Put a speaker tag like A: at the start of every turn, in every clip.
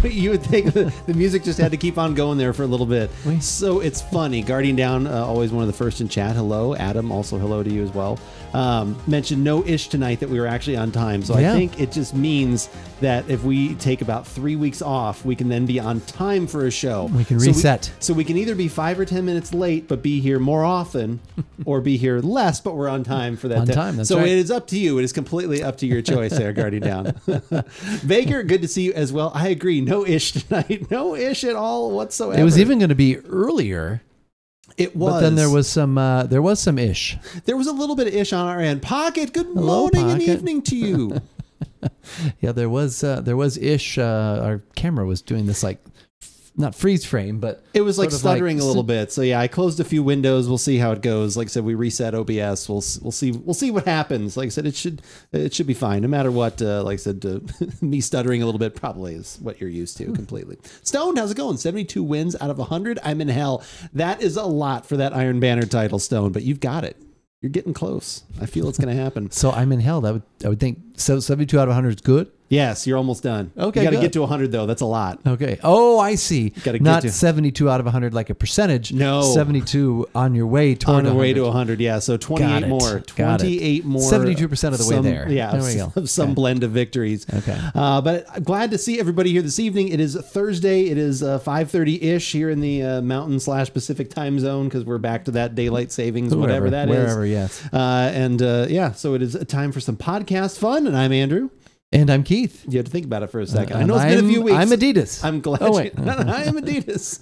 A: you would think the music just had to keep on going there for a little bit. So it's funny. Guardian Down, uh, always one of the first in chat. Hello, Adam. Also, hello to you as well. Um, mentioned no ish tonight that we were actually on time. So
B: Yeah.
A: I think it just means that if we take about three weeks off, we can then be on time for a show.
B: We can
A: So
B: reset.
A: so we can either be five or ten minutes late, but be here more often, or be here less, but we're on time for that.
B: On
A: ti-
B: time, that's
A: so
B: right.
A: it is up to you. It is completely up to your choice there, Guardian Down. Baker, good to see you as well. I agree. No ish tonight. No ish at all whatsoever.
B: It was even going to be earlier,
A: It was.
B: but then there was some uh, there was some ish.
A: there was a little bit of ish on our end. Pocket. Good
B: Hello,
A: morning and evening to you.
B: Yeah, there was uh, there was ish. Uh, our camera was doing this like not freeze frame, but
A: It was like stuttering
B: like-
A: a little bit. So yeah, I closed a few windows. We'll see how it goes. Like I said, we reset OBS. We'll we'll see we'll see what happens. Like I said, it should it should be fine no matter what. Uh, like I said, uh, me stuttering a little bit probably is what you're used to completely. Stone, how's it going? Seventy two wins out of hundred. I'm in hell. That is a lot for that Iron Banner title, Stone. But you've got it. You're getting close. I feel it's going to happen.
B: so I'm in hell. That would I would think so. Seventy two out of hundred is good.
A: Yes, you're almost done.
B: Okay,
A: you got to get to 100 though. That's a lot.
B: Okay. Oh, I see.
A: Gotta get
B: Not
A: to-
B: 72 out of 100 like a percentage.
A: No.
B: 72 on your way toward
A: on the way
B: 100.
A: to 100 yeah so 28 more
B: Got it.
A: 28 more
B: 72% of the way there.
A: yeah
B: There we go.
A: of some
B: Okay.
A: blend of victories
B: Okay.
A: uh, but I'm glad to see everybody here this evening it is thursday it is uh, 5.30 ish here in the uh, mountain slash pacific time zone because we're back to that daylight savings whatever
B: Whoever,
A: that is.
B: wherever, yes.
A: uh, and uh, yeah so it is a time for some podcast fun and i'm andrew
B: And I'm Keith.
A: you have to think about it for a second i
B: And
A: know it's been a
B: I'm-
A: few weeks
B: I'm Adidas.
A: I'm glad.
B: Oh, wait.
A: you- I am Adidas.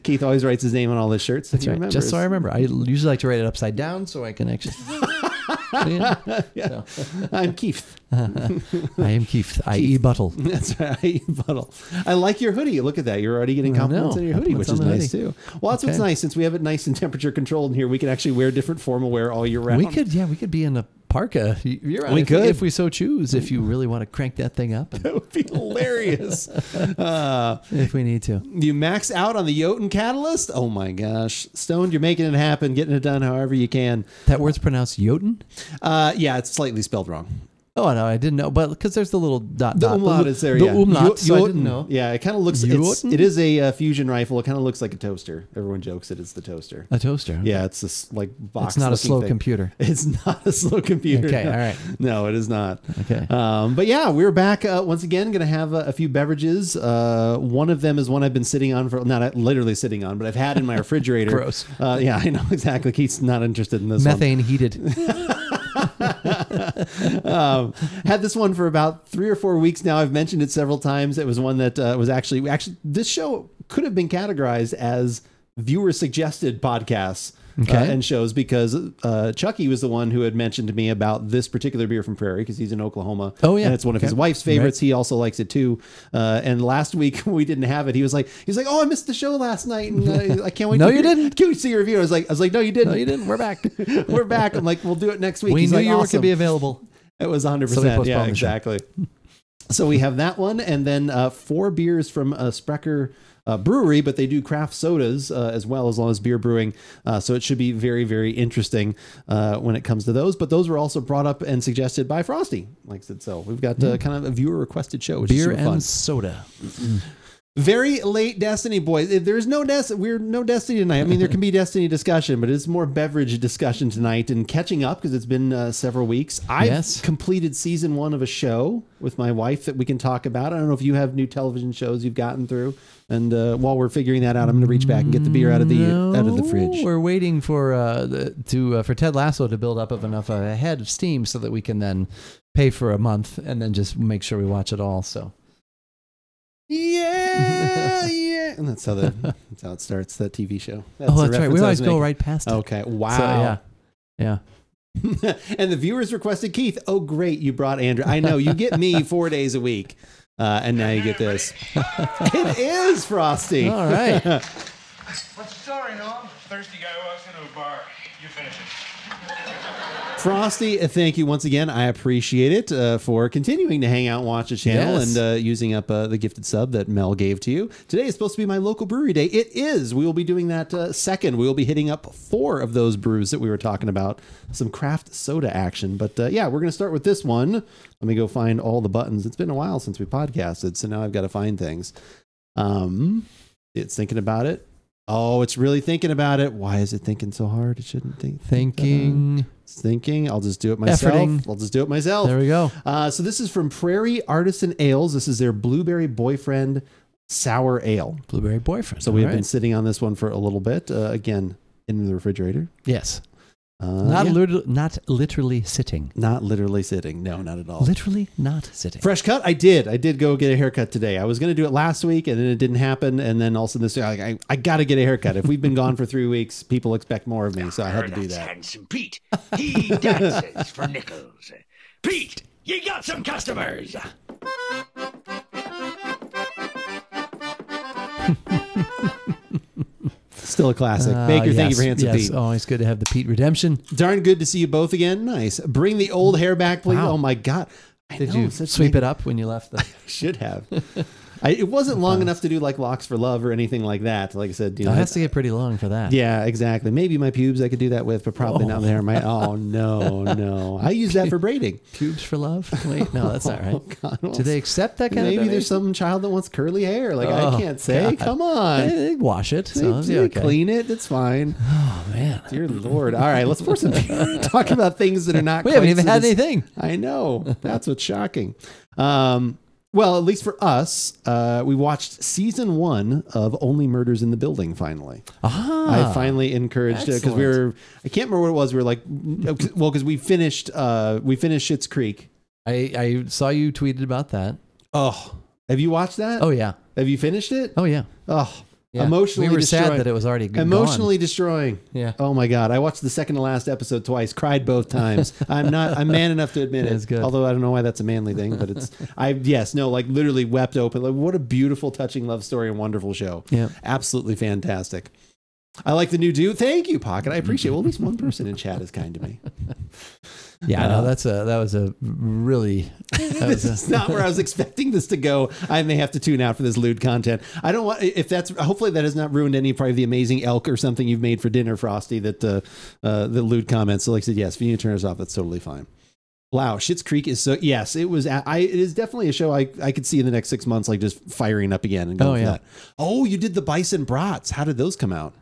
A: Keith always writes his name on all his shirts.
B: That's right. Just so I remember. I usually like to write it upside down so I can actually. yeah.
A: Yeah. I'm Keith.
B: I am Keith. I.e. Buttle.
A: That's right, I E Buttle. I like your hoodie. Look at that. You're already getting compliments on your hoodie, which is nice
B: the
A: too. Well, that's what's nice. Since we have it nice and temperature controlled in here, we can actually wear different formal wear all year round.
B: We could, yeah, we could be in a parka. You're right.
A: We
B: if,
A: could.
B: if we so choose. If you really want to crank that thing up,
A: That would be hilarious. uh,
B: if we need to.
A: you max out on the Jotun Catalyst? Oh my gosh. Stoned, you're making it happen, getting it done however you can.
B: That word's pronounced Jotun.
A: Uh, yeah, it's slightly spelled wrong.
B: Oh no, I didn't know, but because there's the little dot.
A: The
B: dot,
A: umlaut
B: the,
A: is there.
B: The
A: yeah.
B: umlaut.
A: Yo-
B: so I didn't know.
A: Yeah, it kind of looks. It's, it is a uh, fusion rifle. It kind of looks like a toaster. Everyone jokes that it's the toaster.
B: A toaster.
A: Yeah, it's this like box.
B: It's not a slow
A: thing.
B: computer.
A: It's not a slow computer.
B: Okay,
A: no.
B: all right.
A: No, it is not.
B: Okay.
A: Um, but yeah, we're back uh, once again. Going to have a, a few beverages. Uh, one of them is one I've been sitting on for not literally sitting on, but I've had in my refrigerator.
B: Gross.
A: Uh, yeah, I know exactly. Keith's not interested in this one.
B: Methane heated.
A: Um, had this one for about three or four weeks now. I've mentioned it several times. It was one that uh, was actually actually this show could have been categorized as viewer suggested podcasts.
B: Okay.
A: uh, and shows because uh, Chucky was the one who had mentioned to me about this particular beer from Prairie because he's in Oklahoma.
B: Oh, yeah.
A: and it's one of his wife's favorites. He also likes it too. Uh, and last week we didn't have it. He was like, he's like, oh, I missed the show last night, and uh, I can't wait.
B: No,
A: to
B: you didn't.
A: Can we see your review? I was like, I was like, no, you didn't.
B: no, you didn't. We're back.
A: We're back. I'm like, we'll do it next week.
B: we
A: He's
B: knew
A: like,
B: you were going
A: awesome.
B: to be available.
A: It was 100%.
B: So we postponed
A: yeah, exactly. so we have that one, and then uh, four beers from uh, Sprecher uh, Brewery, but they do craft sodas uh, as well, as long as beer brewing. Uh, so it should be very, very interesting uh, when it comes to those. But those were also brought up and suggested by Frosty. Like I said, so we've got uh, kind of a viewer requested show, which
B: Beer
A: is super fun.
B: and soda.
A: Very late Destiny, boys. If There's no Des- we're no Destiny tonight. I mean, there can be Destiny discussion, but it's more beverage discussion tonight and catching up because it's been uh, several weeks. I've
B: Yes.
A: completed season one of a show with my wife that we can talk about. I don't know if you have new television shows you've gotten through. And uh, while we're figuring that out, I'm going to reach back and get the beer out of the out of the fridge.
B: We're waiting for uh, the, to uh, for Ted Lasso to build up of enough uh, ahead of steam so that we can then pay for a month and then just make sure we watch it all. So
A: Yeah, yeah. And that's how the that's how it starts. That TV show.
B: oh, that's right. We always go right past it.
A: Okay. Wow.
B: So, yeah, yeah.
A: and the viewers requested Keith. Oh, great, you brought Andrew. I know you get me four days a week, uh, and now you get this. it is Frosty.
B: All right.
C: What's the story, Noam?
D: Thirsty guy walks into a bar.
C: You finish it.
A: Frosty, uh, thank you once again. I appreciate it uh, for continuing to hang out and watch the channel
B: Yes.
A: and uh, using up uh, the gifted sub that Mel gave to you. Today is supposed to be my local brewery day. It is. We will be doing that uh, second. We will be hitting up four of those brews that we were talking about. Some craft soda action. But uh, yeah, we're going to start with this one. Let me go find all the buttons. It's been a while since we podcasted, so now I've got to find things. Um, it's thinking about it. Oh, it's really thinking about it. Why is it thinking so hard? It shouldn't think.
B: Thinking.
A: It's thinking. I'll just do it myself.
B: Efforting.
A: I'll just do it myself.
B: There we go.
A: Uh, so this is from Prairie Artisan Ales. This is their Blueberry Boyfriend Sour Ale.
B: Blueberry boyfriend.
A: So we
B: All
A: have been sitting on this one for a little bit. Uh, again, in the refrigerator.
B: Yes.
A: Uh,
B: Not,
A: yeah.
B: lit- not literally sitting.
A: not literally sitting. No, not at all.
B: Literally not sitting.
A: Fresh cut. I did. I did go get a haircut today. I was going to do it last week, and then it didn't happen. And then also this week, I, I, I got to get a haircut. If we've been gone for three weeks, people expect more of me, so I had to do that.
C: handsome Pete. He dances for nickels. Pete, you got some customers.
A: Still a classic.
B: Ah,
A: Baker, thank you
B: yes,
A: for handsome
B: yes.
A: Pete.
B: Always good to have the Pete redemption.
A: Darn good to see you both again. Nice. Bring the old hair back, please.
B: Wow.
A: Oh my god. I
B: Did
A: know,
B: you sweep
A: big-
B: it up when you left the?
A: Should have. I, it wasn't long enough to do like locks for love or anything like that. Like I said, you know.
B: It has
A: I-
B: to get pretty long for that.
A: yeah, exactly. Maybe my pubes I could do that with, but probably not the hair. My oh no, no. I use that for braiding.
B: Pubes for love? Wait, no, that's not right.
A: Oh, God, well,
B: Do they accept that kind
A: Maybe
B: of Maybe
A: there's some child that wants curly hair. Like I
B: Oh,
A: can't say.
B: God.
A: Come on.
B: They, they wash it.
A: They, they
B: okay.
A: clean it. It's fine.
B: Oh man,
A: Dear Lord. All right, let's pour some beer. Talk about things that are not.
B: we haven't even had
A: dis-
B: anything.
A: I know. That's what's shocking. Um, well, at least for us, uh, we watched season one of Only Murders in the Building. Finally,
B: Ah,
A: I finally encouraged it because we were. I can't remember what it was. We were like, well, because we finished. Uh, we finished Schitt's Creek.
B: I, I saw you tweeted about that.
A: Oh, have you watched that?
B: Oh yeah.
A: have you finished it?
B: Oh yeah.
A: Oh,
B: yeah.
A: emotionally
B: we were
A: destroying.
B: sad that it was already g-
A: emotionally destroying.
B: Yeah.
A: Oh my god! I watched the second to last episode twice. Cried both times. I'm not. I'm man enough to admit it.
B: Good.
A: Although I don't know why that's a manly thing, but it's. I yes no like literally wept open. Like what a beautiful, touching love story and wonderful show.
B: Yeah.
A: Absolutely fantastic. I like the new dude. Thank you, Pocket. I appreciate. It. Well, at least one person in chat is kind to me.
B: Yeah.
A: Uh,
B: no, that's a that was a really. That was
A: this
B: a,
A: is not where I was expecting this to go. I may have to tune out for this lewd content. I don't want if that's hopefully that has not ruined any part of the amazing elk or something you've made for dinner, Frosty. That uh, uh, the lewd comments. So like I said, yes, if you need to turn us off, that's totally fine. Wow, Schitt's Creek is so yes, it was. I it is definitely a show I I could see in the next six months like just firing up again and going
B: Oh,
A: for
B: yeah.
A: that. Oh, you did the bison brats. How did those come out?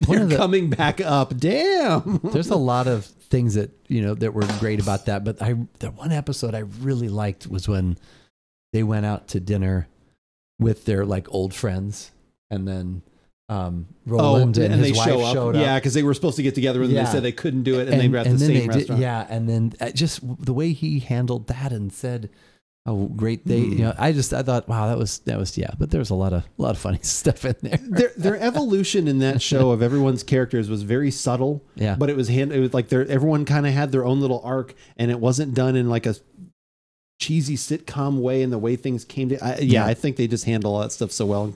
A: They're
B: the-
A: coming back up. Damn.
B: there's a lot of things that you know that were great about that, but I the one episode I really liked was when they went out to dinner with their like old friends, and then um, Roland and, his wife
A: show up.
B: showed up.
A: Yeah, because they were supposed to get together and
B: Yeah.
A: they said they couldn't do it, and, they were at the same
B: they did-
A: restaurant.
B: yeah, and then uh, just the way he handled that and said how great they,
A: Hmm.
B: you know, I just I thought, wow, that was that was yeah, but there was a lot of a lot of funny stuff in there.
A: their their evolution in that show of everyone's characters was very subtle.
B: Yeah.
A: But it was hand it was like their everyone kind of had their own little arc and it wasn't done in like a cheesy sitcom way and the way things came to I, yeah,
B: Yeah.
A: I think they just handle all that stuff so well.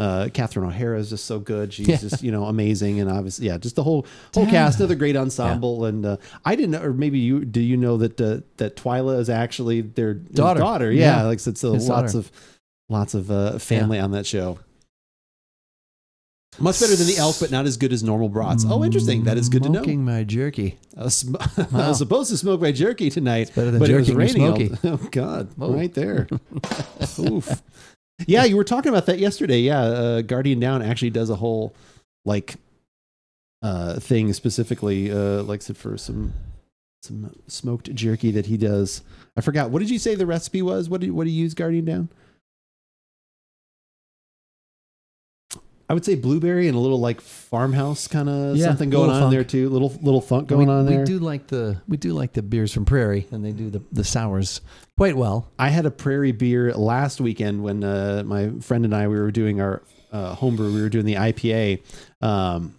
A: Uh, Catherine O'Hara is just so good. She's
B: Yeah.
A: just you know amazing, and obviously, yeah, just the whole whole
B: Yeah.
A: cast, another great ensemble. And uh, I didn't, know, or maybe you do you know that uh, that Twyla is actually their
B: Daughter.
A: daughter. Yeah,
B: Yeah.
A: like I said, so
B: His
A: lots
B: daughter.
A: of lots of uh, family on that show. Much better than the elk, but not as good as normal brats. Oh, interesting. That is good to know.
B: Smoking my jerky.
A: I was, sm- I was supposed to smoke my jerky tonight,
B: better than
A: but it was raining. oh God,
B: Whoa.
A: right there. Oof. Yeah, you were talking about that yesterday. Yeah, uh, Guardian Down actually does a whole like uh, thing specifically, uh, like said, for some some smoked jerky that he does. I forgot. What did you say the recipe was? What did what do you use Guardian Down? I would say blueberry and a little like farmhouse kind of
B: Yeah,
A: something going on
B: funk.
A: there too. Little little funk going
B: we,
A: on there.
B: We do like the we do like the beers from Prairie, and they do the the sours quite well.
A: I had a prairie beer last weekend when uh, my friend and I we were doing our uh, homebrew. We were doing the IPA, um,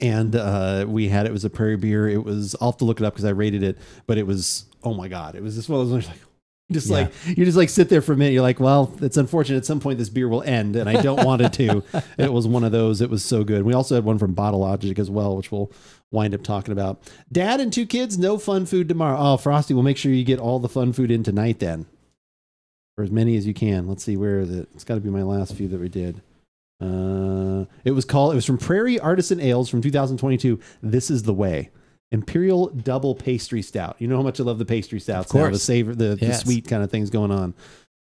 A: and uh, we had it was a prairie beer. It was I'll have to look it up because I rated it, but it was oh my god! It was one of those ones like Just
B: Yeah.
A: like you just like sit there for a minute. You're like, well, it's unfortunate. At some point, this beer will end, and I don't want it to. it was one of those. It was so good. We also had one from Bottle Logic as well, which we'll wind up talking about. Dad and two kids, no fun food tomorrow. Oh, Frosty, we'll make sure you get all the fun food in tonight then, or as many as you can. Let's see, where is it? It's got to be my last few that we did. Uh, it was called. It was from Prairie Artisan Ales from 2022. This is the way. Imperial Double Pastry Stout. You know how much I love the pastry stouts. now, the savor, the, the sweet kind of things going on.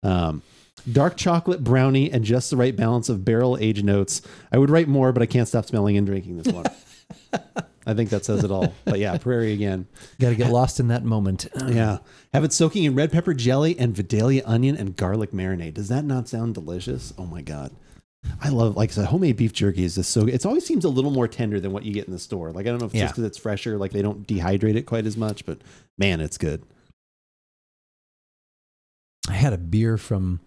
A: Um, dark chocolate brownie and just the right balance of barrel aged notes. I would write more, but I can't stop smelling and drinking this one. I think that says it all. But yeah, Prairie again.
B: Got to get lost in that moment.
A: Yeah. Have it soaking in red pepper jelly and Vidalia onion and garlic marinade. Does that not sound delicious? Oh my God. I love, like I said, homemade beef jerky is just so, it always seems a little more tender than what you get in the store. Like, I don't know if it's
B: Yeah.
A: just because it's fresher, like they don't dehydrate it quite as much, but man, it's good.
B: I had a beer from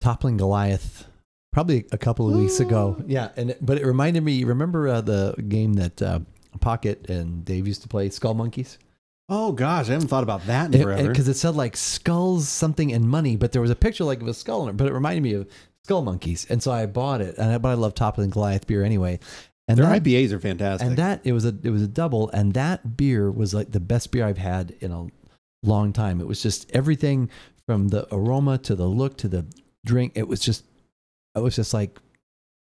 B: Toppling Goliath probably a couple of weeks ago. Yeah, and it, but it reminded me. Remember uh, the game that uh, Pocket and Dave used to play, Skull Monkeys?
A: Oh gosh, I haven't thought about that in forever.
B: Because it, said like skulls something and money, but there was a picture like of a skull in it. But it reminded me of Skull Monkeys, and so I bought it. And I, but I love Toppling Goliath beer anyway. And
A: Their
B: that,
A: IPAs are fantastic.
B: and that it was a it was a double, and that beer was like the best beer I've had in a long time. It was just everything from the aroma to the look to the drink. It was just, I was just like,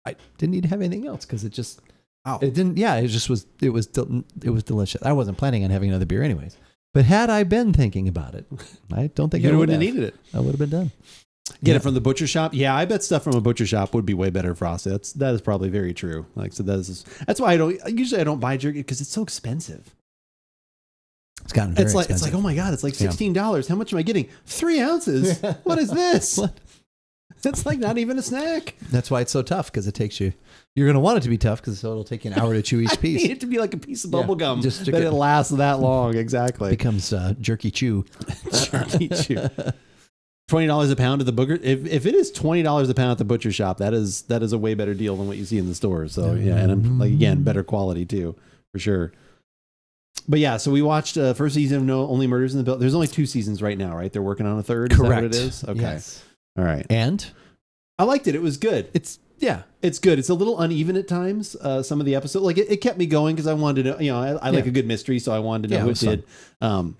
B: I didn't need to have anything else because it just,
A: Wow.
B: it didn't. Yeah, it just was. It was it was delicious. I wasn't planning on having another beer anyways. But had I been thinking about it, I don't think
A: you
B: I would have
A: needed it.
B: I would have been done.
A: Get
B: Yeah.
A: it from the butcher shop. Yeah, I bet stuff from a butcher shop would be way better frosted. That's that is probably very true. Like so, that is that's why I don't usually I don't buy jerky because it's so expensive.
B: It's gotten very
A: it's like it's like oh my god, it's like sixteen dollars. How much am I getting? Three ounces. what is this?
B: What?
A: It's like not even a snack.
B: That's why it's so tough because it takes you. You're going to want it to be tough because so it'll take you an hour to chew each
A: I
B: piece.
A: need it to be like a piece of
B: Yeah,
A: bubble gum
B: just
A: that
B: it
A: lasts that long. Exactly.
B: becomes uh, jerky chew.
A: Jerky chew. Twenty dollars a pound at the booger. If, if it is twenty dollars a pound at the butcher shop, that is that is a way better deal than what you see in the store. So yeah, and I'm, like again, better quality too, for sure. But yeah, so we watched uh, first season of No Only Murders in the Building. There's only two seasons right now, right? They're working on a third. Is that what it is? Okay,
B: Yes.
A: all right.
B: And
A: I liked it. It was good.
B: it's yeah.
A: It's good. It's a little uneven at times. Uh, some of the episodes, like it, it kept me going because I wanted to know. You know, I, I like a good mystery, so I wanted to know
B: Yeah,
A: who
B: it
A: did. Um,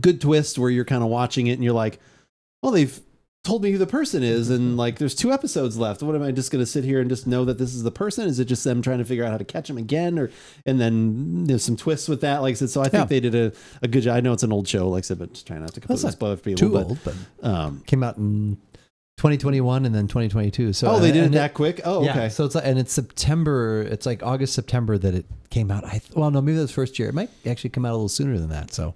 A: good twist where you're kind of watching it and you're like, well, they've told me who the person is, and like, there's two episodes left. What am I just going to sit here and just know that this is the person? Is it just them trying to figure out how to catch him again, or and then there's some twists with that? Like I said, so I think
B: Yeah.
A: they did a, a good job. I know it's an old show, like I said, but just trying not to completely
B: not
A: spoil it for people.
B: Too old, but
A: Um,
B: came out in 2021 and then 2022. So
A: oh, they did it that quick. Oh,
B: yeah,
A: okay.
B: So it's like, and it's September. It's like August, September that it came out. I well, no, maybe that was first year. It might actually come out a little sooner than that. So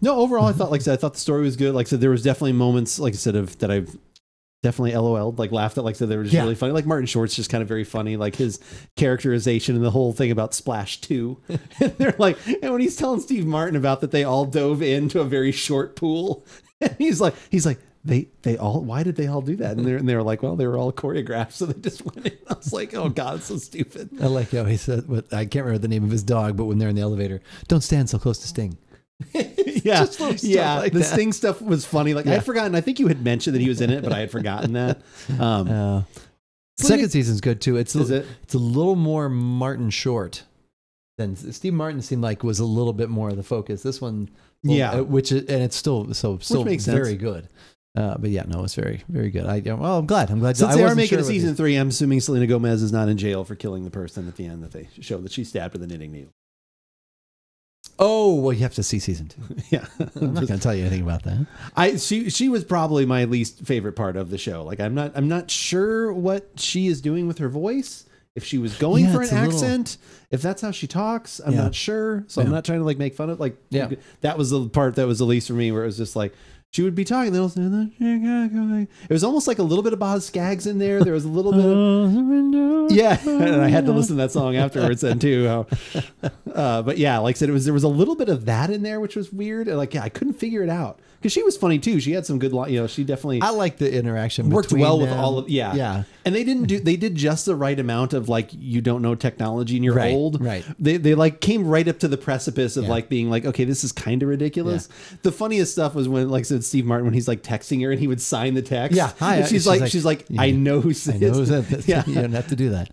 A: No, overall, I thought, like I said, I thought the story was good. Like I said, there was definitely moments, like I said, of that I've definitely LOL'd, like laughed at. Like I said, they were just
B: Yeah.
A: really funny. Like Martin Short's just kind of very funny. Like his characterization and the whole thing about Splash Two. and they're like, and when he's telling Steve Martin about that, they all dove into a very short pool. And he's like, he's like. They they all why did they all do that and they're and they were like well they were all choreographed so they just went in I was like oh god it's so stupid
B: I like how he said, what, I can't remember the name of his dog, but when they're in the elevator, don't stand so close to Sting.
A: yeah,
B: Just little stuff
A: yeah.
B: like
A: the
B: that.
A: Sting stuff was funny. Like I
B: Yeah.
A: had forgotten. I think you had mentioned that he was in it, but I had forgotten that. Um,
B: Uh, second
A: like-
B: season's good too. It's
A: is
B: a,
A: it?
B: it's a little more Martin Short than Steve Martin seemed like was a little bit more of the focus. This one, well,
A: Yeah.
B: uh, which is, and it's still so still
A: makes sense.
B: very good. Uh, but yeah, no, it's very very good. I well, I'm glad. I'm glad.
A: Since
B: I
A: they are making
B: sure
A: a season three, I'm assuming Selena Gomez is not in jail for killing the person at the end that they show that she stabbed with a knitting needle.
B: Oh well, you have to see season two.
A: Yeah,
B: I'm not going to tell you anything about that.
A: I she she was probably my least favorite part of the show. Like I'm not I'm not sure what she is doing with her voice. If she was going
B: Yeah,
A: for an
B: it's a little-
A: accent, if that's how she talks, I'm
B: Yeah.
A: not sure. So I'm
B: Yeah.
A: not trying to like make fun of like
B: Yeah.
A: that was the part that was the least for me where it was just like she would be talking, then all of a sudden, it was almost like a little bit of Boz Skaggs in there. There was a little bit of yeah, and I had to listen to that song afterwards then too. Uh, but yeah, like I said, it was there was a little bit of that in there, which was weird. And like, yeah, I couldn't figure it out because she was funny too. She had some good, you know, she definitely
B: I like the interaction.
A: worked well with all of yeah
B: Yeah.
A: and they didn't do they did just the right amount of like you don't know technology and you're
B: Right,
A: old
B: right.
A: they they like came right up to the precipice of
B: Yeah.
A: like being like okay this is kind of ridiculous the funniest stuff was when like I said Steve Martin when he's like texting her and he would sign the text
B: Yeah, hi,
A: and she's,
B: she's
A: like,
B: like,
A: she's like
B: yeah.
A: I know who
B: I know that.
A: yeah
B: You don't have to do that.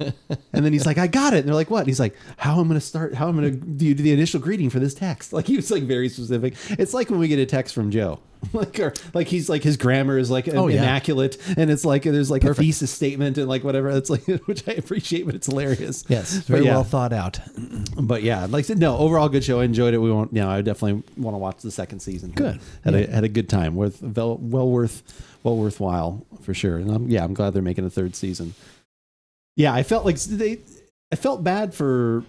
A: And then he's like I got it. And they're like what? And he's like how am I'm gonna start how I'm gonna do the initial greeting for this text? Like he was like very specific. It's like when we get a text from Joe. Like or like he's like his grammar is like
B: Oh, yeah.
A: immaculate and it's like there's like
B: Perfect.
A: a thesis statement and like whatever. It's like which I appreciate but it's hilarious.
B: Yes, very
A: yeah.
B: well thought out.
A: but yeah like I said no overall good show. I enjoyed it. We won't you know I definitely want to watch the second season.
B: Good.
A: had a had a good time. Worth well, well worth well worthwhile for sure. And I'm, yeah I'm glad they're making a third season yeah I felt like they I felt bad for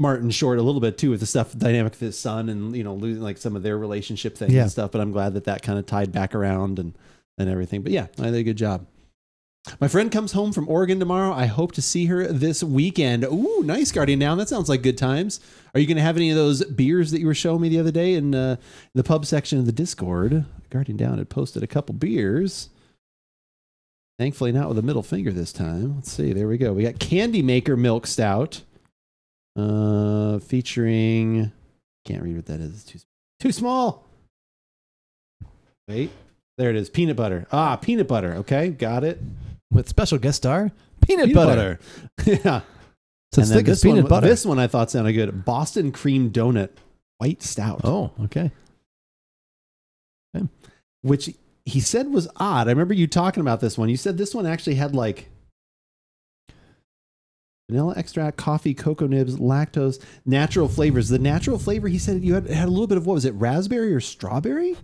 A: Martin Short a little bit too with the stuff dynamic with his son and you know losing like some of their relationship things
B: Yeah.
A: and stuff but I'm glad that that kind of tied back around and and everything but yeah I did a good job my friend comes home from Oregon tomorrow. I hope to see her this weekend. Ooh, nice Guardian Down. That sounds like good times. Are you going to have any of those beers that you were showing me the other day in uh, the pub section of the Discord? Guardian Down had posted a couple beers. Thankfully, not with a middle finger this time. Let's see. There we go. We got Candy Maker Milk Stout, uh, featuring. Can't read what that is. It's too too small. Wait, there it is. Peanut butter. Ah, peanut butter. Okay, got it.
B: With special guest star, peanut,
A: Peanut
B: butter.
A: butter. yeah.
B: So
A: And
B: thick as
A: this
B: peanut
A: one,
B: butter.
A: This one I thought sounded good. Boston cream donut white stout,
B: oh, okay.
A: which he said was odd. I remember you talking about this one. You said this one actually had like vanilla extract, coffee, cocoa nibs, lactose, natural flavors. The natural flavor he said you had had a little bit of what was it, raspberry or strawberry?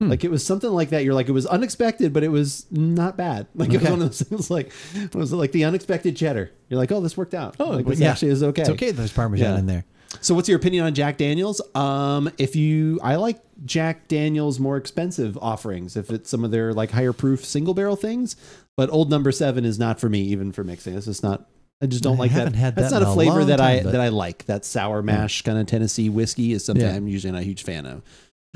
B: Hmm.
A: Like it was something like that. You're like it was unexpected, but it was not bad. Like it was one of those things. Like it was like the unexpected cheddar. You're like, oh, this worked out.
B: Oh,
A: like, this
B: yeah.
A: actually is okay.
B: It's okay. There's parmesan
A: Yeah.
B: in there.
A: So, what's your opinion on Jack Daniels? Um, if you, I like Jack Daniels' more expensive offerings. If it's some of their like higher proof single barrel things, but Old Number Seven is not for me, even for mixing. It's just not. I just don't
B: I
A: like that.
B: had
A: That's not a flavor that I
B: but-
A: that I like. That sour mash kind of Tennessee whiskey is something
B: Yeah.
A: I'm usually not a huge fan of.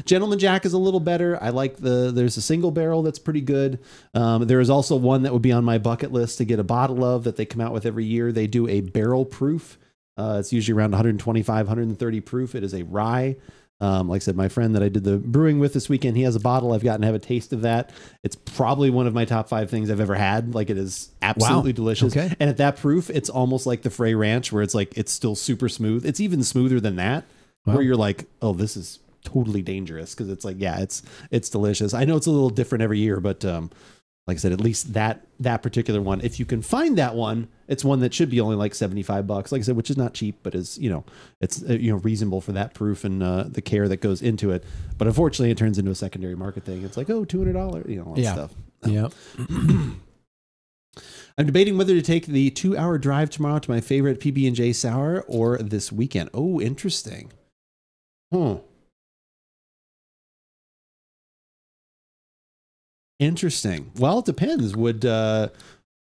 A: Gentleman Jack is a little better. I like the. There's a single barrel that's pretty good. Um, there is also one that would be on my bucket list to get a bottle of that they come out with every year. They do a barrel proof. Uh, it's usually around 125, 130 proof. It is a rye. Um, like I said, my friend that I did the brewing with this weekend, he has a bottle. I've gotten to have a taste of that. It's probably one of my top five things I've ever had. Like it is absolutely delicious.
B: Okay.
A: And at that proof, it's almost like the Frey Ranch, where it's like it's still super smooth. It's even smoother than that,
B: Wow.
A: where you're like, oh, this is totally dangerous because it's like, yeah, it's it's delicious. I know it's a little different every year, but um, like I said, at least that that particular one, if you can find that one, it's one that should be only like seventy five bucks. Like I said, which is not cheap, but is you know it's uh, you know reasonable for that proof and uh, the care that goes into it. But unfortunately, it turns into a secondary market thing. It's like oh, two hundred dollars, you know, all that
B: Yeah.
A: stuff.
B: Yep.
A: I'm debating whether to take the two hour drive tomorrow to my favorite PB and J sour or this weekend. Oh, interesting. Hmm. Interesting. Well, it depends. Would uh,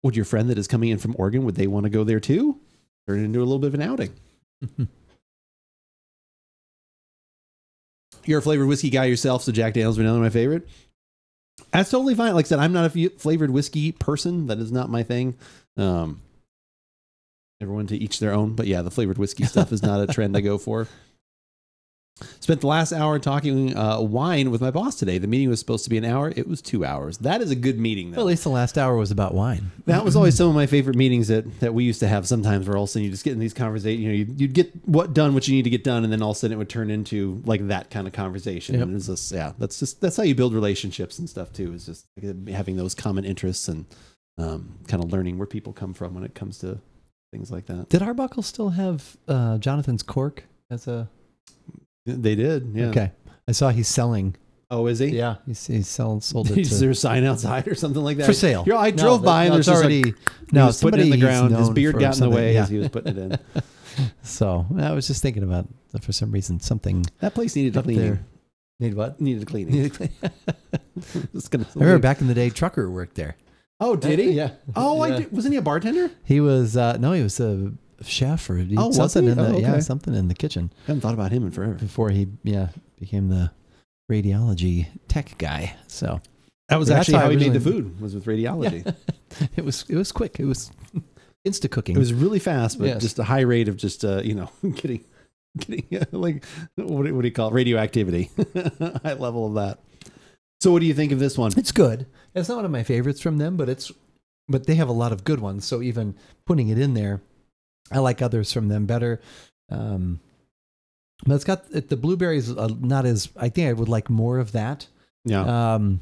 A: would your friend that is coming in from Oregon would they want to go there too? Turn it into a little bit of an outing. You're a flavored whiskey guy yourself, so Jack Daniel's vanilla my favorite. That's totally fine. Like I said, I'm not a flavored whiskey person. That is not my thing. Um, everyone to each their own. But yeah, the flavored whiskey stuff is not a trend I go for. Spent the last hour talking uh, wine with my boss today. The meeting was supposed to be an hour. It was two hours. That is a good meeting, though.
B: Well, at least the last hour was about wine.
A: That was always some of my favorite meetings that, that we used to have sometimes where all of a sudden you just get in these conversations, you know, you'd, you'd get what done, what you need to get done. And then all of a sudden it would turn into like that kind of conversation.
B: Yep.
A: And it's just, yeah, that's just, that's how you build relationships and stuff too, is just having those common interests and um, kind of learning where people come from when it comes to things like that.
B: Did Arbuckle still have uh, Jonathan's cork as a?
A: They did. Yeah.
B: Okay, I saw he's selling.
A: Oh, is he?
B: Yeah, he's, he's selling sold it
A: Is
B: to,
A: there a sign outside or something like that?
B: for sale.
A: You know, I drove
B: that-
A: by and
B: no,
A: there's
B: already
A: like,
B: no
A: he was putting it in the ground. His beard got in the way
B: yeah.
A: as he was putting it in.
B: So I was just thinking about for some reason something
A: That place needed a cleaning.
B: there. Need what?
A: Needed a cleaning.
B: I
A: Just gonna-
B: remember back in the day, Trucker worked there.
A: Oh, did he?
B: Yeah.
A: Oh, I did. wasn't he a bartender?
B: He was uh, no, he was a chef or he-
A: Oh,
B: something in the
A: Oh,
B: yeah something in the kitchen
A: I haven't thought about him in forever.
B: before he yeah became the radiology tech guy. So
A: That was actually
B: how
A: how
B: I
A: he made the food was with radiology.
B: it was it was quick. It was insta cooking.
A: It was really fast, but
B: Yes.
A: just a high rate of just uh, you know getting getting uh, like what, do- what do you call it? radioactivity, high level of that. So, what do you think of this one?
B: It's good. It's not one of my favorites from them, but it's but they have a lot of good ones. So even putting it in there, I like others from them better. Um, but it's got it, the blueberries uh, not as I think I would like more of that.
A: Yeah,
B: Um,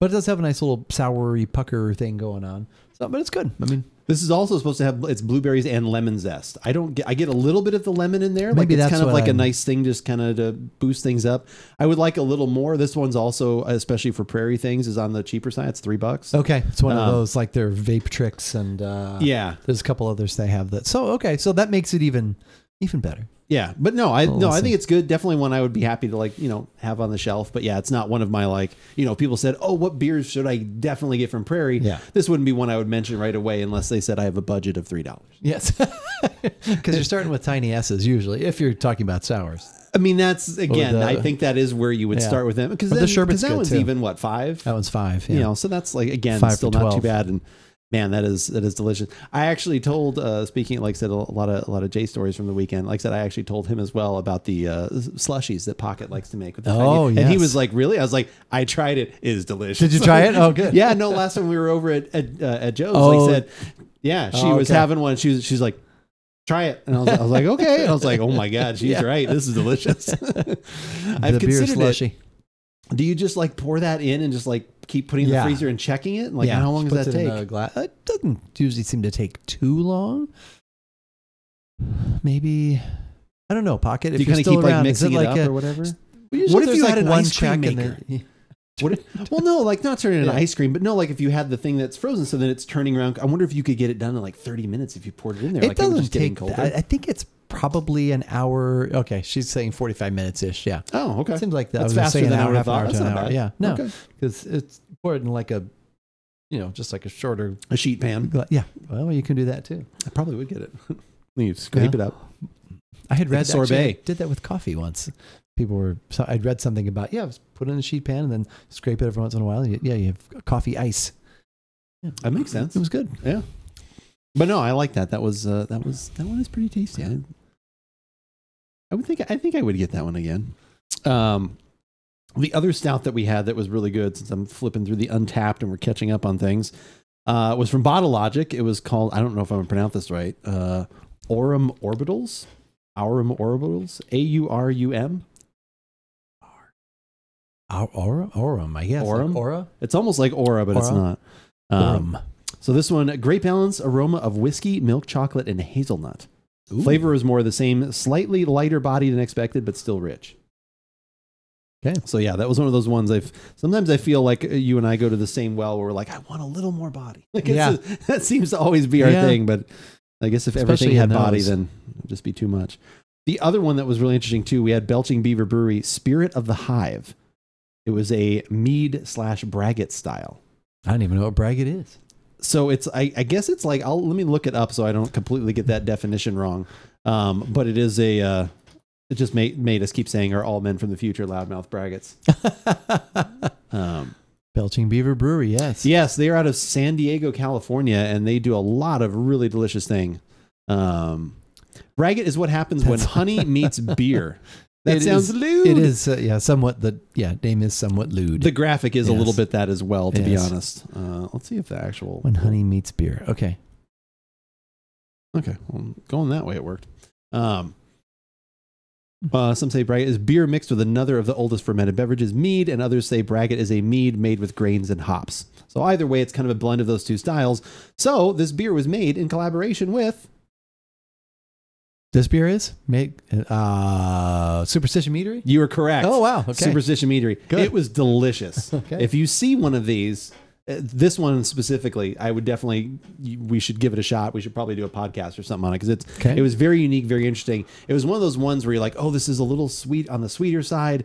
B: but it does have a nice little soury pucker thing going on. So, but it's good. I mean,
A: this is also supposed to have it's blueberries and lemon zest. I don't get I get a little bit of the lemon in there.
B: Maybe
A: like it's
B: that's
A: kind of like a
B: I'm-
A: nice thing, just kind of to boost things up. I would like a little more. This one's also, especially for prairie things, is on the cheaper side. It's three bucks.
B: okay, it's one of
A: Um,
B: those like their vape tricks, and uh,
A: Yeah,
B: there's a couple others they have that. So okay, so that makes it even even better.
A: Yeah, but no, I
B: Well,
A: no, I think it's good. Definitely one I would be happy to like, you know, have on the shelf. But yeah, it's not one of my like, you know, people said, "Oh, what beers should I definitely get from Prairie?"
B: Yeah.
A: this wouldn't be one I would mention right away unless they said I have a budget of three dollars.
B: Yes, because you're starting with tiny s's usually if you're talking about sours.
A: I mean, that's again,
B: the-
A: I think that is where you would
B: Yeah.
A: start with them because
B: the sherbet's
A: that one's
B: too.
A: even what five,
B: That one's five. Yeah.
A: you know, so that's like again
B: Five
A: still not too bad and. Man, that is that is delicious. I actually told, uh, speaking like I said, a lot of a lot of J stories from the weekend. Like I said, I actually told him as well about the uh, slushies that Pocket likes to make. With the
B: Oh,
A: and he was like, "Really?" I was like, "I tried it. It is delicious."
B: Did you try it? Oh, good.
A: yeah, no. Last time we were over at at, uh, at Joe's,
B: Oh.
A: like I said, yeah, she
B: Oh,
A: was
B: okay.
A: having one. She was she's like, "Try it," and I was, I was like, "Okay." And I was like, "Oh my god, she's
B: Yeah.
A: right. This is delicious." I've
B: the beer
A: considered it.
B: slushy.
A: Do you just like pour that in and just like keep putting it in
B: Yeah.
A: the freezer and checking it? Like,
B: yeah.
A: how long does that
B: it
A: take?
B: gla- It doesn't usually seem to take too long. Maybe I don't know. Pocket.
A: Do
B: If
A: you
B: you're
A: kind of keep like
B: around, is
A: mixing
B: it
A: it up
B: a,
A: or whatever? What if you
B: like
A: had an
B: one
A: ice cream maker?
B: then-
A: What if- well, no, like not turning into
B: Yeah.
A: ice cream, but no, like if you had the thing that's frozen, so then it's turning around. I wonder if you could get it done in like 30 minutes if you poured it in there.
B: It
A: like it was
B: doesn't
A: just
B: take. I think it's probably an hour. Okay, she's saying forty-five minutes ish. Yeah,
A: oh, okay.
B: it seems like that.
A: That's
B: was
A: faster
B: an
A: than I
B: hour, half an hour to an hour.
A: bad.
B: Yeah, no,
A: Okay.
B: because it's poured in like a, you know, just like a shorter.
A: A sheet pan.
B: Yeah, well, you can do that too.
A: I probably would get it. you scrape
B: Yeah.
A: it up.
B: I had read actually,
A: sorbet.
B: I did that with coffee once. People were. So I'd read something about yeah, put it in a sheet pan and then scrape it every once in a while. You- Yeah, you have coffee ice. Yeah.
A: That makes sense.
B: It was good.
A: Yeah. But no, I like that. That was uh, that was that one is pretty tasty. I, I would think I think I would get that one again. Um, the other stout that we had that was really good, since I'm flipping through the Untappd and we're catching up on things, uh, was from Bottle Logic. It was called I don't know if I'm gonna pronounce this right. Uh, Aurum Orbitals. Aurum Orbitals. A U R U M.
B: Au- Aura, Aurum, I guess.
A: Aurum?
B: Like aura.
A: It's almost like Aura, but it's not. Um. So this one, great balance, aroma of whiskey, milk chocolate, and hazelnut.
B: Ooh.
A: Flavor is more the same, slightly lighter body than expected, but still rich.
B: Okay.
A: So yeah, that was one of those ones. I've sometimes I feel like uh, you and I go to the same well where we're like, I want a little more body. Like
B: Yeah.
A: a- that seems to always be our
B: Yeah.
A: thing. But I guess if
B: Especially
A: everything had body,
B: those.
A: then it'd just be too much. The other one that was really interesting too, we had Belching Beaver Brewery Spirit of the Hive. It was a mead slash braggot style.
B: I don't even know what braggot is.
A: So it's I, I guess it's like I'll let me look it up so I don't completely get that definition wrong. Um, but it is a uh, it just made made us keep saying are all men from the future loudmouth braggots. Um,
B: Belching Beaver Brewery, yes.
A: yes, they are out of San Diego, California, and they do a lot of really delicious thing. Um, braggot is what happens when honey meets beer. That
B: It
A: sounds
B: is-
A: lewd.
B: It is, uh, yeah, somewhat the yeah name is somewhat lewd.
A: The graphic is a little bit that as well, to be
B: Yes.
A: honest. Uh, let's see if the actual
B: when honey meets beer. Okay,
A: Okay, well, going that way it worked. Um, uh, some say braggot is beer mixed with another of the oldest fermented beverages, mead, and others say braggot is a mead made with grains and hops. So either way, it's kind of a blend of those two styles. So this beer was made in collaboration with
B: this beer is made uh Superstition Meadery.
A: you were correct.
B: Oh wow, okay.
A: Superstition Meadery.
B: Good.
A: It was delicious.
B: Okay.
A: If you see one of these, uh, this one specifically, I would definitely. We should give it a shot. We should probably do a podcast or something on it because it's.
B: Okay.
A: It was very unique, very interesting. It was one of those ones where you're like, oh, this is a little sweet on the sweeter side.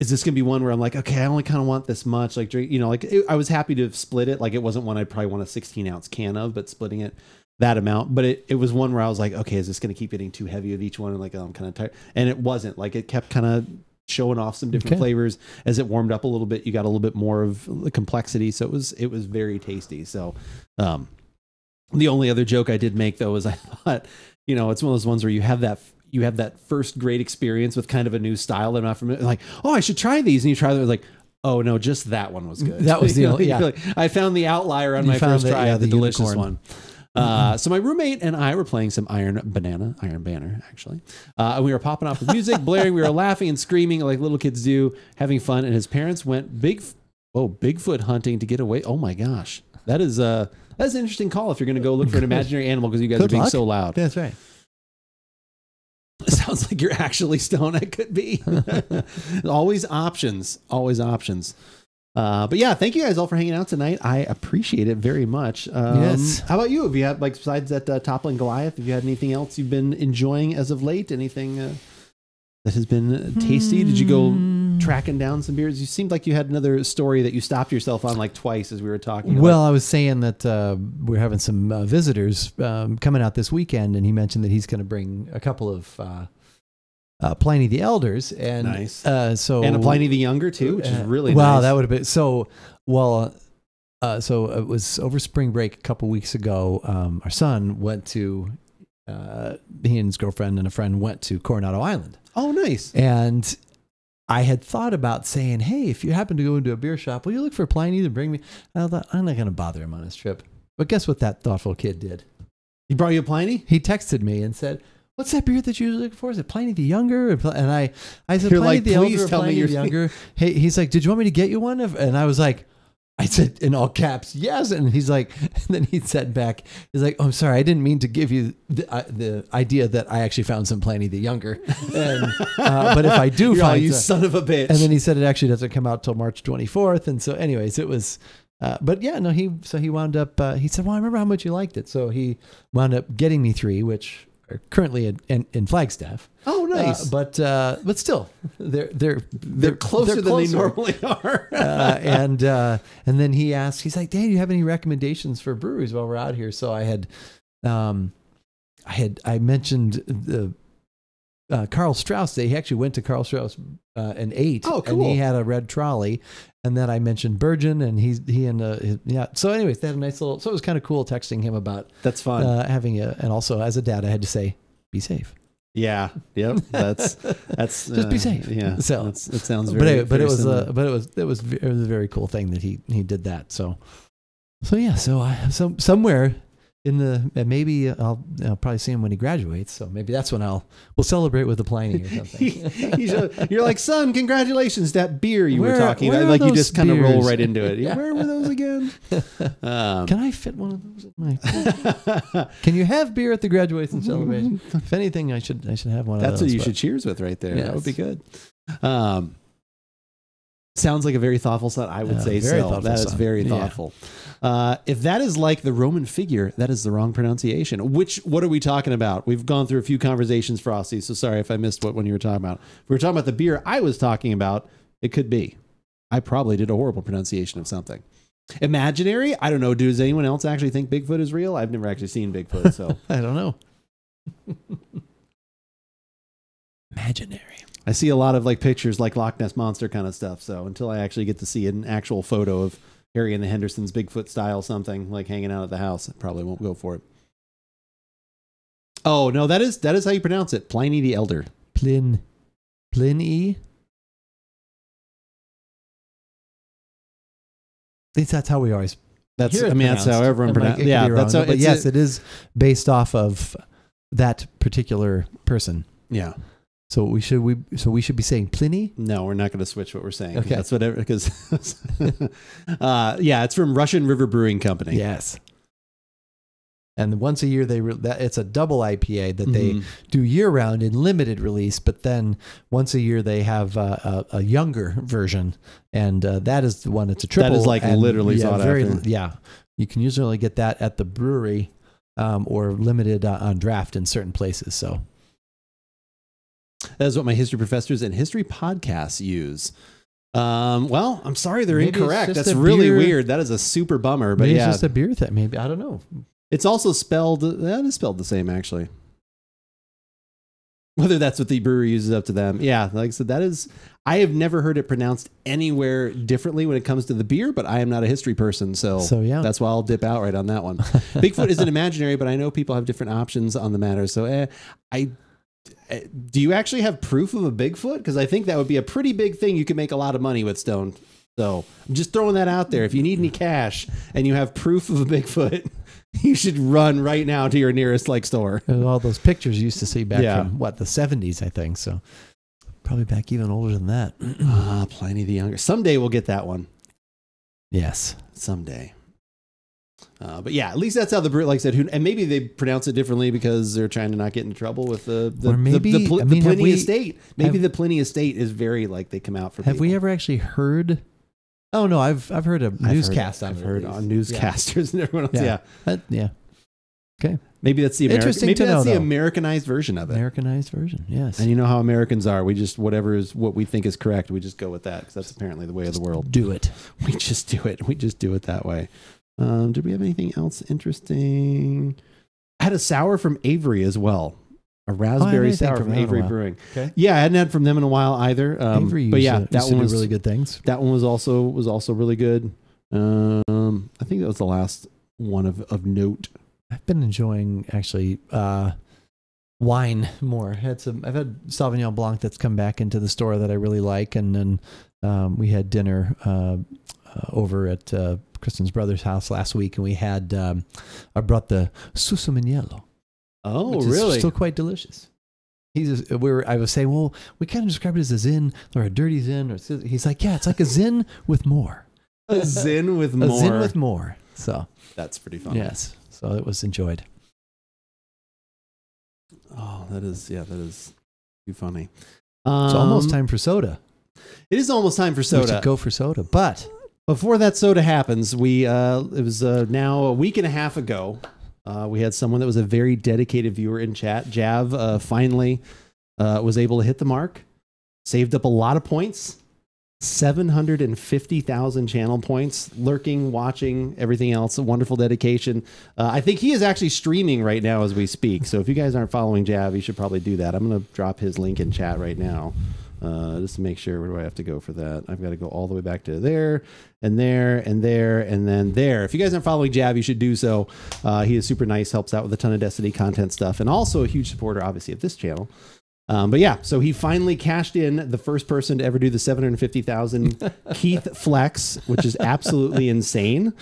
A: Is this gonna be one where I'm like, okay, I only kind of want this much, like drink, you know, like it, I was happy to split it. Like it wasn't one I'd probably want a 16 ounce can of, but splitting it that amount. But it, it was one where I was like, okay, is this gonna keep getting too heavy with each one? And like, oh, I'm kind of tired. And it wasn't. Like it kept kind of showing off some different
B: Okay.
A: flavors as it warmed up a little bit. You got a little bit more of the complexity, so it was it was very tasty. So, um, the only other joke I did make though is I thought, you know, it's one of those ones where you have that you have that first great experience with kind of a new style that I'm not familiar. Like, oh, I should try these, and you try them, like. Oh no, just that one was good.
B: That was the
A: You know,
B: only- yeah.
A: like, I found the outlier on
B: You
A: my first
B: the-
A: try,
B: yeah,
A: the,
B: the
A: delicious
B: unicorn.
A: one. Uh, so my roommate and I were playing some Iron Banana, Iron Banner, actually. Uh, and we were popping off with music, blaring. We were laughing and screaming like little kids do, having fun. And his parents went big, oh, Bigfoot hunting to get away. Oh my gosh, that is uh, that's an interesting call if you're going to go look for an imaginary animal because you guys
B: Good
A: are being
B: luck.
A: so loud.
B: That's right.
A: It sounds like you're actually stoned. It could be. always options. Always options. Uh, but yeah, thank you guys all for hanging out tonight. I appreciate it very much. Um,
B: Yes.
A: How about you? Have you had like besides that uh, toppling Goliath? Have you had anything else you've been enjoying as of late? Anything uh, that has been uh, tasty? Did you go
B: Hmm.
A: tracking down some beers? You seemed like you had another story that you stopped yourself on like twice as we were talking.
B: Well, I was saying that uh, we're having some uh, visitors um, coming out this weekend, and he mentioned that he's going to bring a couple of uh, uh, Pliny the Elders, and
A: Nice.
B: uh, so
A: and a Pliny the Younger too, which is
B: Uh,
A: really
B: wow.
A: nice.
B: That would have been so. Well, uh, so it was over spring break a couple weeks ago. Um, our son went to. Uh, he and his girlfriend and a friend went to Coronado Island,
A: oh, nice.
B: and I had thought about saying, "Hey, if you happen to go into a beer shop, will you look for Pliny to bring me?" I thought I'm not going to bother him on his trip. But guess what? That thoughtful kid did.
A: He brought you a Pliny.
B: He texted me and said, "What's that beer that you're looking for? Is it Pliny the Younger?" And I, I said,
A: You're
B: "Pliny
A: like,
B: the Elder,
A: tell me
B: Pliny
A: you're-
B: the Younger." Hey, he's like, "Did you want me to get you one?" And I was like, I said in all caps, "Yes." And he's like, and then he said back, he's like, "Oh, I'm sorry, I didn't mean to give you the, uh, the idea that I actually found some Pliny the Younger, and uh, but if I do
A: You're all, you
B: some-
A: son of a bitch.
B: and then he said it actually doesn't come out till March 24th. And so, anyways, it was, uh, but yeah, no, he, so he wound up, uh, he said, well, I remember how much you liked it. So he wound up getting me three, which currently in, in, in Flagstaff.
A: oh, nice.
B: Uh, but, uh, but still, they're, they're,
A: they're, closer than they normally are.
B: uh, and uh, and then he asked, he's like, Dan, do you have any recommendations for breweries while we're out here? So I had, um, I had I mentioned the uh, Karl Strauss. They actually went to Karl Strauss uh, and ate.
A: Oh,
B: And he had a red trolley. And then I mentioned Burgeon, and he's he and uh, his, yeah. So, anyways, they had a nice little. So it was kind of cool texting him about
A: That's fun.
B: uh, having a. And also, as a dad, I had to say, be safe.
A: yeah. Yep. That's that's
B: Just be
A: uh,
B: safe.
A: Yeah.
B: So-
A: that's, it sounds
B: but
A: very.
B: it, but it was
A: similar.
B: uh, but it was it was it was a very cool thing that he he did that. So so yeah. So I so somewhere in the maybe I'll, I'll probably see him when he graduates. So maybe that's when I'll we'll celebrate with the Pliny or something.
A: Should- You're like, son, congratulations, that beer you
B: Where-
A: were talking about. Like you just kind of roll right into it.
B: Yeah.
A: Where were those again? Um,
B: Can I fit one of those in my? Can you have beer at the graduation celebration? If anything, I should I should have one of
A: That's
B: those.
A: what you
B: but-
A: should cheers with right there. That would be good. Um, sounds like a very thoughtful son. I would say so. That is
B: son.
A: very
B: Yeah.
A: thoughtful. Uh, if that is like the Roman figure, that is the wrong pronunciation. Which what are we talking about? We've gone through a few conversations, Frosty. So sorry if I missed what one you were talking about. If we were talking about the beer I was talking about. It could be. I probably did a horrible pronunciation of something. Imaginary? I don't know. Does anyone else actually think Bigfoot is real? I've never actually seen Bigfoot, so
B: I don't know. Imaginary.
A: I see a lot of like pictures like Loch Ness monster kind of stuff. So until I actually get to see an actual photo of Harry and the Hendersons Bigfoot style something like hanging out at the house, I probably won't go for it. Oh no, that is that is how you pronounce it. Pliny the Elder.
B: Plin, Pliny. That's how we always.
A: That's I mean that's how everyone
B: like,
A: pronounces.
B: it
A: Yeah, that's how.
B: But yes,
A: a-
B: it is based off of that particular person.
A: yeah.
B: So we should we so we should be saying Pliny.
A: No, we're not going to switch what we're saying.
B: Okay.
A: That's whatever because. uh, yeah, it's from Russian River Brewing Company.
B: Yes. And once a year they re- that it's a double IPA that they
A: Mhm.
B: do year round in limited release, but then once a year they have uh, a, a younger version, and uh, that is the one. It's a triple.
A: That is like,
B: and,
A: literally
B: yeah, very,
A: after.
B: Yeah, you can usually get that at the brewery um, or limited uh, on draft in certain places. So
A: That is what my history professors and history podcasts use. Um, well, I'm sorry they're
B: Maybe
A: incorrect. That's really
B: beer-
A: weird. That is a super bummer. But
B: maybe
A: yeah,
B: it's just a beer thing. Maybe I don't know.
A: it's also spelled. That is spelled the same actually. Whether that's what the brewery uses up to them. Yeah, like I said, that is I have never heard it pronounced anywhere differently when it comes to the beer, but I am not a history person, so
B: So, yeah.
A: that's why I'll dip out right on that one. Bigfoot isn't imaginary, but I know people have different options on the matter. So eh, I do you actually have proof of a Bigfoot? Because I think that would be a pretty big thing. You could make a lot of money with Stone. So I'm just throwing that out there. If you need any cash and you have proof of a Bigfoot, you should run right now to your nearest like store.
B: All those pictures you used to see back
A: Yeah.
B: from what the 70s, I think. So probably back even older than that.
A: Ah, plenty the younger. Someday we'll get that one.
B: yes.
A: Someday. Uh, but yeah, at least that's how the brew, like I said, who, and maybe they pronounce it differently because they're trying to not get into trouble with the the,
B: Or maybe-
A: the, the, Pl-
B: I mean, have
A: Pliny
B: we-
A: estate. Maybe
B: have-
A: the Pliny estate is very like they come out for.
B: Have we ever actually heard? Oh no, I've I've heard a
A: I've heard-
B: newscast on
A: I've heard on newscasters and everyone else.
B: Yeah.
A: Yeah,
B: That- yeah.
A: maybe that's the American.
B: Interesting
A: Maybe
B: to
A: that's
B: know,
A: the
B: though.
A: Americanized version of it.
B: Americanized version. Yes.
A: And you know how Americans are. We just whatever is what we think is correct. We just go with that because that's apparently the way of the world.
B: Do it.
A: We just do it. We just do it that way. Um, did we have anything else interesting? I had a sour from Avery as well. A raspberry
B: anything
A: sour
B: from
A: from
B: them in a
A: Avery. Brewing.
B: Okay.
A: Yeah, I hadn't had from them in a while either. Um,
B: Avery
A: but yeah,
B: to-
A: that
B: used
A: one was
B: really good things.
A: That one was also was also really good. Um, I think that was the last one of of note.
B: I've been enjoying actually uh, wine more. I Had some. I've had Sauvignon Blanc that's come back into the store that I really like, and then um, we had dinner uh, uh, over at uh, Kristen's brother's house last week, and we had um, I brought the Susumaniello.
A: Oh, really?
B: Still quite delicious. He's we were I was saying, well, we kind of describe it as a zin or a dirty zin, or he's like, yeah, it's like a zin with more,
A: a zin with
B: a
A: more.
B: zin with more. So
A: That's pretty fun.
B: yes, so it was enjoyed.
A: Oh, that is yeah, that is too funny.
B: It's almost
A: Um,
B: time for soda.
A: It is almost time for
B: We
A: soda.
B: should go for soda, but
A: Before that soda happens, we uh, it was uh, now a week and a half ago. Uh, we had someone that was a very dedicated viewer in chat. Jav uh, finally uh, was able to hit the mark, saved up a lot of points, seven hundred and fifty thousand channel points, lurking, watching, everything else. A wonderful dedication. Uh, I think he is actually streaming right now as we speak. So if you guys aren't following Jav, you should probably do that. I'm going to drop his link in chat right now. Uh, just to make sure, where do I have to go for that? I've got to go all the way back to there and there and there and then there. If you guys aren't following Jav, you should do so. Uh, he is super nice, helps out with a ton of Destiny content stuff, and also a huge supporter, obviously, of this channel. Um, but yeah, so he finally cashed in the first person to ever do the 750,000 Keith Flex, which is absolutely insane.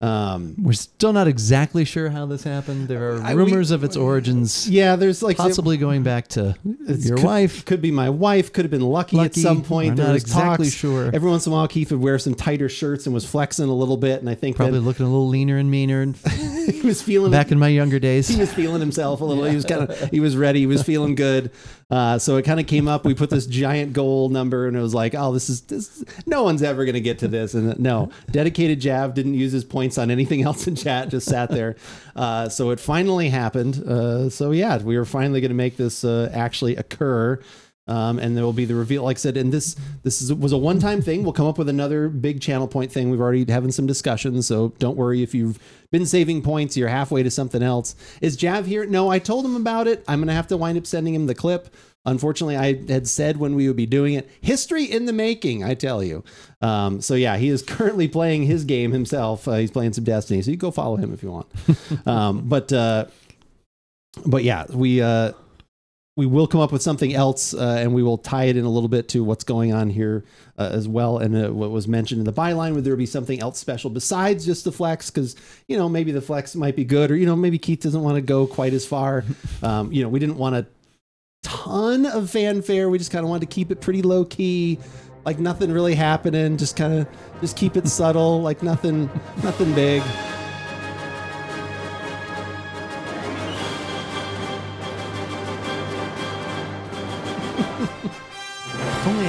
A: Um,
B: we're still not exactly sure how this happened. There are
A: I- we-
B: rumors of its origins,
A: yeah, there's like
B: possibly going back to your
A: could-
B: wife.
A: could be my wife, could have been lucky, at some point. There
B: not exactly
A: talks.
B: sure.
A: Every once in a while, Keith would wear some tighter shirts and was flexing a little bit, and I think
B: Probably
A: that
B: looking a little leaner and meaner. And
A: he was feeling
B: back in my younger days,
A: he was feeling himself a little. He was kind of he was ready. He was feeling good. Uh, so it kind of came up. We put this giant goal number, and it was like, oh, this is this. No one's ever going to get to this. And no, dedicated Jav didn't use his points on anything else in chat. Just sat there. Uh, so it finally happened. Uh, so yeah, we were finally going to make this uh, actually occur. Um, and there will be the reveal. Like I said, and this this is, was a one time thing. We'll come up with another big channel point thing. We've already having some discussions, so don't worry if you've been saving points. You're halfway to something else. Is Jav here? No, I told him about it. I'm gonna have to wind up sending him the clip. Unfortunately, I had said when we would be doing it. History in the making, I tell you. Um, so yeah, he is currently playing his game himself. Uh, he's playing some Destiny, so you go follow him if you want. um, but uh, but yeah, we uh, we will come up with something else, uh, and we will tie it in a little bit to what's going on here uh, as well. And uh, what was mentioned in the byline, would there be something else special besides just the flex? Because you know maybe the flex might be good, or you know maybe Keith doesn't want to go quite as far. Um, you know, we didn't want a ton of fanfare. We just kind of wanted to keep it pretty low key. Like nothing really happening, just kind of just keep it subtle, like nothing, nothing big.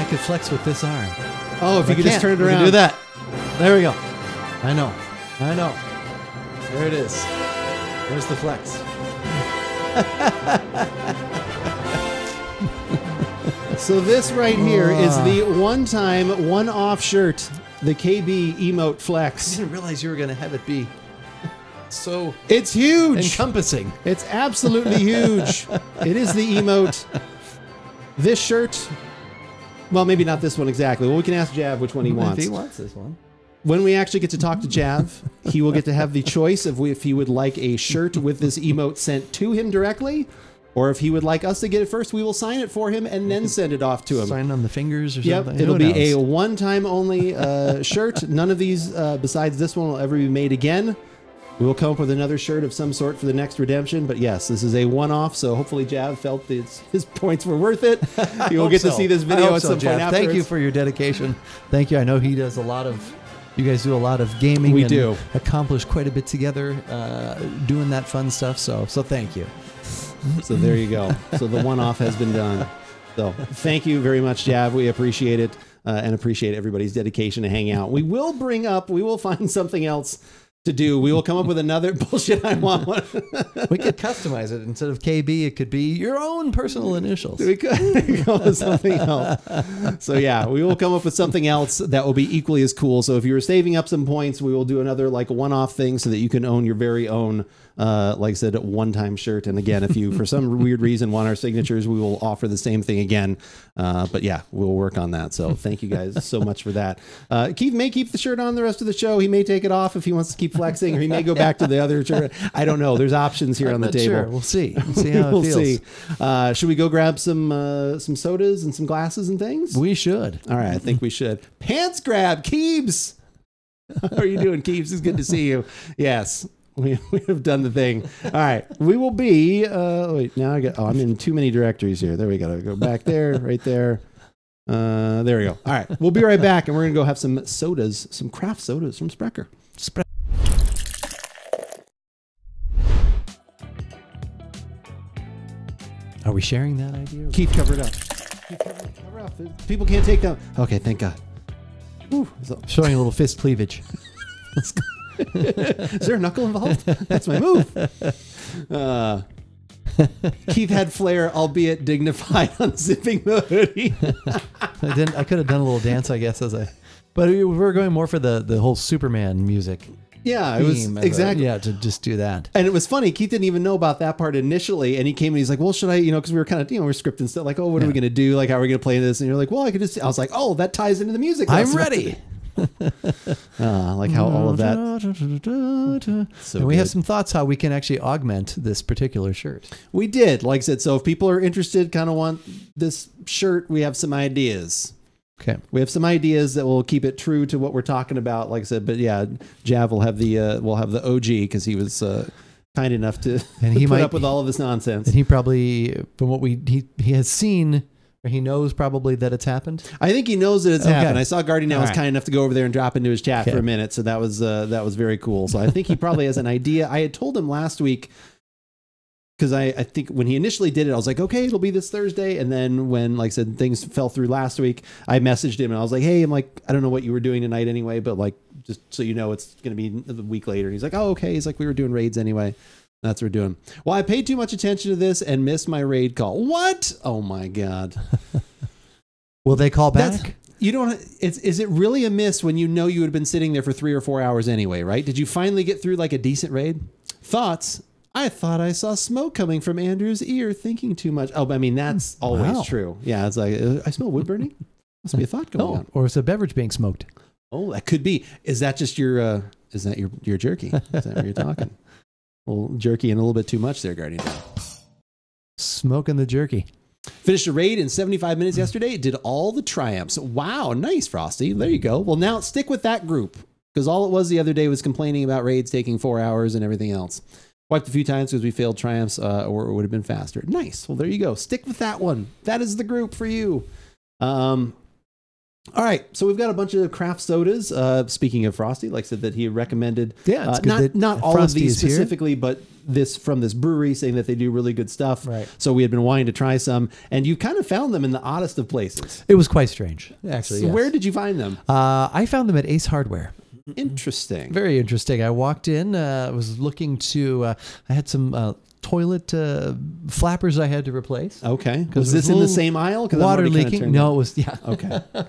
B: Could flex with this arm.
A: Oh, if you
B: I
A: could just turn it around.
B: Do that. There we go. I know. I know. There it is. There's the flex.
A: So this right here is ah. the one-time, one-off shirt, the KB emote flex.
B: I didn't realize you were going to have it be so
A: It's huge.
B: encompassing.
A: It's absolutely huge. it is the emote. this shirt. Well, maybe not this one exactly. Well, we can ask Jav which one he wants.
B: If he wants this one.
A: When we actually get to talk to Jav, he will get to have the choice of if he would like a shirt with this emote sent to him directly, or if he would like us to get it first. We will sign it for him and then send it off to him.
B: Sign on the fingers or
A: Yep,
B: something.
A: it'll
B: Who
A: be a one-time only uh, shirt. None of these, uh, besides this one, will ever be made again. We will come up with another shirt of some sort for the next redemption. But yes, this is a one-off. So hopefully, Jav felt that it's- his points were worth it. You will get to see this video at
B: so,
A: some point
B: Jeff.
A: afterwards.
B: Thank you for your dedication. Thank you. I know he does a lot of. You guys do a lot of gaming.
A: We
B: and
A: do.
B: accomplish quite a bit together, uh, doing that fun stuff. So, so thank you.
A: So there you go. So the one-off has been done. So thank you very much, Jav. We appreciate it uh, and appreciate everybody's dedication to hang out. We will bring up. We will find something else to do. We will come up with another bullshit. I want one.
B: We could customize it instead of KB. It could be your own personal initials.
A: we could go with something else. So yeah, we will come up with something else that will be equally as cool. So if you were saving up some points, we will do another like one-off thing so that you can own your very own, uh, like I said, one-time shirt. And again, if you for some weird reason want our signatures, we will offer the same thing again. Uh, but yeah, we'll work on that. So thank you guys so much for that. Uh, Keith may keep the shirt on the rest of the show. He may take it off if he wants to keep flexing, or he may go back to the other shirt. I don't know. There's options here on the table.
B: Sure. We'll see. We'll see how it
A: we'll
B: feels.
A: see. Uh, should we go grab some uh, some sodas and some glasses and things?
B: We should.
A: All right, I think we should. Pants grab, Keebs. How are you doing, Keeps? It's good to see you. Yes, we, we have done the thing. All right, we will be. Uh, wait, now I got. Oh, I'm in too many directories here. There we go. Go back there, right there. Uh, there we go. All right, we'll be right back, and we're gonna go have some sodas, some craft sodas from Sprecher.
B: Spread. Are we sharing that idea?
A: Keith, cover it up. Cover, cover up. People can't take them. Okay, thank God. So-
B: Showing a little fist cleavage.
A: Is there a knuckle involved? That's my move. Uh, Keith had flair, albeit dignified, unzipping the hoodie.
B: I didn't. I could have done a little dance, I guess, as I. But we were going more for the the whole Superman music.
A: yeah, it was
B: as a-
A: exactly.
B: yeah, to just do that.
A: And it was funny. Keith didn't even know about that part initially, and he came and he's like, "Well, should I?" You know, because we were kind of, you know, we're scripting stuff. Like, "Oh, what are we going to do? Like, how are we going to play this?" And you're like, "Well, I could just." I was like, "Oh, that ties into the music."
B: I'm ready.
A: Uh, like how all of that. So
B: and we have some thoughts how we can actually augment this particular shirt.
A: We did, like I said. So if people are interested, kind of want this shirt, we have some ideas.
B: Okay.
A: We have some ideas that will keep it true to what we're talking about. Like I said, but yeah, Jav will have the uh, will have the OG because he was uh, kind enough to
B: And he
A: put
B: might
A: up with all of this nonsense.
B: And he probably, from what we he he has seen, he knows probably that it's happened.
A: I think he knows that it's
B: Okay.
A: happened. I saw Guardian
B: Down
A: was
B: right.
A: kind enough to go over there and drop into his chat
B: Okay.
A: for a minute, so that was uh, that was very cool. So I think he probably has an idea. I had told him last week because I, I think when he initially did it, I was like, okay, it'll be this Thursday. And then when, like I said, things fell through last week, I messaged him and I was like, hey, I'm like, I don't know what you were doing tonight anyway, but like, just so you know, it's going to be a week later. He's like, oh, okay. He's like, we were doing raids anyway. That's what we're doing. Well, I paid too much attention to this and missed my raid call. What? Oh my God.
B: Will they call
A: That's-
B: back?
A: You don't. It's is it really a miss when you know you had been sitting there for three or four hours anyway, right? Did you finally get through like a decent raid? Thoughts? I thought I saw smoke coming from Andrew's ear. Thinking too much. Oh, I mean that's always
B: Wow.
A: true. Yeah, it's like uh, I smell wood burning. Must be a thought going
B: Oh,
A: on.
B: or is a beverage being smoked?
A: Oh, that could be. Is that just your? uh Is that your your jerky? Is that what you're talking? Well, jerky and a little bit too much there, Guardian.
B: Smoking the jerky.
A: Finished a raid in 75 minutes yesterday. Did all the triumphs. Wow, nice, Frosty. There you go. Well, now stick with that group because all it was the other day was complaining about raids taking four hours and everything else. Wiped a few times because we failed triumphs, uh, or it would have been faster. Nice. Well, there you go. Stick with that one. That is the group for you. Um, all right, so we've got a bunch of craft sodas. Uh, speaking of Frosty, like I said, that he recommended.
B: Yeah,
A: uh, not not all
B: Frosty
A: of these specifically, but this from this brewery saying that they do really good stuff.
B: Right.
A: So we had been wanting to try some, and you kind of found them in the oddest of places.
B: It was quite strange, actually.
A: So
B: yes.
A: where did you find them?
B: uh, I found them at Ace Hardware.
A: Interesting.
B: Very interesting. I walked in. Uh, I was looking to. Uh, I had some uh, toilet uh, flappers I had to replace.
A: Okay. Was
B: was
A: this in the same aisle?
B: Water leaking. No, it was yeah.
A: Okay.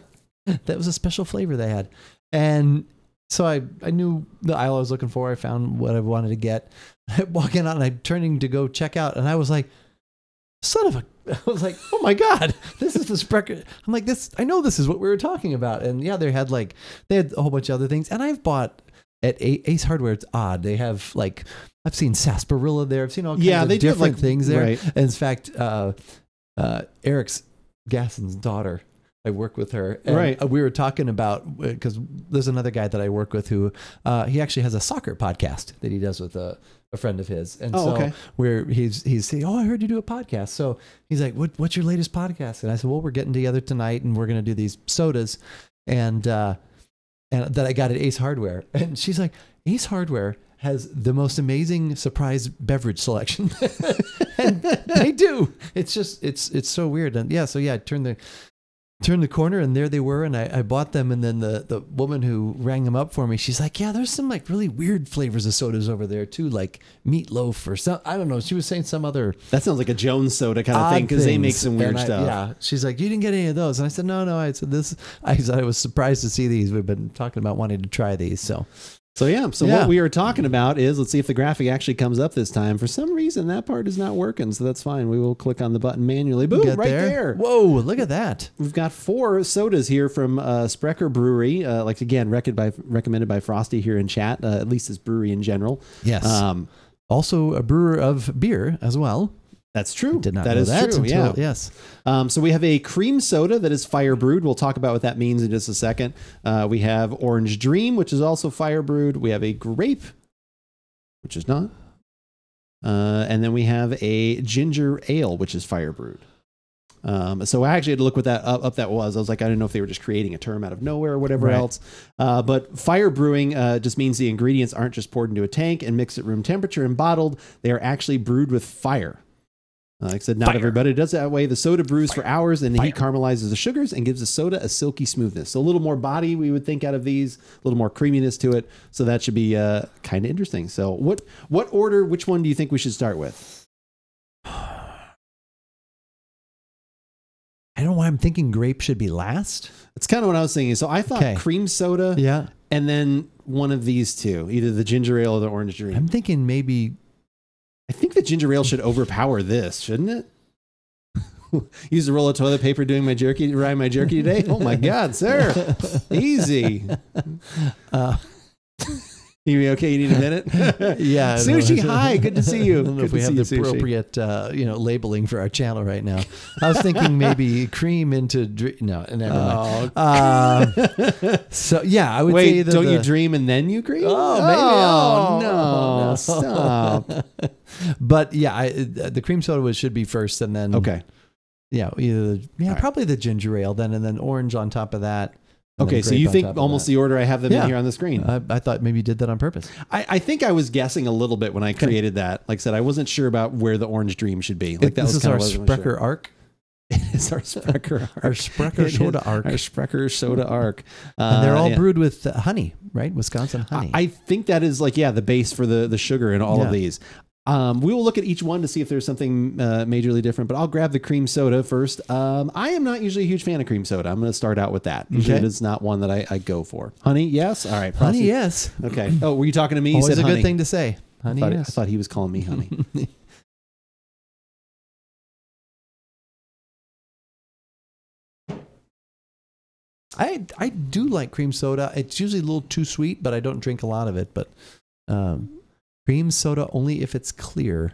B: that was a special flavor they had, and so I I knew the aisle I was looking for. I found what I wanted to get. I walk in out and I'm turning to go check out, and I was like, son of a I was like, oh my god, this is the Sprecher. I'm like, this. I know this is what we were talking about, and yeah, they had like they had a whole bunch of other things, and I've bought at Ace Hardware. It's odd they have like I've seen sarsaparilla there. I've seen all kinds
A: Yeah,
B: of different
A: like-
B: things there.
A: right.
B: And in fact, uh, uh, Eric's Gasson's daughter. I work with her. And
A: Right.
B: uh, We were talking about because there's another guy that I work with who uh, he actually has a soccer podcast that he does with a, a friend of his, and
A: Oh,
B: so
A: okay.
B: where he's he's saying, "Oh, I heard you do a podcast." So he's like, "What what's your latest podcast?" And I said, "Well, we're getting together tonight, and we're going to do these sodas, and uh, and that I got at Ace Hardware." And she's like, "Ace Hardware." Has the most amazing surprise beverage selection, and they do. It's just it's it's so weird, and yeah. So yeah, I turned the turned the corner and there they were and I, I bought them and then the, the woman who rang them up for me she's like yeah there's some like really weird flavors of sodas over there too like meatloaf or some i don't know she was saying some other
A: That sounds like a Jones soda kind of thing because they make some weird
B: I-
A: stuff.
B: yeah she's like you didn't get any of those. And i said no no i said this i said i was surprised to see these. We've been talking about wanting to try these so
A: So yeah, so
B: Yeah.
A: what we are talking about is let's see if the graphic actually comes up this time. For some reason, that part is not working, so that's fine. We will click on the button manually. Boom,
B: Get
A: right there.
B: whoa look at that
A: We've got four sodas here from uh, Sprecher Brewery. Uh, like again, by, recommended by Frosty here in chat. Uh, at least this brewery in general.
B: yes
A: Um,
B: also a brewer of beer as well
A: that's true.
B: did not
A: That
B: know
A: is
B: that
A: true.
B: until,
A: yeah.
B: yes
A: Um, so we have a cream soda that is fire brewed. We'll talk about what that means in just a second. Uh, we have Orange Dream, which is also fire brewed. We have a grape, which is not. Uh, and then we have a ginger ale, which is fire brewed. Um, so I actually had to look what that up, up that was. I was like, I didn't know if they were just creating a term out of nowhere or whatever
B: Right.
A: else. Uh, but fire brewing uh, just means the ingredients aren't just poured into a tank and mixed at room temperature and bottled. They are actually brewed with fire. Uh, like I said, not
C: Fire.
A: everybody does it that way. The soda brews for hours, and the heat caramelizes the sugars and gives the soda a silky smoothness. So a little more body, we would think out of these, a little more creaminess to it. So that should be uh, kind of interesting. So what what order? Which one do you think we should start with?
B: i don't know why i'm thinking grape should be last
A: That's kind of what I was thinking. So I thought
B: Okay.
A: cream soda,
B: yeah
A: and then one of these two, either the ginger ale or the orange dream.
B: I'm thinking maybe
A: I think the ginger ale should overpower this, shouldn't it? Use a roll of toilet paper doing my jerky, ride my jerky today. Oh my God, sir, easy.
B: uh,
A: You be okay? You need a minute?
B: yeah.
A: Sushi, hi, good to see you.
B: I don't know
A: Good
B: if we have the
A: Sushi.
B: appropriate, uh, you know, labeling for our channel right now. I was thinking maybe cream into dr- no, never mind.
A: Oh.
B: Um, so yeah, I would
A: Wait, don't you dream and then you cream?
B: Oh, maybe.
A: Oh,
B: Oh,
A: no,
B: no.
A: stop.
B: But yeah, I, uh, the cream soda was, should be first, and then
A: Okay,
B: yeah, either yeah,
A: All right.
B: probably the ginger ale, then and then orange on top of that.
A: Okay. So you think almost the order I have them
B: Yeah.
A: in here on the screen?
B: I, I thought maybe you did that on purpose.
A: I, I think I was guessing a little bit when I created that. Like I said, I wasn't sure about where the orange dream should be. Like that
B: this
A: was
B: is
A: kind
B: our
A: of what I wasn't sure.
B: Sprecher arc.
A: It's our Sprecher arc.
B: Our Sprecher
A: It
B: soda arc.
A: Our Sprecher soda arc.
B: and they're
A: Uh,
B: all
A: yeah.
B: brewed with uh, honey, right? Wisconsin honey.
A: I think that is like yeah the base for the the sugar in all
B: Yeah.
A: of these. Um, we will look at each one to see if there's something uh, majorly different, but I'll grab the cream soda first. Um, I am not usually a huge fan of cream soda. I'm going to start out with that.
B: Okay.
A: It is not one that I, I go for. Honey, yes. All right.
B: honey, yes.
A: Okay. Oh, were you talking to me? You
B: Always
A: said
B: a
A: honey.
B: good thing to say. Honey, I
A: thought, I thought he was calling me honey.
B: I I do like cream soda. It's usually a little too sweet, but I don't drink a lot of it. But um, cream soda only if it's clear.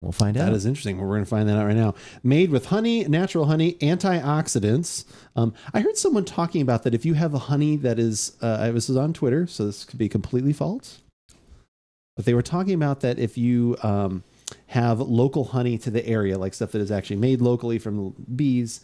B: We'll find
A: That
B: out.
A: That is interesting. We're going to find that out right now. Made with honey, natural honey, antioxidants. Um, I heard someone talking about that if you have a honey that is, uh, this is on Twitter, so this could be completely false. But they were talking about that if you um, have local honey to the area, like stuff that is actually made locally from bees,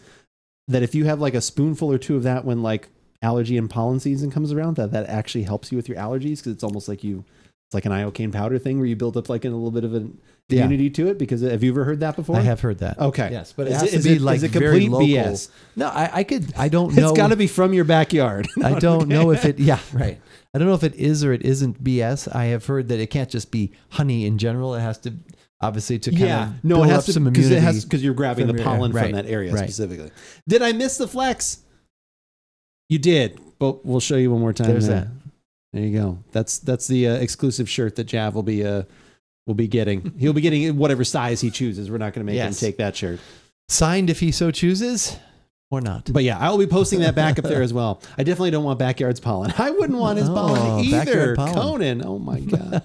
A: that if you have like a spoonful or two of that when like allergy and pollen season comes around, that that actually helps you with your allergies because it's almost like you, it's like an iocane powder thing where you build up like a little bit of an
B: Yeah.
A: immunity to it. Because uh, have you ever heard that before?
B: I have heard that.
A: Okay.
B: Yes, but it
A: Is
B: has
A: it- is
B: to be
A: it-
B: like
A: is it
B: very
A: complete
B: local.
A: BS?
B: No, I, I could. I don't know.
A: It's got to be from your backyard.
B: I don't know if it. Yeah, right. I don't know if it is or it isn't BS. I have heard that it can't just be honey in general. It has to obviously to kind
A: yeah,
B: of
A: no,
B: build
A: it
B: up
A: has to
B: some
A: because
B: immunity.
A: it has because you're grabbing the pollen
B: right,
A: from that area
B: right.
A: specifically. Did I miss the flex? You did, but we'll show you one more time.
B: There's
A: there.
B: that.
A: There you go. That's that's the uh, exclusive shirt that Jav will be uh, will be getting. He'll be getting whatever size he chooses. We're not going to make
B: Yes.
A: him take that shirt.
B: Signed if he so chooses, or not.
A: But yeah, I will be posting that back up there as well. I definitely don't want backyard's pollen. I wouldn't want his
B: Oh,
A: pollen either.
B: pollen.
A: Conan, oh my god.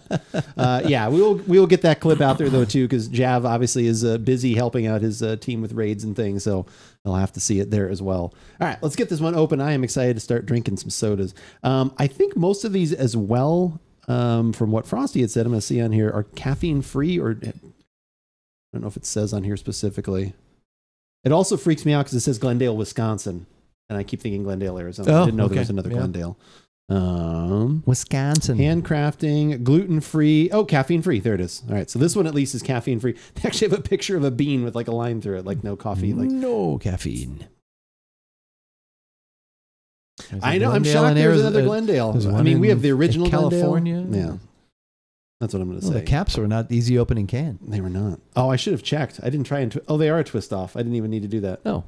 A: uh, yeah, we will we will get that clip out there though too because Jav obviously is uh, busy helping out his uh, team with raids and things, so they'll have to see it there as well. All right, let's get this one open. I am excited to start drinking some sodas. Um, I think most of these as well, um, from what Frosty had said, I'm going to see on here are caffeine free or. I don't know if it says on here specifically. It also freaks me out because it says Glendale, Wisconsin, and I keep thinking Glendale, Arizona. I
B: Oh,
A: didn't know there was another
B: Yeah.
A: Glendale. Um,
B: Wisconsin.
A: handcrafting, gluten free. Oh, caffeine free. There it is. All right, so this one at least is caffeine free. They actually have a picture of a bean with like a line through it, like no coffee. Like
B: no caffeine.
A: I know, I'm shocked there's another
B: uh,
A: Glendale. I mean, we have the original
B: California.
A: Glendale. Yeah, that's what I'm going to
B: Well,
A: say.
B: the caps were not easy opening can.
A: they were not. Oh, I should have checked. I didn't try and. Oh, they are a twist off. I didn't even need to do that.
B: No.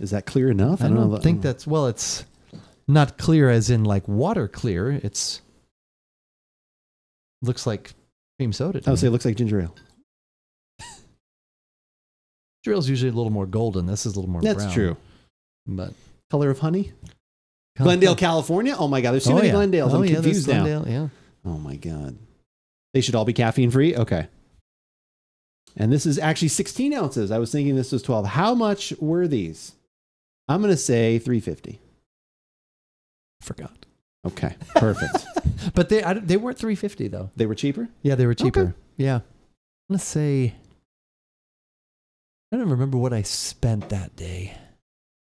A: Is that clear enough?
B: I don't
A: know.
B: think that's well. It's not clear as in like water clear. It's looks like cream soda. To
A: I would say it looks like ginger ale.
B: Ginger ale's usually a little more golden. This is a little more.
A: That's
B: brown.
A: true.
B: But
A: Color of honey. Glendale, California. Oh my God, there's too
B: Oh,
A: many
B: yeah.
A: Glendales.
B: Oh,
A: I'm
B: yeah,
A: confused now.
B: Glendale, Yeah.
A: Oh my God. They should all be caffeine free? Okay. And this is actually 16 ounces. I was thinking this was 12. How much were these? I'm going to say 350.
B: Forgot.
A: Okay. Perfect.
B: But they I, they weren't 350 though.
A: they were cheaper?
B: Yeah, they were cheaper.
A: Okay.
B: Yeah. Let's say I don't remember what I spent that day.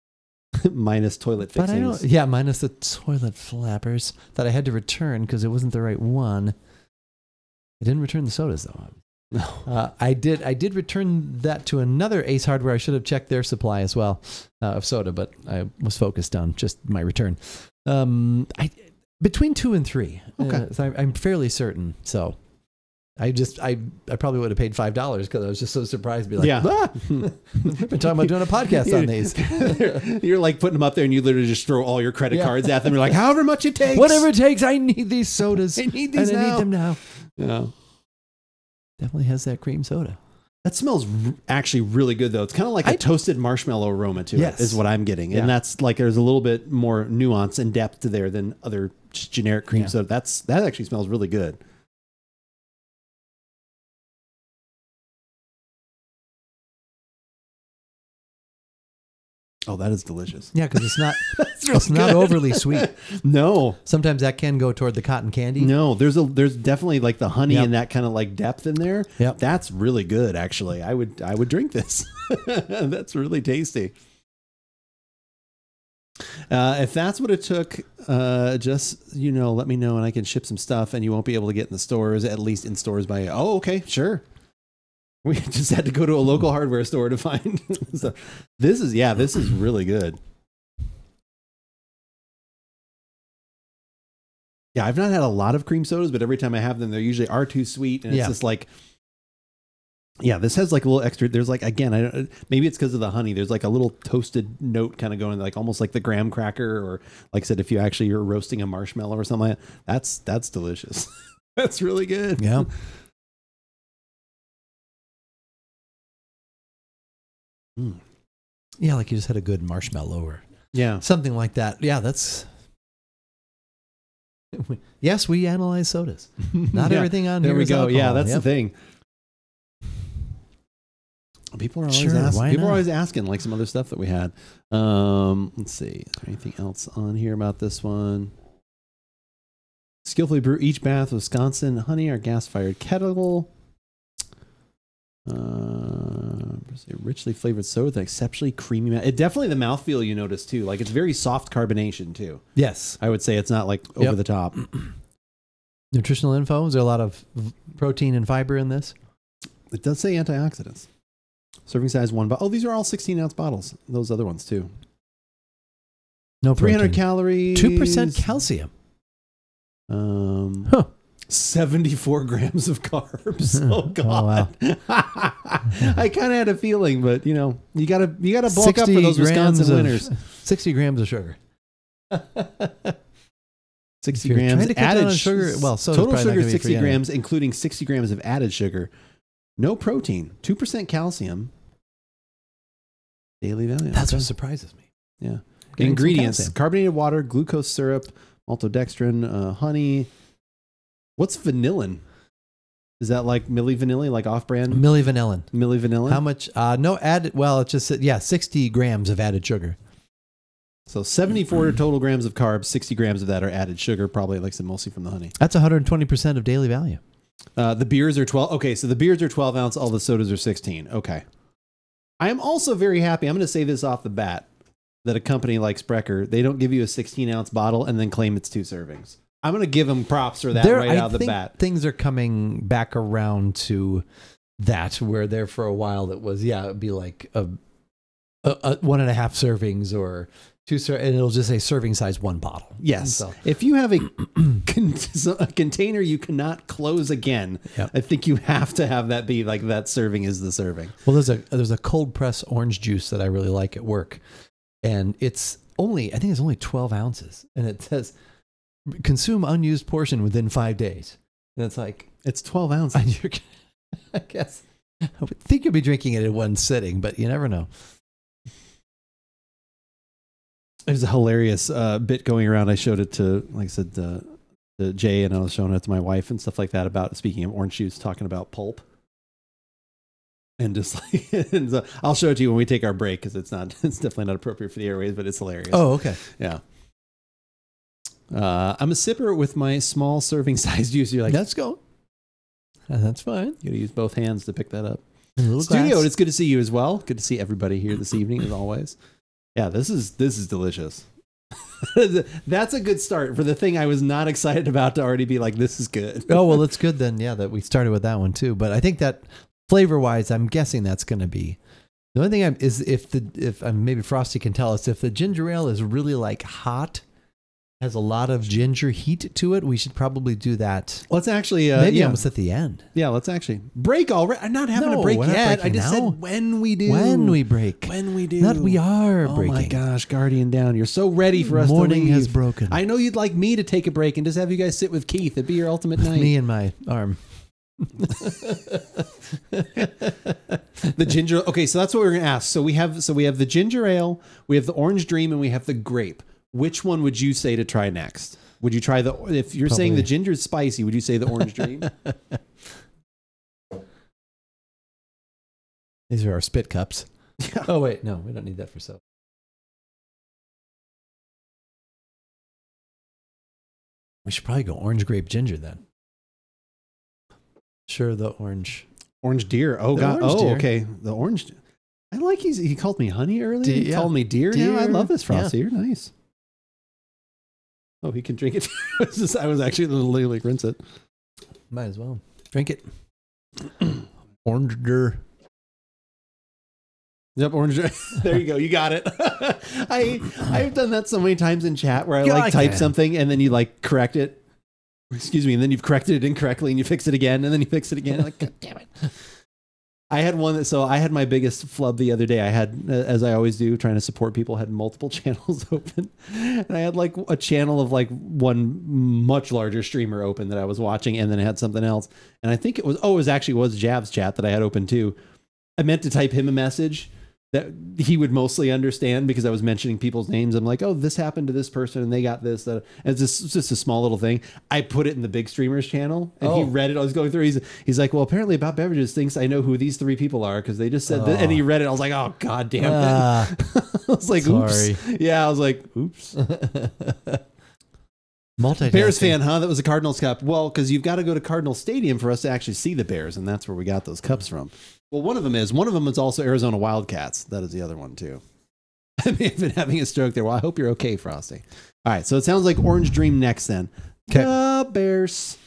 A: Minus toilet
B: But I
A: fixings.
B: don't, yeah, minus the toilet flappers that I had to return because it wasn't the right one. I didn't return the sodas though. Uh, I did. I did return that to another Ace Hardware. I should have checked their supply as well uh, of soda, but I was focused on just my return. Um, I between two and three.
A: Okay.
B: Uh, so I, I'm fairly certain. So I just I I probably would have paid five dollars because I was just so surprised. To be like,
A: Yeah.
B: ah, we've been talking about doing a podcast on these.
A: You're like putting them up there and you literally just throw all your credit
B: Yeah.
A: cards at them. You're like, however much it takes.
B: Whatever it takes, I need these sodas.
A: I need these
B: and I need them now.
A: Yeah.
B: Definitely has that cream soda.
A: That smells actually really good, though. It's kind of like a
B: I-
A: toasted marshmallow aroma to
B: Yes.
A: it, is what I'm getting.
B: Yeah.
A: And that's like there's a little bit more nuance and depth to there than other just generic cream
B: Yeah.
A: soda. That's that actually smells really good. Oh, that is delicious.
B: Yeah, because it's not
A: That's
B: it's not overly sweet.
A: No,
B: Sometimes that can go toward the cotton candy.
A: no. There's a there's definitely like the honey
B: Yep.
A: and that kind of like depth in there.
B: Yep.
A: That's really good, actually. I would I would drink this. that's really tasty. Uh, if that's what it took, uh, just you know, let me know and I can ship some stuff, and you won't be able to get in the stores, at least in stores by. Oh, okay, sure. We just had to go to a local hardware store to find. so this is yeah, this is really good. Yeah, I've not had a lot of cream sodas, but every time I have them, they usually are too sweet, and it's
B: Yeah.
A: just like, yeah, this has like a little extra. There's like again, I don't, maybe it's because of the honey. There's like a little toasted note kind of going, like almost like the graham cracker, or like I said, if you actually you're roasting a marshmallow or something like that, that's that's delicious. that's really good.
B: Yeah.
A: Mm.
B: Yeah, like you just had a good marshmallow or
A: Yeah.
B: something like that. Yeah, that's. Yes, we analyze sodas. Not
A: Yeah.
B: everything on
A: There
B: here
A: we go. Yeah, that's
B: Yep.
A: the thing. People are always
B: Sure,
A: asking. People are always asking, like some other stuff that we had. Um, let's see. Is there anything else on here about this one? Skillfully brew each bath with Wisconsin honey or gas fired kettle. Uh, richly flavored soda with an exceptionally creamy. It definitely the mouthfeel you notice too. Like it's very soft carbonation too.
B: Yes.
A: I would say it's not like over
B: Yep.
A: the top.
B: Nutritional info. Is there a lot of protein and fiber in this?
A: It does say antioxidants. Serving size one bottle. Oh, these are all 16 ounce bottles. Those other ones too.
B: No
A: 300
B: protein.
A: calories.
B: Two percent calcium.
A: Um,
B: Huh.
A: 74 grams of carbs. Oh
B: Oh,
A: God. I kind of had a feeling, but you know, you gotta you gotta bulk up for those Wisconsin
B: of-
A: winners.
B: Sixty grams of sugar.
A: 60
B: If you're trying
A: grams
B: to cut down
A: added
B: sugar- well,
A: total sugar
B: gonna
A: 60
B: for anyway.
A: grams, including 60 grams of added sugar. No protein, 2% calcium. Daily value.
B: That's what surprises me.
A: Yeah.
B: Getting
A: Ingredients carbonated water, glucose syrup, maltodextrin, uh, honey. What's vanillin? Is that like Milli Vanilli, like off brand
B: Milli vanillin.
A: Milli Vanillin?
B: How much? Uh, no added. Well, it just said yeah, sixty grams of added sugar.
A: So 74 total grams of carbs, 60 grams of that are added sugar, probably like said, mostly from the honey.
B: That's one hundred and twenty percent of daily value.
A: Uh, the beers are 12. Okay, so the beers are 12 ounce, all the sodas are 16. Okay. I am also very happy. I'm going to say this off the bat that a company like Sprecher, they don't give you a 16 ounce bottle and then claim it's two servings. I'm going to give them props for that
B: There-
A: right
B: I
A: out of the
B: think
A: bat.
B: Things are coming back around to that where there for a while it was yeah it'd be like a, a, a one and a half servings or two ser- and it'll just say serving size one bottle.
A: Yes.
B: So-
A: If you have a, con- a container you cannot close again,
B: Yep.
A: I think you have to have that be like that serving is the serving.
B: Well, there's a there's a cold press orange juice that I really like at work, and it's only I think it's only 12 ounces, and it says consume unused portion within five days. And it's like
A: It's 12 ounces.
B: I guess I would think you'll be drinking it in one sitting, but you never know.
A: There's a hilarious uh, bit going around. I showed it to, like I said, uh, to Jay, and I was showing it to my wife and stuff like that about speaking of orange juice, talking about pulp. And just like, and so I'll show it to you when we take our break because it's not, it's definitely not appropriate for the airways, but it's hilarious.
B: Oh, okay.
A: yeah. Uh, I'm a sipper with my small serving size juice. You're like,
B: Let's go. Uh, That's fine.
A: you gotta use both hands to pick that up. Studio,
B: glass.
A: it's good to see you as well. Good to see everybody here this evening, as always. Yeah, this is this is delicious. That's a good start for the thing I was not excited about to already be like, this is good.
B: oh well, it's good then. Yeah, that we started with that one too. But I think that flavor wise, I'm guessing that's going to be the only thing. I'm, is if the if um, maybe Frosty can tell us if the ginger ale is really like hot, has a lot of ginger heat to it. We should probably do that.
A: Let's actually, uh,
B: maybe
A: yeah,
B: almost at the end
A: yeah, let's actually break already. I'm not having
B: No,
A: a break yet. I just
B: now.
A: said when we do.
B: when we break.
A: when we do.
B: Not we are
A: Oh
B: breaking.
A: my gosh, Guardian down! You're so ready for us
B: Morning has broken.
A: I know you'd like me to take a break and just have you guys sit with Keith. It'd be your ultimate night.
B: Me and my arm.
A: the ginger okay so that's what we're gonna ask so we have so we have the ginger ale we have the orange dream and we have the grape which one would you say to try next would you try the if you're saying the ginger is spicy would you say the orange dream
B: These are our spit cups.
A: Yeah.
B: Oh wait, no, we don't need that for soap. We should probably go orange grape ginger then. Sure, the orange.
A: orange deer oh
B: The
A: god oh
B: deer.
A: okay the orange i like he's he called me honey earlier he
B: yeah.
A: called me deer, now i love this
B: yeah.
A: frosty you're nice oh he can drink it I was just- i was actually literally like rinse it
B: Might as well drink it. orange der.
A: Yep, orange. there you go. You got it. I I've done that so many times in chat where I
B: Yeah,
A: like
B: I
A: type
B: can.
A: something and then you like correct it. Excuse me, and then you've corrected it incorrectly and you fix it again and then you fix it again. Like, God damn it. I had one that so I had my biggest flub the other day. I had, uh, as I always do, trying to support people, had multiple channels open, and I had like a channel of like one much larger streamer open that I was watching, and then I had something else, and I think it was oh, it was actually was Jav's chat that I had open too. I meant to type him a message that he would mostly understand because I was mentioning people's names. I'm like, oh, this happened to this person and they got this. That and it's just, it's just a small little thing. I put it in the big streamers channel and he
B: Oh.
A: read it. I was going through. He's he's like, well, apparently about beverages thinks I know who these three people are because they just said that. And he read it. I was like, oh god damn it.
B: Ah,
A: I was like,
B: Sorry.
A: oops. Yeah, I was like, oops.
B: multitasking.
A: Bears fan, huh? That was a Cardinals cup. Well, because you've got to go to Cardinal Stadium for us to actually see the Bears, and that's where we got those cups from. Well, one of them is. One of them is also Arizona Wildcats. That is the other one too. I may have been having a stroke there. Well, I hope you're okay, Frosty. All right, so it sounds like Orange Dream next then.
B: Okay.
A: The Bears.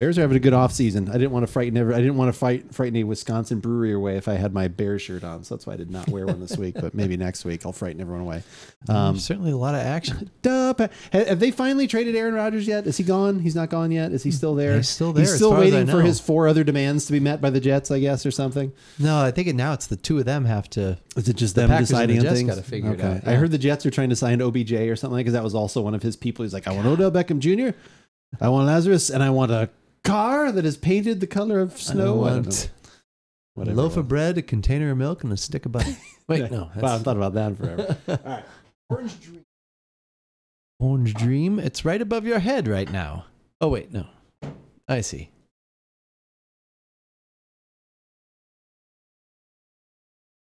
A: Bears are having a good off season. I didn't want to frighten ever. I didn't want to fight frighten a Wisconsin brewery away if I had my bear shirt on. So that's why I did not wear one this week. But maybe next week I'll frighten everyone away. Um,
B: certainly a lot of action.
A: duh, have they finally traded Aaron Rodgers yet? Is he gone? He's not gone yet. Is he still there?
B: He's still there,
A: He's still
B: far as I
A: waiting for his four other demands to be met by the Jets, I guess, or something.
B: No, I think it, now it's the two of them have to.
A: Is it just
B: The
A: them
B: Packers and
A: deciding
B: the
A: on
B: Jets figure it out,
A: I heard the Jets are trying to sign OBJ or something because that was also one of his people. He's like, I want Odell Beckham Jr., I want Lazarus, and I want a car that is painted the color of snow. I
B: want a loaf of bread, a container of milk, and a stick of butter. Wait, no.
A: wow, I've thought about that forever. All right, Orange Dream.
B: Orange Dream. It's right above your head right now. Oh wait, no. I see.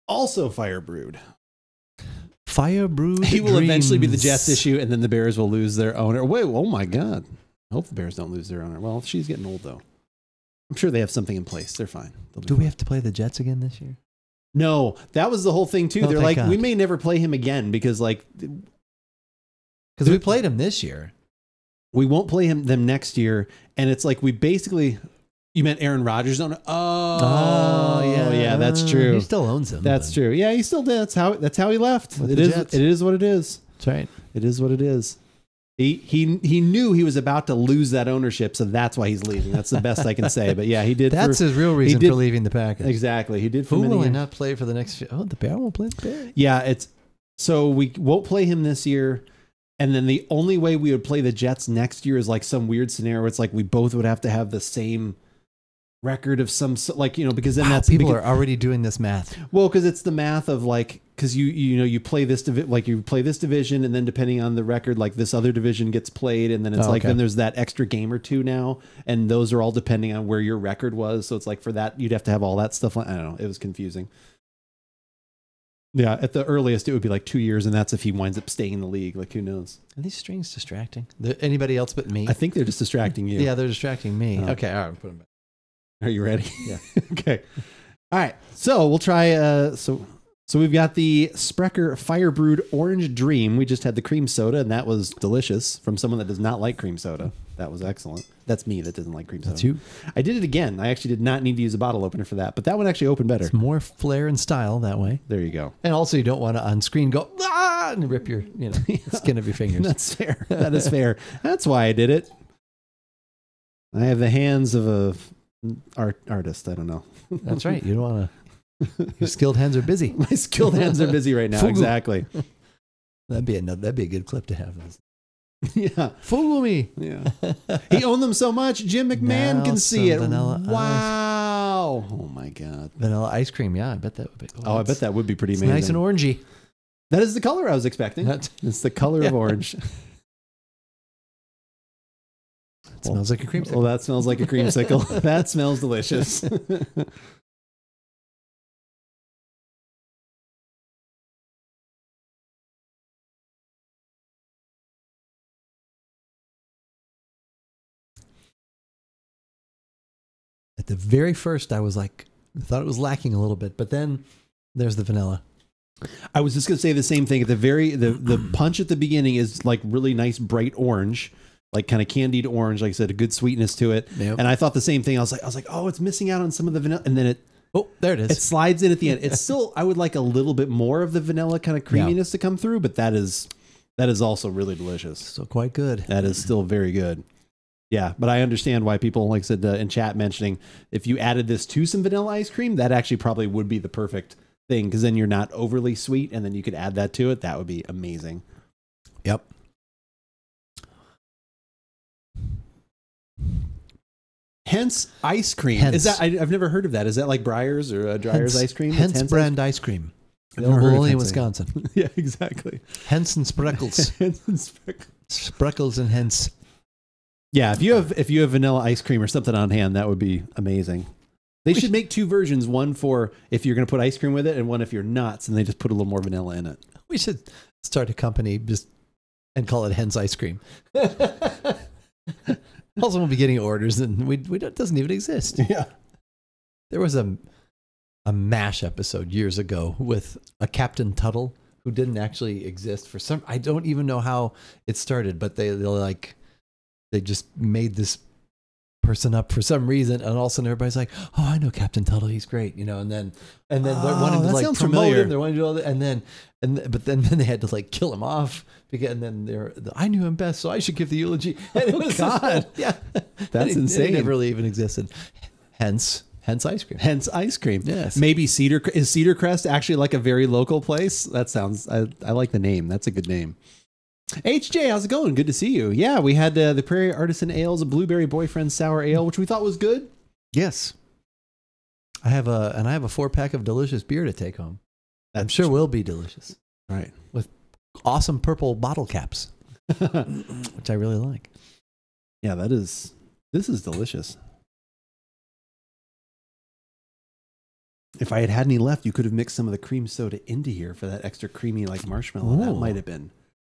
A: Also fire brewed.
B: Fire brewed.
A: He will eventually be the
B: dreams.
A: Jets issue, and then the Bears will lose their owner. Wait, oh my God! I hope the Bears don't lose their owner. Well, she's getting old though. I'm sure they have something in place. They're fine.
B: Do
A: fine.
B: we have to play the Jets again this year?
A: No, that was the whole thing too.
B: Oh,
A: They're like,
B: God.
A: we may never play him again because like
B: Because we played him this year.
A: we won't play him them next year, and it's like we basically. You meant Aaron Rodgers? Don't. Oh, oh, yeah, yeah, that's true.
B: He still owns him.
A: That's true. Yeah, he still did. That's how. That's how he left.
B: With
A: it is.
B: Jets.
A: It is what it is.
B: That's right.
A: It is what it is. He he he knew he was about to lose that ownership, so that's why he's leaving. That's the best I can say. But yeah, he did.
B: That's
A: for,
B: his real reason
A: did-
B: for leaving the Packers.
A: exactly. He did for
B: Who
A: many
B: will he not play for the next? Few? Oh, the Bear won't play the Bear.
A: Yeah, it's so we won't play him this year. And then the only way we would play the Jets next year is like some weird scenario where it's like we both would have to have the same record of some like you know because then
B: Wow,
A: that's
B: people
A: because,
B: are already doing this math.
A: well because it's the math of like because you you know you play this divi- like you play this division and then depending on the record like this other division gets played and then it's
B: Oh,
A: like
B: okay.
A: then there's that extra game or two now and those are all depending on where your record was so it's like for that you'd have to have all that stuff like I don't know it was confusing. Yeah, at the earliest it would be like two years, and that's if he winds up staying in the league. Like who knows?
B: Are these strings distracting? The- anybody else but me?
A: I think they're just distracting you.
B: Yeah, they're distracting me.
A: Oh.
B: Okay, all right, put them back.
A: Are you ready?
B: Yeah.
A: okay. All right. So we'll try. Uh, so so we've got the Sprecher Fire Brewed Orange Dream. We just had the cream soda, and that was delicious from someone that does not like cream soda. That was excellent. That's me that doesn't like cream soda.
B: That's you.
A: I did it again. I actually did not need to use a bottle opener for that, but that one actually opened better.
B: It's more flair and style that way.
A: There you go.
B: And also, you don't want to on screen go ah and rip your you know skin of your fingers.
A: That's fair. That is fair. That's why I did it. I have the hands of a art artist. I don't know.
B: That's right. You don't want to. Your skilled hands are busy.
A: My skilled hands are busy right now.
B: Fugu.
A: Exactly.
B: That'd be another. That'd be a good clip to have.
A: yeah.
B: Fool me.
A: Yeah. He owned them so much, Jim McMahon
B: Now
A: can see it.
B: vanilla ice.
A: Wow. Oh my God.
B: Vanilla ice cream. Yeah, I bet that would be.
A: Oh, I bet that would be pretty amazing.
B: nice and orangey.
A: That is the color I was expecting.
B: That
A: It's the color of
B: Yeah.
A: orange.
B: smells like a cream.
A: Well, that smells like a creamsicle. that smells delicious.
B: At the very first, I was like, I thought it was lacking a little bit, but then there's the vanilla.
A: I was just gonna say the same thing. At the very the the punch at the beginning is like really nice bright orange, like kind of candied orange. Like I said, a good sweetness to it.
B: Yep.
A: And I thought the same thing. I was like, I was like, oh, it's missing out on some of the vanilla, and then it
B: oh, there it is.
A: it slides in at the end. It's still I would like a little bit more of the vanilla kind of creaminess to come through, but that is that is also really delicious.
B: so quite good.
A: That is still very good. Yeah, but I understand why people, like I said uh, in chat, mentioning if you added this to some vanilla ice cream, that actually probably would be the perfect thing because then you're not overly sweet, and then you could add that to it. That would be amazing.
B: Yep.
A: Hence ice cream.
B: Hence.
A: Is that I, I've never heard of that? Is that like Breyers or uh, Dreyer's
B: Hence-
A: ice cream?
B: Hence,
A: ice-
B: brand ice cream.
A: I've never heard
B: Available only in Wisconsin.
A: yeah, exactly.
B: Hence and Spreckles.
A: Hence and Spreckles.
B: Spreckles and Hence.
A: Yeah, if you have if you have vanilla ice cream or something on hand, that would be amazing. They should make two versions: one for if you're going to put ice cream with it, and one if you're nuts, and they just put a little more vanilla in it.
B: We should start a company just and call it Hens Ice Cream. also, we'll be getting orders, and we, we don't, doesn't even exist.
A: Yeah,
B: There was a a M*A*S*H episode years ago with a Captain Tuttle who didn't actually exist for some. I don't even know how it started, but they they like they just made this person up for some reason, and all of a sudden everybody's like, "Oh, I know Captain Tuttle. He's great," you know. And then and then they're
A: Oh,
B: wanting to like promote him. They're wanting to do all that, and then and but then then they had to like kill him off because and then they're I knew him best, so I should give the eulogy. And it
A: Oh,
B: was this
A: God.
B: whole- yeah,
A: That's
B: it-
A: insane.
B: It never really even existed. Hence, hence ice cream.
A: Hence ice cream.
B: Yes.
A: Maybe Cedar is Cedar Crest actually like a very local place? That sounds I, I like the name. That's a good name. HJ, how's it going? Good to see you. Yeah, we had uh, the Prairie Artisan Ales, a blueberry boyfriend sour ale, which we thought was good.
B: Yes. I have a and I have a four pack of delicious beer to take home. I'm
A: That's
B: sure will be delicious.
A: right.
B: With awesome purple bottle caps, which I really like.
A: yeah, that is this is delicious. If I had had any left, you could have mixed some of the cream soda into here for that extra creamy like marshmallow. That might have been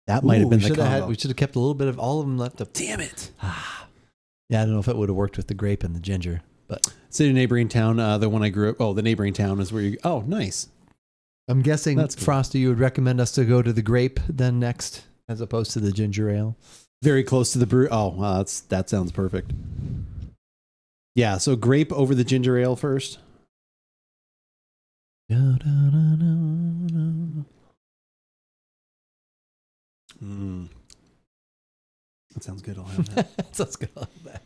A: that might have been the combo.
B: had, we should have kept a little bit of all of them left up.
A: Damn it!
B: Ah. Yeah, I don't know if it would have worked with the grape and the ginger, but
A: City neighboring town, uh, the one I grew up. Oh, the neighboring town is where you. Oh, nice.
B: I'm guessing
A: That's.
B: Frosty, you would recommend us to go to the grape then next, as opposed to the ginger ale.
A: very close to the brew. Oh, wow, that's that sounds perfect. Yeah, so grape over the ginger ale first. Mm. That sounds good. I'll have that.
B: Sounds good. I like that.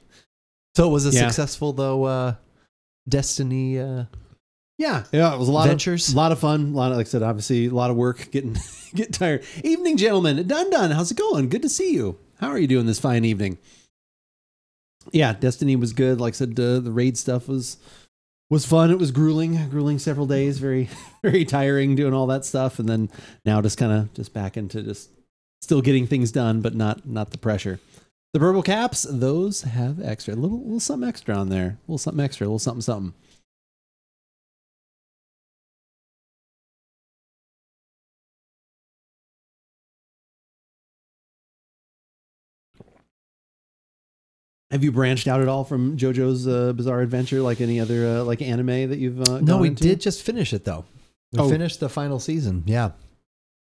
B: So it was it
A: Yeah.
B: successful though? Uh, Destiny uh,
A: yeah, yeah, it was a lot
B: Ventures?
A: of a lot of fun. A lot of, like I said, obviously a lot of work. Getting getting tired. Evening, gentlemen. Dun dun. How's it going? Good to see you. How are you doing this fine evening? Yeah, Destiny was good. Like I said, uh, the raid stuff was was fun. It was grueling, grueling several days. Very very tiring doing all that stuff, and then now just kind of just back into just still getting things done, but not not the pressure. The purple caps, those have extra, a little little something extra on there, a little something extra, a little something something. Have you branched out at all from JoJo's uh, Bizarre Adventure, like any other uh, like anime that you've? Uh,
B: No, we
A: into?
B: did just finish it though. We
A: Oh.
B: finished the final season. Yeah,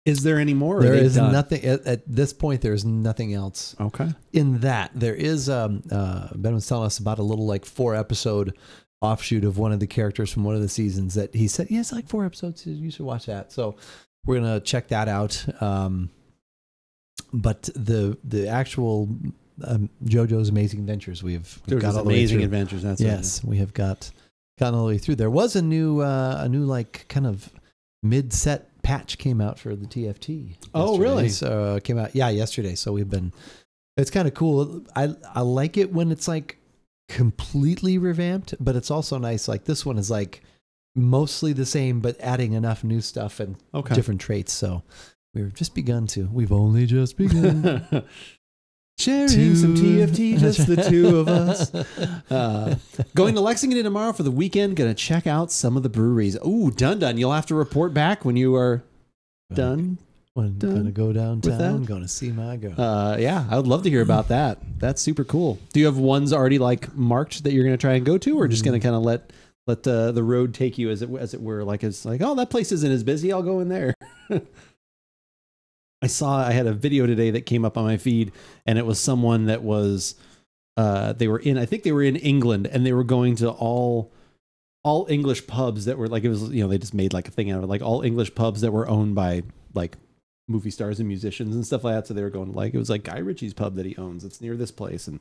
A: Is there any more?
B: there is
A: done?
B: nothing at, at this point. There is nothing else
A: Okay.
B: in that. There is. Um, uh, ben was telling us about a little like four episode offshoot of one of the characters from one of the seasons that he said, "Yeah, it's like four episodes. You should watch that." So we're gonna check that out. Um, but the the actual um, JoJo's Amazing Adventures, we've, we've got all the way
A: amazing
B: through.
A: adventures. That's what it
B: yes, we have got gotten all the way through. There was a new uh, a new like kind of mid set patch came out for the TFT.
A: Oh, really?
B: So uh, came out yeah yesterday. So we've been it's kind of cool. I I like it when it's like completely revamped, but it's also nice. Like this one is like mostly the same, but adding enough new stuff and
A: Okay.
B: different traits. So we've just begun to. We've only just begun.
A: Sharing
B: to-
A: some TFT, just the two of us. Uh, going to Lexington tomorrow for the weekend. Going to check out some of the breweries. Ooh, done, done. You'll have to report back when you are done.
B: I'm gonna go downtown.
A: that?
B: Gonna see my girl.
A: Uh, yeah, I would love to hear about that. That's super cool. Do you have ones already like marked that you're going to try and go to, or just going to kind of let let uh, the the road take you as it as it were? Like it's like, oh, that place isn't as busy. I'll go in there. I saw I had a video today that came up on my feed, and it was someone that was uh, they were in I think they were in England, and they were going to all all English pubs that were like it was you know they just made like a thing out of it like all English pubs that were owned by like movie stars and musicians and stuff like that. So they were going like it was like Guy Ritchie's pub that he owns. It's near this place and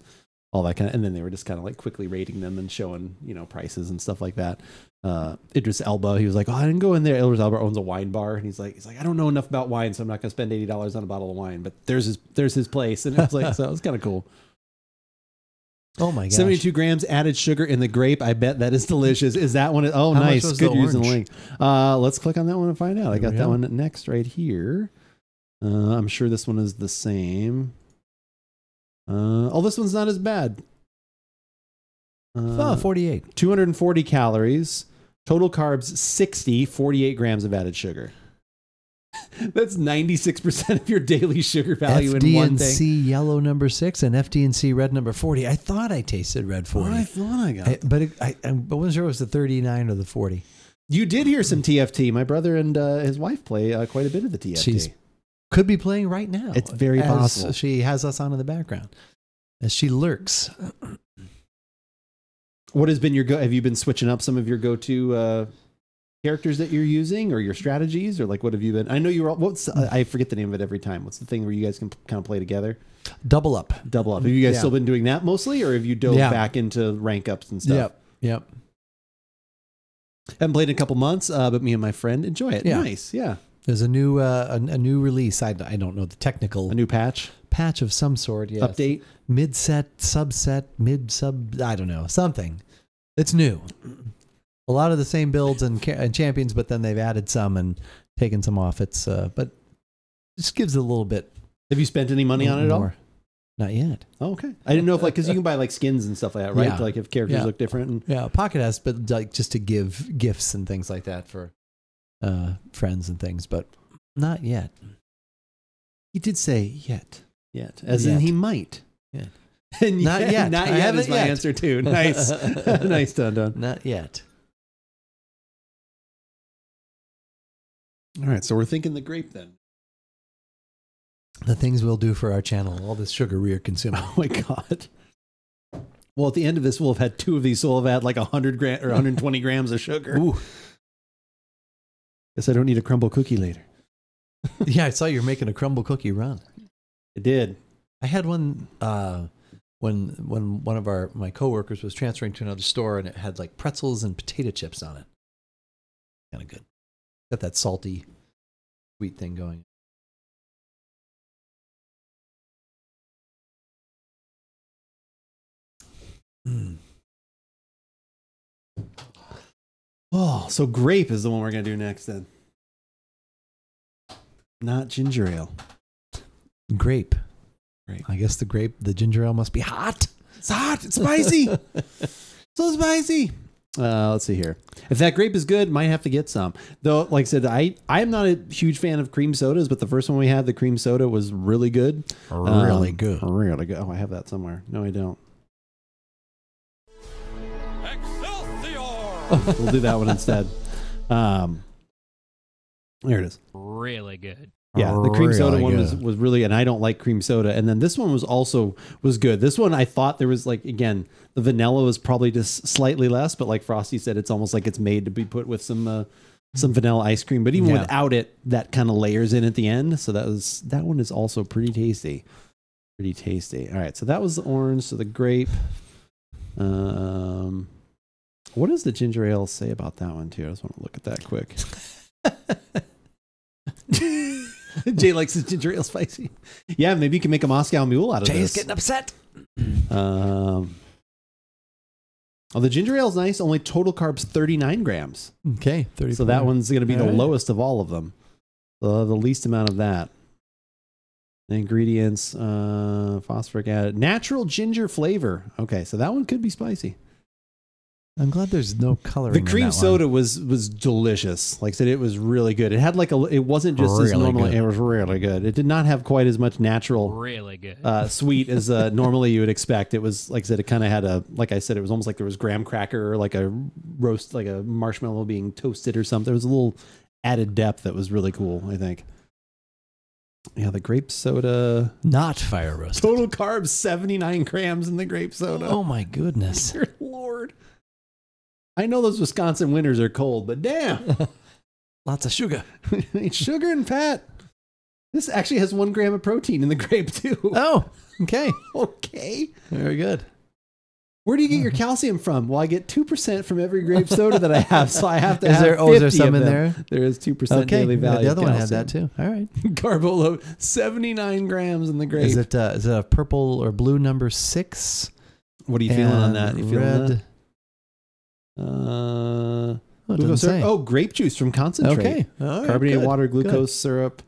A: all that kind of. And then they were just kind of like quickly rating them and showing you know prices and stuff like that. Uh, Idris Elba, he was like, "Oh, I didn't go in there." Idris Elba owns a wine bar, and he's like, "He's like, I don't know enough about wine, so I'm not going to spend eighty dollars on a bottle of wine." But there's his there's his place, and it was like so it was kind of cool.
B: oh my gosh.
A: 72 grams added sugar in the grape. I bet that is delicious. Is that one? Oh,
B: How
A: nice. Good using the link. Uh, let's click on that one and find out. I got that one next right here. Uh, I'm sure this one is the same. Uh, oh, this one's not as bad. Uh,
B: Oh, 48.
A: 240 calories. Total carbs 60, 48 grams of added sugar. That's 96% of your daily sugar value in one thing.
B: FD&C yellow number six and FD&C red number 40. I thought I tasted red 40.
A: Oh, I thought I got
B: I- but it, I, I wasn't sure it was the 39 or the 40.
A: You did hear some TFT. My brother and uh, his wife play uh, quite a bit of the TFT.
B: She's Could be playing right now.
A: It's very possible.
B: She has us on in the background as she lurks.
A: what has been your go? Have you been switching up some of your go-to uh, characters that you're using, or your strategies, or like what have you been? I know you were. all- What's I forget the name of it every time. What's the thing where you guys can kind of play together?
B: Double up.
A: Double up. Have you guys
B: Yeah.
A: still been doing that mostly, or have you dove
B: Yeah.
A: back into rank ups and stuff?
B: Yep. Yep.
A: Haven't played in a couple months, uh, but me and my friend enjoy it.
B: Yeah.
A: Nice, yeah.
B: There's a new uh, a, a new release. I, I don't know the technical
A: A new patch
B: patch of some sort. Yes.
A: update.
B: Mid set, subset, mid sub. I don't know something. It's new. A lot of the same builds and, and champions, but then they've added some and taken some off. It's uh, but just gives it a little bit.
A: Have you spent any money on it at all?
B: Not yet.
A: Oh, okay. I didn't know if like because you can buy like skins and stuff like that, right?
B: Yeah.
A: Like if characters
B: Yeah.
A: look different. And,
B: Yeah, Pocket has, but like just to give gifts and things like that for uh, friends and things, but not yet.
A: he did say yet, yet, as in he might.
B: Yeah.
A: And
B: Not yet.
A: Not
B: I
A: yet is my
B: yet.
A: answer too. Nice, nice done, done.
B: Not yet.
A: All right, so we're thinking the grape then.
B: The things we'll do for our channel, all this sugar we are consuming.
A: Oh my god. Well, at the end of this, we'll have had two of these, so we'll have had like 100 gram or 120 grams of sugar.
B: Ooh.
A: Guess I don't need a crumble cookie later.
B: yeah, I saw you're making a crumble cookie run.
A: I did.
B: I had one uh, when when one of our my coworkers was transferring to another store, and it had like pretzels and potato chips on it. Kind of good. Got that salty, sweet thing going. Mm.
A: Oh, so grape is the one we're gonna do next then. Not ginger ale.
B: Grape.
A: Grape.
B: I guess the grape, the ginger ale must be hot.
A: It's hot. It's spicy. so spicy. Uh, let's see here. If that grape is good, might have to get some. Though, like I said, I I'm not a huge fan of cream sodas, but the first one we had, the cream soda, was really good.
B: really
A: Um,
B: good.
A: Really good. Oh, I have that somewhere. No, I don't. We'll do that one instead. Um, there it is.
C: really good.
A: Yeah, the cream soda
B: Really
A: one was, was really, and I don't like cream soda. And then this one was also was good. This one I thought there was like again the vanilla was probably just slightly less, but like Frosty said, it's almost like it's made to be put with some uh, some vanilla ice cream. But even
B: Yeah.
A: without it, that kind of layers in at the end. So that was that one is also pretty tasty, pretty tasty. All right, so that was the orange. So the grape. Um, what does the ginger ale say about that one too? I just want to look at that quick. Jay likes his ginger ale spicy. Yeah, maybe you can make a Moscow Mule out of
B: Jay's
A: this.
B: getting upset.
A: um, oh, the ginger ale is nice. Only total carbs thirty nine grams.
B: Okay, thirty.
A: So that one's going to be the
B: All right.
A: lowest of all of them. So the least amount of that. The ingredients: uh, phosphoric added, natural ginger flavor. Okay, so that one could be spicy.
B: I'm glad there's no coloring.
A: The
B: in
A: cream
B: that
A: soda was was delicious. Like I said, it was really good. It had like a. It wasn't just as
B: Really
A: normal.
B: good.
A: It was really good. It did not have quite as much natural
C: Really good.
A: uh, sweet as uh, normally you would expect. It was like I said, it kind of had a like I said, it was almost like there was graham cracker or like a roast, like a marshmallow being toasted or something. There was a little added depth that was really cool. I think. Yeah, the grape soda.
B: Not fire roasted.
A: Total carbs seventy nine grams in the grape soda.
B: Oh my goodness.
A: Dear Lord. I know those Wisconsin winters are cold, but damn,
B: Lots of sugar.
A: sugar and fat. This actually has one gram of protein in the grape too.
B: Oh, okay.
A: Okay.
B: Very good.
A: Where do you get your calcium from? Well, I get two percent from every grape soda that I have, so I have to.
B: Is
A: have
B: there? Oh, is there some in there?
A: There is two percent
B: Okay.
A: daily value.
B: the other one had that too. All right.
A: Carbo load seventy nine grams in the grape.
B: Is it? Uh, is it a purple or blue number six?
A: what are you feeling on that?
B: And
A: You feeling
B: red.
A: that? Uh,
B: Oh,
A: glucose syrup. Oh, grape juice from concentrate.
B: okay. Right,
A: carbonated
B: good.
A: water, glucose syrup.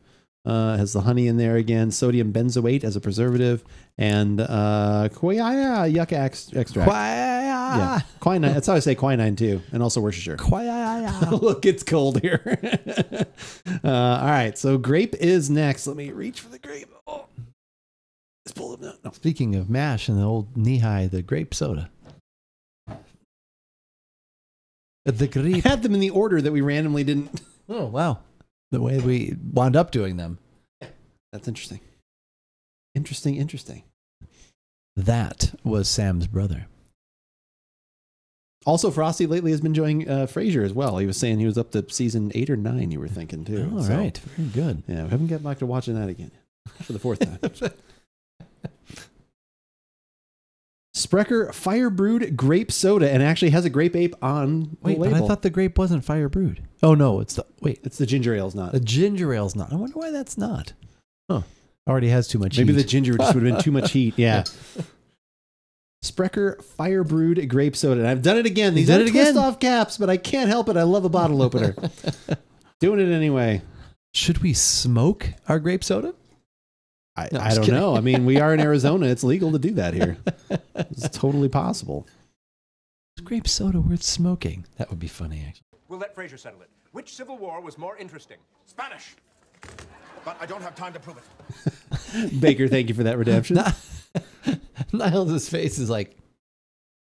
A: Uh, has the honey in there again, sodium benzoate as a preservative, and uh, yucca ex- extract. yeah, quinine. That's how I say quinine too, and also Worcestershire. Look, it's cold here. uh, all right, so grape is next. Let me reach for the grape. Oh, let's pull. No.
B: Speaking of M*A*S*H and the old Nehi, the grape soda. The
A: I had them in the order that we randomly didn't.
B: Oh wow, the way we wound up doing them.
A: That's interesting. Interesting, interesting.
B: That was Sam's brother.
A: Also, Frosty lately has been enjoying uh, Frasier as well. He was saying he was up to season eight or nine. You were thinking too.
B: All
A: So,
B: right, very good.
A: Yeah, we haven't got back to watching that again for the fourth time. Sprecher Fire Brewed Grape Soda and actually has a grape ape on
B: Wait,
A: the
B: but. I thought the grape wasn't fire brewed. Oh no, it's the wait.
A: it's the ginger ale's not.
B: The ginger ale's not. I wonder why that's not. Huh. Already has too much.
A: Maybe the ginger just would have been too much heat. Yeah. Sprecher Fire Brewed Grape Soda. And I've done it again. These are twist
B: again?
A: off caps, but I can't help it. I love a bottle opener. Doing it anyway.
B: Should we smoke our grape soda?
A: I,
B: No, I'm
A: I
B: just
A: don't
B: kidding.
A: know. I mean, we are in Arizona. It's legal to do that here. It's totally possible.
B: Is grape soda worth smoking? That would be funny, actually.
D: We'll let Frasier settle it. Which civil war was more interesting? Spanish. But I don't have time to prove it.
A: Baker, thank you for that redemption.
B: Niles' face is like, really?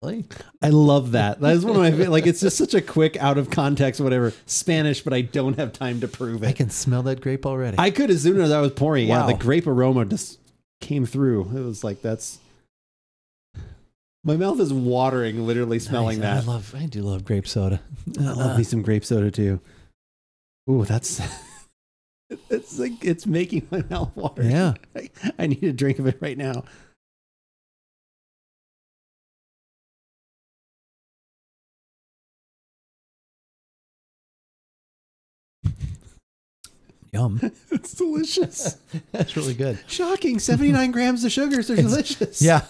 A: I love that. That is one of my fa- like. It's just such a quick, out of context, whatever Spanish, but I don't have time to prove it.
B: I can smell that grape already.
A: I could as soon as I was pouring. Yeah, the grape aroma just came through. It was like that's. My mouth is watering, literally smelling
B: Nice.
A: that.
B: I love. I do love grape soda.
A: I love me some grape soda too. Ooh, that's. It's like it's making my mouth water.
B: Yeah.
A: I, I need a drink of it right now.
B: Yum.
A: It's delicious.
B: That's really good.
A: Shocking. 79 grams of sugars. They're delicious.
B: Yeah.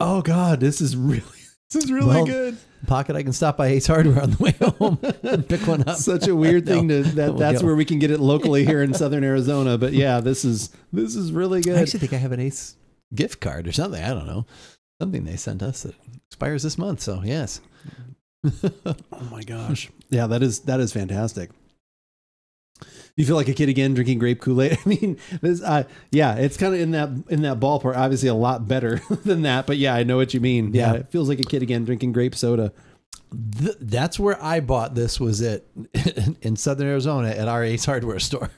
A: Oh God, this is really this is really
B: Well,
A: good.
B: Pocket. I can stop by Ace Hardware on the way home and pick one up.
A: Such a weird thing
B: No.
A: to that
B: We'll
A: that's
B: go.
A: where we can get it locally here in southern Arizona. But yeah, this is this is really good.
B: I actually think I have an Ace gift card or something. I don't know. Something they sent us that expires this month. So yes.
A: oh my gosh. Yeah, that is that is fantastic. You feel like a kid again drinking grape Kool Aid. I mean, this, uh, yeah, it's kind of in that in that ballpark. Obviously, a lot better than that, but yeah, I know what you mean. Yeah,
B: Yeah.
A: it feels like a kid again drinking grape soda.
B: Th- that's where I bought this. Was it in Southern Arizona at our Ace Hardware store?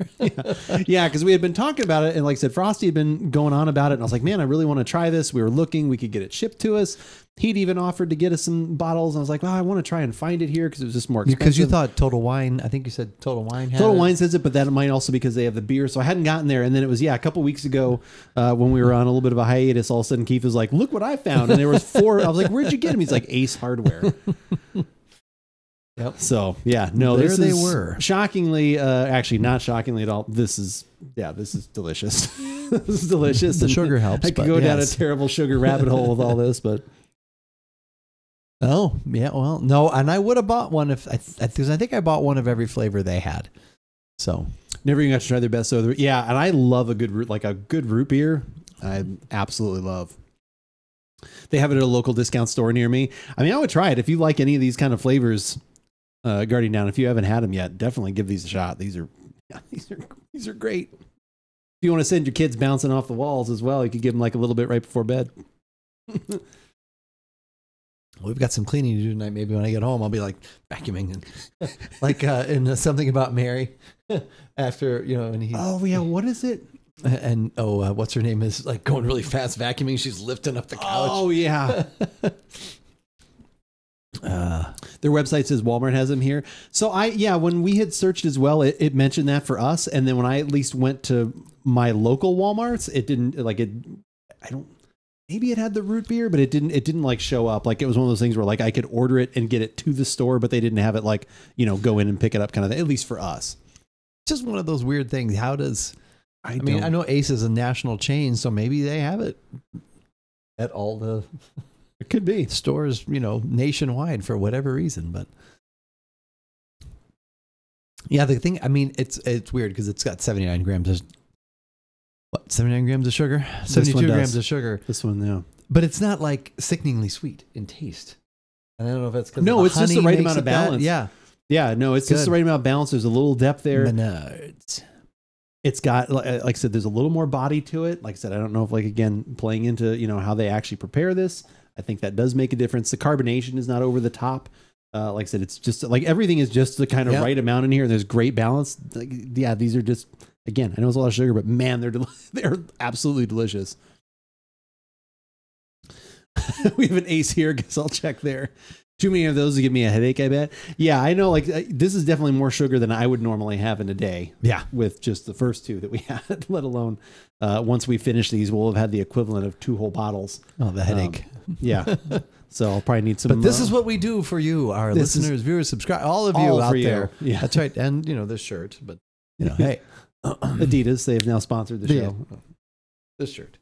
A: yeah, because we had been talking about it, and like I said, Frosty had been going on about it, and I was like, man, I really want to try this. We were looking, we could get it shipped to us. He'd even offered to get us some bottles, and I was like, well, I want to try and find it here because it was just more expensive.
B: Because you thought Total Wine. I think you said Total Wine. Had
A: Total
B: it.
A: Wine says it, but that might also because they have the beer. So I hadn't gotten there, and then it was yeah, a couple weeks ago uh, when we were on a little bit of a hiatus. All of a sudden, Keith was like, "Look what I found!" And there was four. I was like, "Where'd you get him? He's like, "Ace Hardware."
B: Yep.
A: So yeah, no,
B: There
A: this
B: they
A: is
B: were.
A: Shockingly, uh, actually, not shockingly at all. This is yeah, this is delicious. this is delicious.
B: The
A: And
B: sugar helps,
A: I could go down a terrible sugar rabbit hole with all this, but
B: Oh yeah. Well, no, and I would have bought one if I because I think I bought one of every flavor they had. So
A: never even got to try their best soda. Yeah, and I love a good root, like a good root beer. I absolutely love. They have it at a local discount store near me. I mean, I would try it if you like any of these kind of flavors. Uh, Guardian Down. If you haven't had them yet, definitely give these a shot. These are, yeah, these are these are great. If you want to send your kids bouncing off the walls as well, you could give them like a little bit right before bed.
B: we've got some cleaning to do tonight. Maybe when I get home, I'll be like vacuuming and like uh, in uh, something about Mary. After you know, and he
A: Oh yeah, what is it?
B: and oh, uh, what's her name is like going really fast vacuuming. She's lifting up the couch.
A: Oh yeah.
B: Uh,
A: Their website says Walmart has them here. So I yeah, when we had searched as well, it, it mentioned that for us. And then when I at least went to my local Walmarts, it didn't like it. I don't. Maybe it had the root beer, but it didn't. It didn't like show up. Like it was one of those things where like I could order it and get it to the store, but they didn't have it like you know go in and pick it up kind of thing. At least for us.
B: just one of those weird things. How does
A: I,
B: I mean? I know Ace is a national chain, so maybe they have it at all the
A: it could be.
B: stores, you know, nationwide for whatever reason. But yeah, the thing, I mean, it's it's weird because it's got 79 grams of what 79 grams of sugar, 72 grams of sugar,
A: This one, yeah.
B: but it's not like sickeningly sweet in taste. And I don't know if that's because
A: No, it's just the right amount of balance.
B: Yeah,
A: Yeah, no, it's just the right amount of balance. There's a little depth there.
B: Menards.
A: it's got like like I said, there's a little more body to it. Like I said, I don't know if like again playing into you know how they actually prepare this. I think that does make a difference. The carbonation is not over the top. Uh, like I said, it's just like everything is just the kind of
B: Yeah.
A: right amount in here. There's great balance. Like, yeah, these are just again. I know it's a lot of sugar, but man, they're they're absolutely delicious. we have an ace here. Guess I'll check there. Too many of those to give me a headache. I bet. Yeah, I know. Like this is definitely more sugar than I would normally have in a day.
B: Yeah.
A: with just the first two that we had. Let alone uh, once we finish these, we'll have had the equivalent of two whole bottles.
B: Oh, the headache.
A: Yeah. so I'll probably need some.
B: but this
A: uh,
B: is what we do for you, our
A: is
B: listeners, viewers, subscribe, all of you
A: all
B: out
A: you.
B: there.
A: Yeah.
B: That's right. And you know this shirt, but you know, hey,
A: Adidas. They've now sponsored the show.
B: this shirt.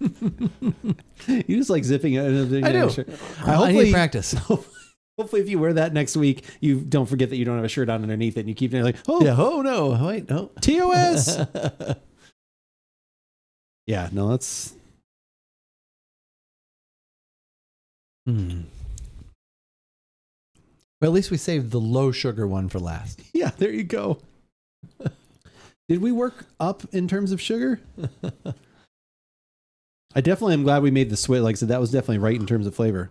A: You just like zipping it.
B: I do.
A: I
B: I, need practice.
A: hopefully, if you wear that next week, you don't forget that you don't have a shirt on underneath it, and you keep like, oh,
B: Yeah. Oh no. Wait. No.
A: TOS. yeah, no, that's
B: Hmm. Well, at least we saved the low sugar one for last.
A: yeah. There you go. Did we work up in terms of sugar? I definitely am glad we made the switch. Like I said, that was definitely right in terms of flavor.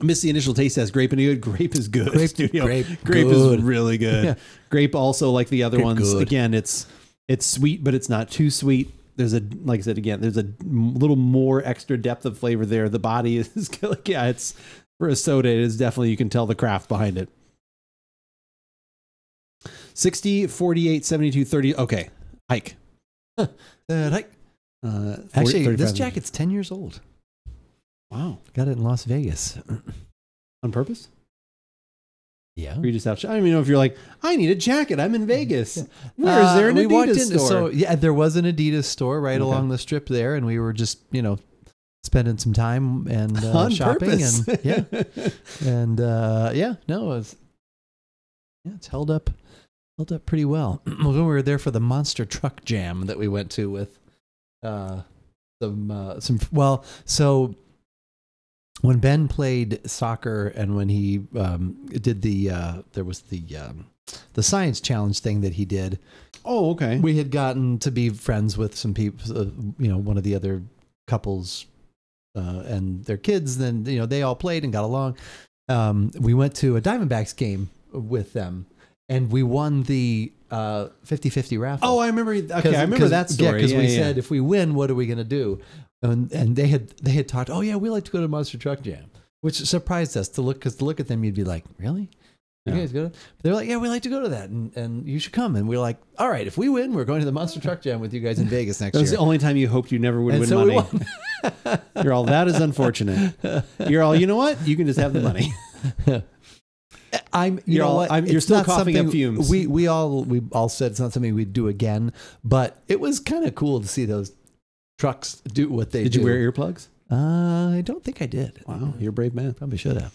A: I missed the initial taste test. Grape and good. Grape is good.
B: Grape-
A: Studio.
B: grape
A: grape
B: good.
A: is really good.
B: Yeah.
A: Grape also like the other
B: Grape
A: ones.
B: good.
A: Again, it's it's sweet, but it's not too sweet. There's a like I said again. There's a little more extra depth of flavor there. The body is like yeah, it's for a soda. It is definitely you can tell the craft behind it. 60, 48, 72, 30. Okay, hike.
B: Uh, right.
A: Uh, 40,
B: Actually, this jacket's ten years old.
A: Wow,
B: Got it in Las Vegas.
A: on purpose?
B: Yeah.
A: Or you just out? I don't even know if you're like, I need a jacket. I'm in Vegas. Where is there an
B: Uh,
A: Adidas
B: in,
A: store?
B: So yeah, there was an Adidas store right
A: Okay.
B: along the strip there, and we were just you know spending some time and uh, shopping
A: purpose.
B: and yeah, and uh, yeah, no, it was yeah, it's held up held up pretty well. when we were there for the Monster Truck Jam that we went to with uh, some uh, some well, so when Ben played soccer and when he um, did the uh, there was the um, the science challenge thing that he did
A: oh, okay.
B: we had gotten to be friends with some people, uh, you know, one of the other couples uh, and their kids. Then you know they all played and got along. Um, we went to a Diamondbacks game with them, and we won the uh, 50-50 raffle.
A: oh, I remember. Okay, I remember that story.
B: Yeah, because
A: Yeah,
B: we
A: yeah.
B: said if we win, what are we going to do? And and they had they had talked. Oh yeah, we like to go to Monster Truck Jam, which surprised us to look because to look at them, you'd be like, really. You
A: Yeah.
B: guys go? They're like, yeah, we like to go to that, and, and you should come. And we're like, all right, if we win, we're going to the Monster Truck Jam with you guys in Vegas next
A: That was the only time you hoped you never would
B: And
A: win
B: so
A: money. You're all that is unfortunate. You're all you know what? You can just have the money.
B: I'm, you
A: You're
B: know
A: all-
B: what?
A: I'm- you're
B: It's
A: still coughing up fumes.
B: We we all we all said it's not something we'd do again, but it was kind of cool to see those trucks do what they
A: Did
B: do.
A: you wear earplugs?
B: Uh, I don't think I did.
A: Wow, you're a brave man.
B: Probably should have.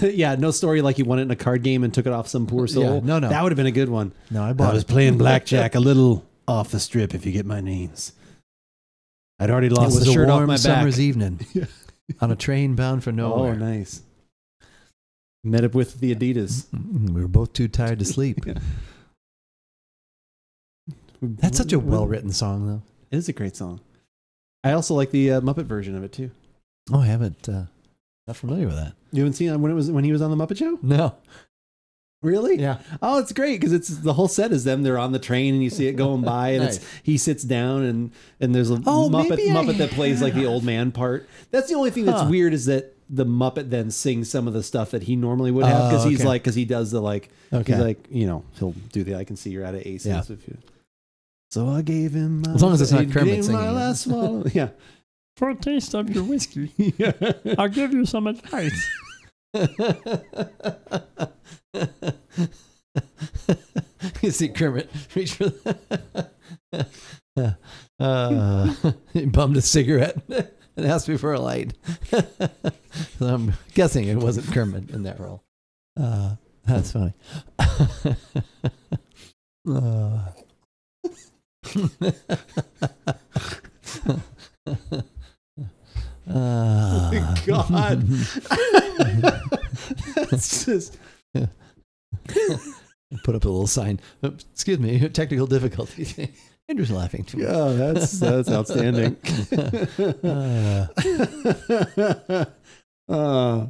B: Though.
A: yeah, no story like you won it in a card game and took it off some poor soul.
B: Yeah, no, no.
A: That would have been a good one.
B: No, I
A: I was
B: it.
A: playing blackjack a little off the strip, if you get my names. I'd already
B: It
A: lost
B: was
A: the
B: a
A: shirt
B: warm
A: off my back.
B: summer's evening
A: Yeah.
B: on a train bound for nowhere.
A: Oh, nice. Met up with the Adidas.
B: Mm, We were both too tired to sleep. yeah. That's such a well written song, though.
A: It is a great song. I also like the uh, Muppet version of it too.
B: Oh, I haven't. Uh, not familiar with that.
A: You haven't seen it when it was when he was on the Muppet Show?
B: No.
A: Really?
B: Yeah.
A: Oh, it's great because it's the whole set is them. They're on the train and you see it going by, and it's he sits down and and there's a
B: Oh,
A: Muppet Muppet that plays like the old man part. That's the only thing that's
B: Huh.
A: weird is that the Muppet then sings some of the stuff that he normally would have because
B: Oh,
A: he's like because he does the like
B: Okay.
A: he's like you know he'll do the I can see you're out of aces
B: Yeah.
A: if you. So I gave him my,
B: As long as it's not
A: I
B: Kermit singing
A: my last swallow. yeah.
E: For a taste of your whiskey,
A: yeah.
E: I'll give you some advice.
B: you see Kermit reach for the. uh, he bummed a cigarette and asked me for a light. so I'm guessing it wasn't Kermit in that role. Uh, that's funny. uh. Uh,
A: God. That's just
B: Put up a little sign. Oops, excuse me, technical difficulties. Andrew's laughing. Too
A: yeah, that's that's outstanding.
B: Uh,
A: uh,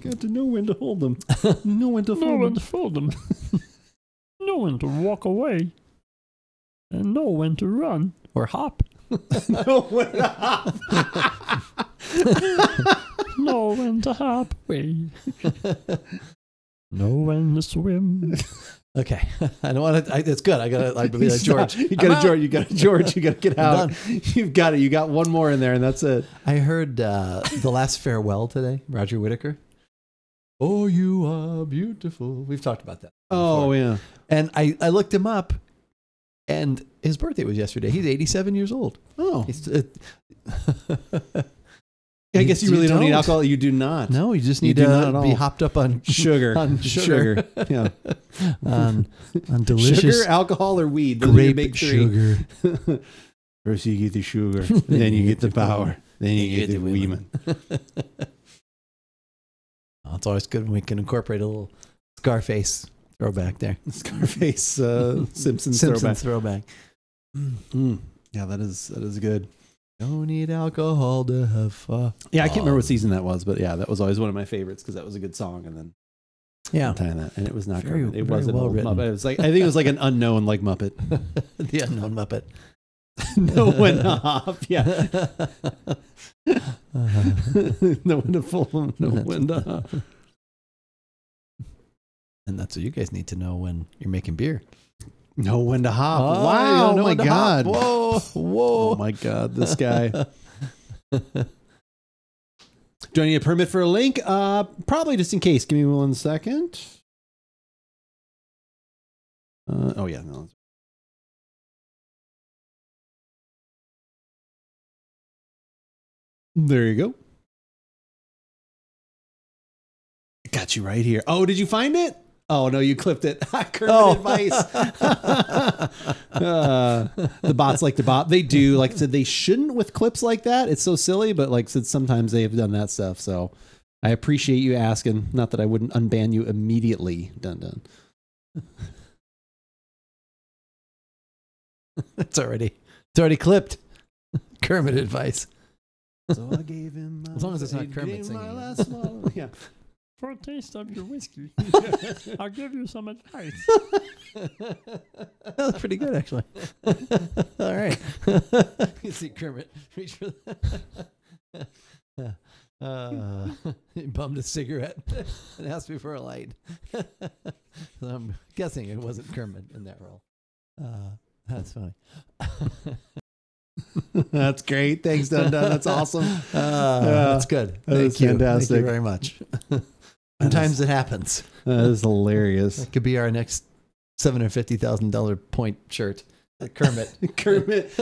A: got to know when to hold them. Know when to fold them.
E: To fold them. no one to walk away. and know when to run.
B: or hop.
A: no, to hop.
E: Know when to hop away. know when to swim.
B: Okay, I don't want to. I, it's good. I got to. I believe that George.
A: You got
B: out.
A: to George. You got to George. You got to get out. You've got it. You got one more in there, and that's it.
B: I heard uh, the last farewell today. Roger Whittaker. Oh, you are beautiful. We've talked about that.
A: Oh yeah.
B: and I I looked him up, and his birthday was yesterday. He's 87 years old.
A: Oh,
B: uh,
A: I guess you
B: You
A: really don't, need
B: don't.
A: alcohol. You do not.
B: no, you just need
A: do
B: to be hopped up on
A: Sugar.
B: On sugar.
A: Yeah.
B: on on delicious
A: Sugar, alcohol, or weed. Those
B: grape
A: big three.
B: sugar.
A: First you get the sugar, then you get the power, then you get the women.
B: Oh, it's always good when we can incorporate a little Scarface throwback there.
A: Scarface, uh, Simpsons,
B: Simpsons throwback.
A: throwback. Mm. Yeah, that is that is good.
B: Don't need alcohol to have fun.
A: Yeah, I can't remember what season that was, but yeah, that was always one of my favorites because that was a good song. And then
B: Yeah,
A: tying that, and it was not
B: Very-
A: It wasn't
B: well written.
A: Muppet. It was like I think it was like an unknown like Muppet.
B: the unknown Muppet.
A: no one off. Yeah, no one to full. No one off.
B: And that's what you guys need to know when you're making beer.
A: No when to hop.
B: Oh,
A: wow! Oh my
B: to hop.
A: god!
B: Whoa! Whoa!
A: Oh my god! This guy. Do I need a permit for a link? Uh, probably just in case. Give me one second. Uh, oh yeah, no. There you go. Got you right here. Oh, did you find it? Oh no, you clipped it. Kermit
B: Oh.
A: advice. uh, the bots like to bot. They do. Like I said, they shouldn't with clips like that. It's so silly, but like I said, sometimes they have done that stuff. So I appreciate you asking. Not that I wouldn't unban you immediately. Dun dun.
B: it's already it's already clipped. Kermit advice.
A: So I gave him. My
B: As long as it's not
A: I gave
B: Kermit singing it.
A: last yeah.
E: For a taste of your whiskey, I'll give you some advice.
B: that was pretty good, actually. All right. you see Kermit reach for the. Uh, he bummed a cigarette and asked me for a light. so I'm guessing it wasn't Kermit in that role. Uh, that's funny.
A: That's great. Thanks, Dun Dun. That's awesome.
B: Uh, that's good.
A: that
B: Thank
A: is
B: you. Thank you very much. Sometimes it happens.
A: That is hilarious.
B: That could be our next seven hundred fifty thousand dollar point shirt. Kermit
A: Kermit.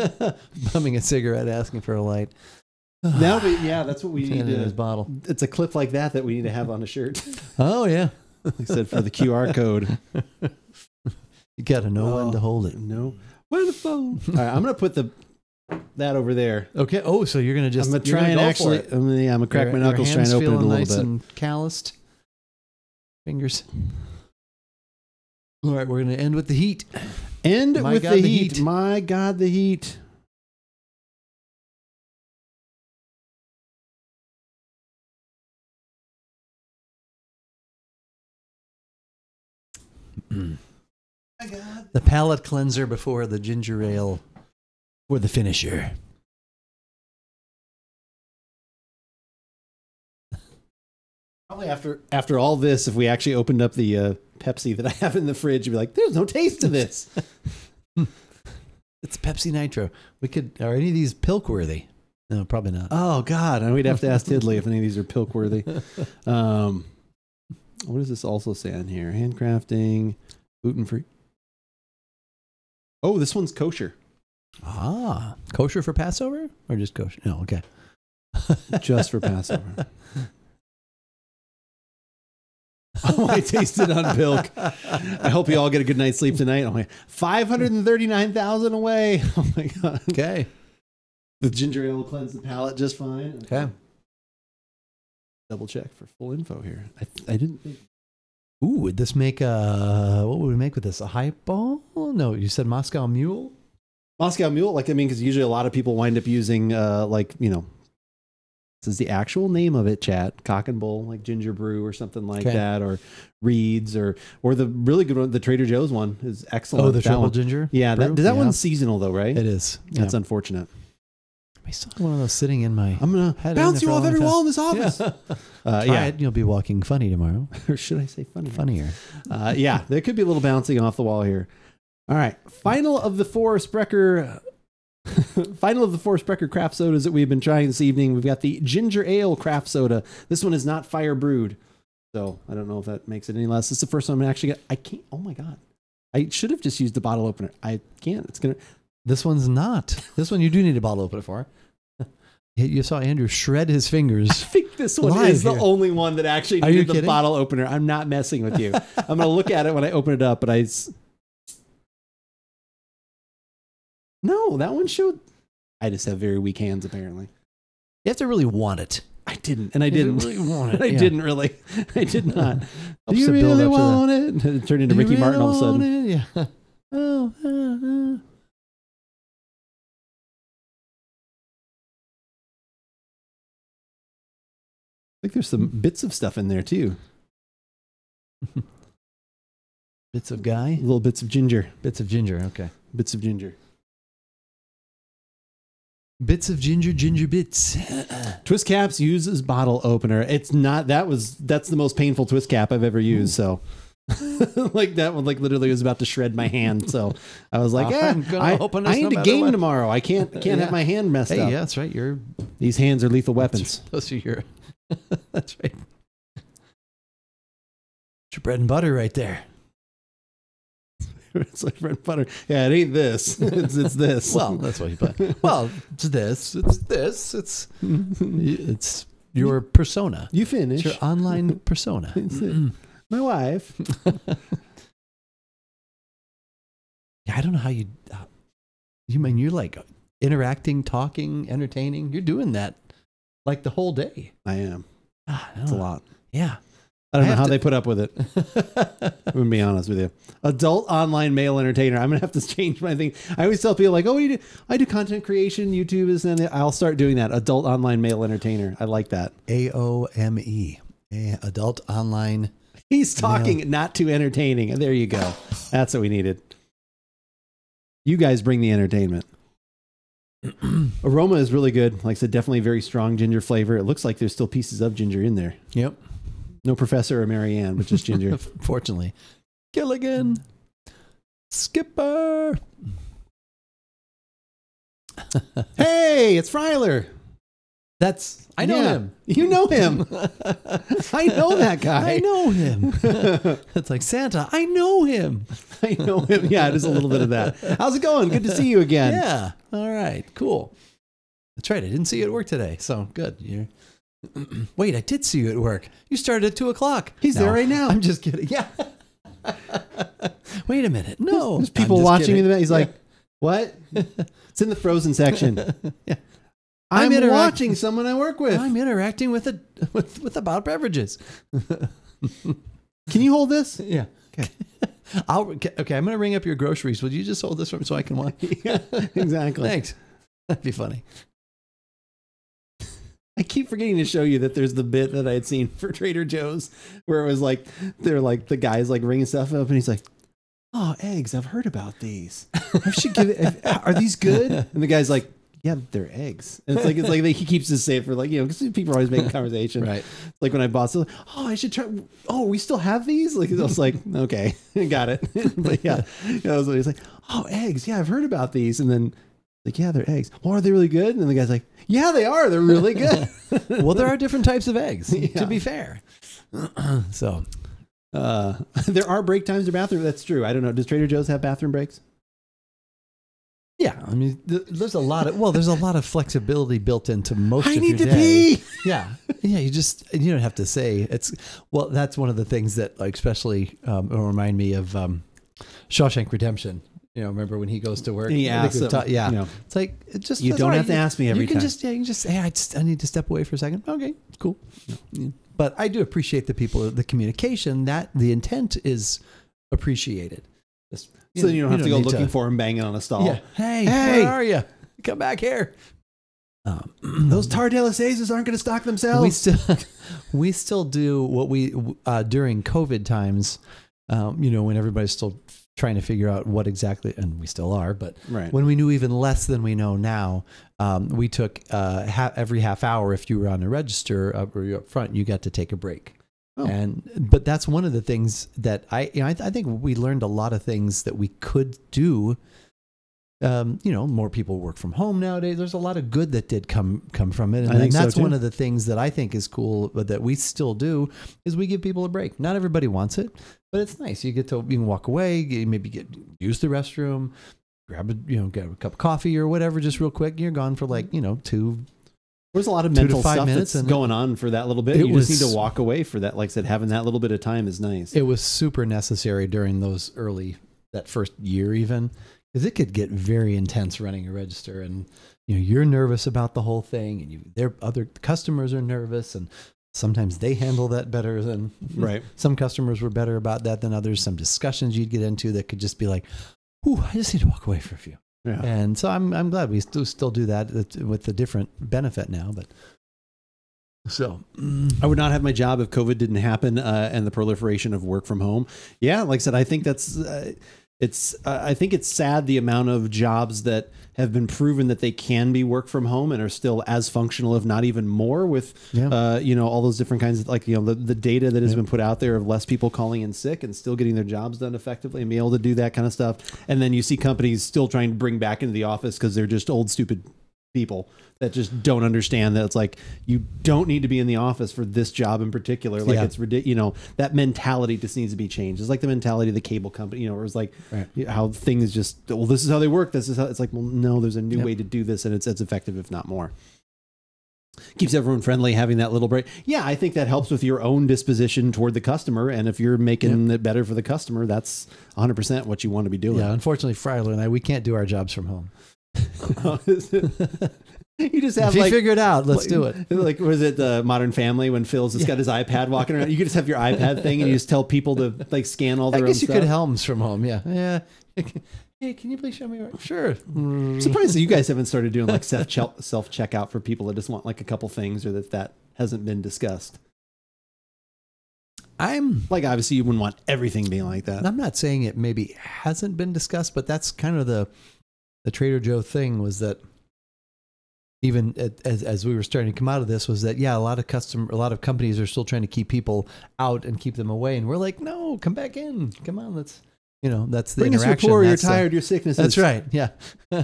B: bumming a cigarette, asking for a light.
A: Now, but yeah, that's what we need
B: in his bottle.
A: It's a clip like that that we need to have on a shirt.
B: Oh yeah,
A: Like I said for the QR code.
B: you got to know when oh, to
A: Oh.
B: hold it.
A: No. Where the phone? All right, I'm gonna put the that over there.
B: Okay. Oh, so you're gonna just
A: I'm gonna try and
B: go
A: actually. I'm gonna, yeah, I'm gonna crack
B: Your-
A: my knuckles trying to open it a little
B: nice
A: bit.
B: and calloused. Fingers. All right, we're gonna end with the heat.
A: End
B: My
A: with
B: God,
A: the,
B: the
A: heat.
B: heat.
A: My God, the heat.
B: The palate cleanser before the ginger ale for the finisher.
A: Probably after after all this, if we actually opened up the uh, Pepsi that I have in the fridge, you'd be like, "There's no taste to this."
B: It's Pepsi Nitro. We could are any of these pilk worthy? No, probably not.
A: oh God, and we'd have to ask Tiddly if any of these are pilk worthy. Um, what does this also say on here? Handcrafting, gluten free. Oh, this one's kosher.
B: Ah, kosher for Passover or just kosher? No, okay.
A: Just for Passover. oh, I tasted on Pilk. I hope you all get a good night's sleep tonight. I'm like, five hundred and thirty-nine thousand away. Oh my god.
B: Okay.
A: The ginger ale will cleanse the palate just fine.
B: Okay.
A: Double check for full info here. I, I didn't think.
B: Ooh, would this make a what would we make with this? A highball? No, you said Moscow Mule.
A: Moscow Mule, like I mean, because usually a lot of people wind up using, uh, like you know, says the actual name of it, chat, cock and bull, like ginger brew or something like
B: Okay.
A: that, or Reeds, or or the really good one, the Trader Joe's one is excellent.
B: Oh, the
A: That one.
B: ginger.
A: Yeah, that,
B: brew?
A: that
B: Yeah.
A: one's seasonal though, right?
B: It is.
A: That's
B: yeah.
A: unfortunate.
B: I still have one of those sitting in my.
A: I'm gonna
B: Had it in
A: bounce you off every wall in this office.
B: Yeah.
A: Uh,
B: Try
A: yeah,
B: it. and You'll be walking funny tomorrow.
A: or should I say funny?
B: Funnier.
A: Uh, yeah, there could be a little bouncing off the wall here. All right, final of the four Sprecher. Final of the four Sprecher craft sodas that we've been trying this evening. We've got the ginger ale craft soda. This one is not fire brewed, so I don't know if that makes it any less. This is the first time I'm actually. Get, I can't. Oh my god, I should have just used the bottle opener. I can't. It's gonna.
B: This one's not. This one you do need a bottle opener for. You saw Andrew shred his fingers.
A: I think this one is the only one that actually needed the
B: kidding?
A: bottle opener. I'm not messing with you. I'm gonna look at it when I open it up, but I. No, that one showed. I just have very weak hands, apparently.
B: You have to really want it.
A: I didn't, and I didn't.
B: really want it.
A: I
B: yeah.
A: didn't really. I did not. Do you really
B: up to the-
A: want it? It turned into
B: Do
A: Ricky Martin all of a sudden.
B: it? Yeah. Oh, uh, uh.
A: I think there's some bits of stuff in there too.
B: Bits of guy.
A: Little bits of ginger.
B: Bits of ginger. Okay.
A: Bits of ginger.
B: Bits of ginger. Ginger bits.
A: Twist caps uses bottle opener. It's not that was that's the most painful twist cap I've ever used. So like that one like literally was about to shred my hand. So I was like,
B: I'm
A: yeah,
B: gonna
A: I,
B: open
A: I
B: this
A: need a
B: matter
A: game
B: what."
A: tomorrow. I can't can't
B: Yeah.
A: have my hand messed
B: Hey,
A: up.
B: yeah, that's right. You're.
A: These hands are lethal weapons.
B: Those are your. that's right. It's your bread and butter right there.
A: it's like bread and butter. Yeah, it ain't this. It's it's this.
B: Well, that's what you put. Well, it's this. It's this. It's it's your persona.
A: you
B: It's
A: finish.
B: your online persona.
A: It's. My wife.
B: Yeah, I don't know how you. Uh, you mean you're like interacting, talking, entertaining? You're doing that like the whole day.
A: I am.
B: Ah, I
A: It's a lot.
B: Yeah.
A: I don't
B: I
A: know how
B: to-
A: they put up with it. I'm gonna be honest with you. Adult online male entertainer. I'm gonna have to change my thing. I always tell people like, "Oh, you do, I do content creation. YouTube is," and I'll start doing that. Adult online male entertainer. I like that.
B: A O M E. Adult online.
A: He's talking not too entertaining. There you go. That's what we needed. You guys bring the entertainment. Aroma is really good. Like I said, definitely very strong ginger flavor. It looks like there's still pieces of ginger in there.
B: Yep.
A: No Professor or Mary Ann, but just ginger.
B: Fortunately. Gilligan. Skipper.
A: hey, it's Fryler.
B: That's. I know
A: Yeah.
B: him.
A: You know him. I know that guy.
B: I know him. it's like Santa. I know him.
A: I know him. Yeah, it is a little bit of that. How's it going? Good to see you again.
B: Yeah. All right. Cool. That's right. I didn't see you at work today. So good. You're. Wait, I did see you at work. You started at two o'clock.
A: He's there right now.
B: I'm just kidding. Yeah. Wait a minute. No.
A: There's
B: I'm
A: people watching me.
B: kidding.
A: in the. He's like, "What?" it's in the frozen section.
B: Yeah.
A: I'm,
B: I'm
A: watching someone I work with.
B: I'm interacting with a with with about beverages.
A: Can you hold this?
B: Yeah.
A: Okay.
B: I'll okay. I'm gonna ring up your groceries. Would you just hold this for me so I can watch?
A: yeah, exactly.
B: Thanks. That'd be funny.
A: I keep forgetting to show you that there's the bit that I had seen for Trader Joe's where it was like they're like the guy's like ringing stuff up and he's like, "Oh, eggs! I've heard about these. I should give it. Are these good?" And the guy's like, "Yeah, they're eggs." And it's like it's like he keeps to say it for like you know because people are always making conversation.
B: Right.
A: Like when I bought some, oh, I should try. Oh, we still have these. Like I was like, okay, got it. but yeah, was he's like, oh, eggs. Yeah, I've heard about these. And then like, yeah, they're eggs. Well, are they really good? And the guy's like, yeah, they are. They're really good.
B: Well, there are different types of eggs.
A: Yeah.
B: To be fair. so
A: Uh, there are break times to bathroom. That's true. I don't know. Does Trader Joe's have bathroom breaks?
B: yeah, I mean, there's a lot of well, there's a lot of flexibility built into most
A: I
B: of
A: need
B: your
A: to
B: day.
A: pee.
B: Yeah, yeah. You just you don't have to say it's. Well, that's one of the things that like especially um, remind me of um, Shawshank Redemption. You know, remember when he goes to work?
A: He asks him,
B: ta- yeah,
A: you know,
B: it's like it just
A: You don't
B: all
A: have to ask me every
B: you can
A: time.
B: just yeah, you can just hey, I just I need to step away for a second. Okay, cool. Yeah. But I do appreciate the people, the communication. That the intent is appreciated. Just,
A: So you don't have to go
B: need
A: looking for him banging on a stall.
B: Yeah. Hey,
A: Hey!
B: where are you? Come back here. Um,
A: Those Tardale Azes aren't going to stock themselves.
B: we still we still do what we uh, during COVID times. Um, you know, when everybody's still trying to figure out what exactly, and we still are, but
A: Right.
B: when we knew even less than we know now, um, we took uh, ha- every half hour. If you were on a register up or you're up front, you got to take a break.
A: Oh.
B: And but that's one of the things that I you know I, I think we learned a lot of things that we could do. Um, you know, more people work from home nowadays. There's a lot of good that did come come from it, and, and that's
A: too.
B: one of the things that I think is cool, but that we still do is we give people a break. Not everybody wants it, but it's nice. You get to you can walk away, maybe get use the restroom, grab a you know get a cup of coffee or whatever, just real quick. You're gone for like you know two.
A: There's a lot of mental
B: five
A: stuff
B: minutes
A: that's going on for that little bit.
B: It
A: you just need to walk away for that. Like I said, having that little bit of time is nice.
B: It was super necessary during those early that first year even because it could get very intense running a register and you know you're nervous about the whole thing and you their other customers are nervous and sometimes they handle that better than
A: Right.
B: some customers were better about that than others some discussions you'd get into that could just be like Ooh, I just need to walk away for a few.
A: yeah.
B: And so I'm I'm glad we still still do that with a different benefit now. But so
A: I would not have my job if COVID didn't happen uh, and the proliferation of work from home. Yeah, like I said, I think that's uh, it's. Uh, I think it's sad the amount of jobs that have been proven that they can be work from home and are still as functional, if not even more, with
B: Yeah.
A: uh, you know all those different kinds of like you know the, the data that has been put out there of less people calling in sick and still getting their jobs done effectively and being able to do that kind of stuff. And then you see companies still trying to bring back into the office because they're just old stupid people that just don't understand that it's like you don't need to be in the office for this job in particular. Like
B: Yeah.
A: it's ridiculous. You know that mentality just needs to be changed. It's like the mentality of the cable company. You know, where it's like
B: Right.
A: how things just well, this is how they work. This is how it's like. Well, no, there's a new
B: Yep.
A: way to do this, and it's as effective, if not more. Keeps everyone friendly, having that little break. Yeah, I think that helps with your own disposition toward the customer. And if you're making it better for the customer, that's 100% what you want to be doing.
B: yeah, unfortunately, Fryler and I we can't do our jobs from home.
A: you just have
B: If you
A: like
B: figure it out, let's
A: like-
B: do it.
A: Like was it uh, Modern Family when Phil's just got his iPad walking around? You could just have your iPad thing and you just tell people to like scan all
B: I
A: their
B: guess
A: own
B: you
A: stuff.
B: could Helms from home. Yeah, yeah. hey, can you please show me? Where? Sure.
A: I'm surprised that you guys haven't started doing like self self checkout for people that just want like a couple things or that that hasn't been discussed.
B: I'm.
A: Like obviously you wouldn't want everything being like that.
B: I'm not saying it maybe hasn't been discussed, but that's kind of the the Trader Joe thing was that even at, as as we were starting to come out of this was that yeah a lot of custom a lot of companies are still trying to keep people out and keep them away and we're like no come back in come on let's you know that's the
A: Bring us your
B: interaction
A: poor, you're
B: the-
A: tired, your sicknesses.
B: that's right yeah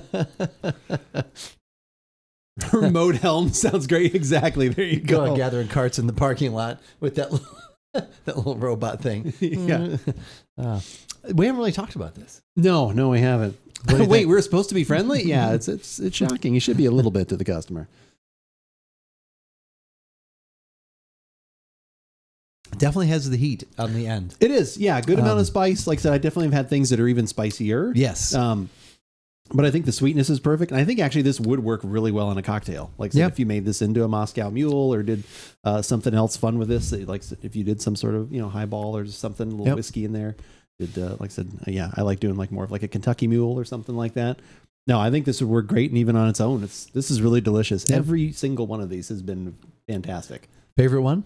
A: Remote helm sounds great. Exactly. There you
B: go
A: go.
B: gathering carts in the parking lot with that little, that little robot thing
A: Yeah.
B: Uh, we haven't really talked about this
A: No, no, we haven't. Wait,
B: think?
A: we're supposed to be friendly? Yeah, it's it's it's shocking. You should be a little bit to the customer.
B: definitely has the heat on the end
A: It is, yeah, good amount
B: Um,
A: of spice. Like I said, I definitely have had things that are even spicier.
B: yes
A: Um, but I think the sweetness is perfect, and I think actually this would work really well in a cocktail. Like
B: Yeah.
A: if you made this into a Moscow Mule or did uh, something else fun with this, like if you did some sort of you know highball or something, a little
B: Yep.
A: whiskey in there. Did uh, like I said, uh, yeah, I like doing like more of like a Kentucky Mule or something like that. No, I think this would work great, and even on its own, it's this is really delicious.
B: Yeah.
A: Every single one of these has been fantastic.
B: favorite one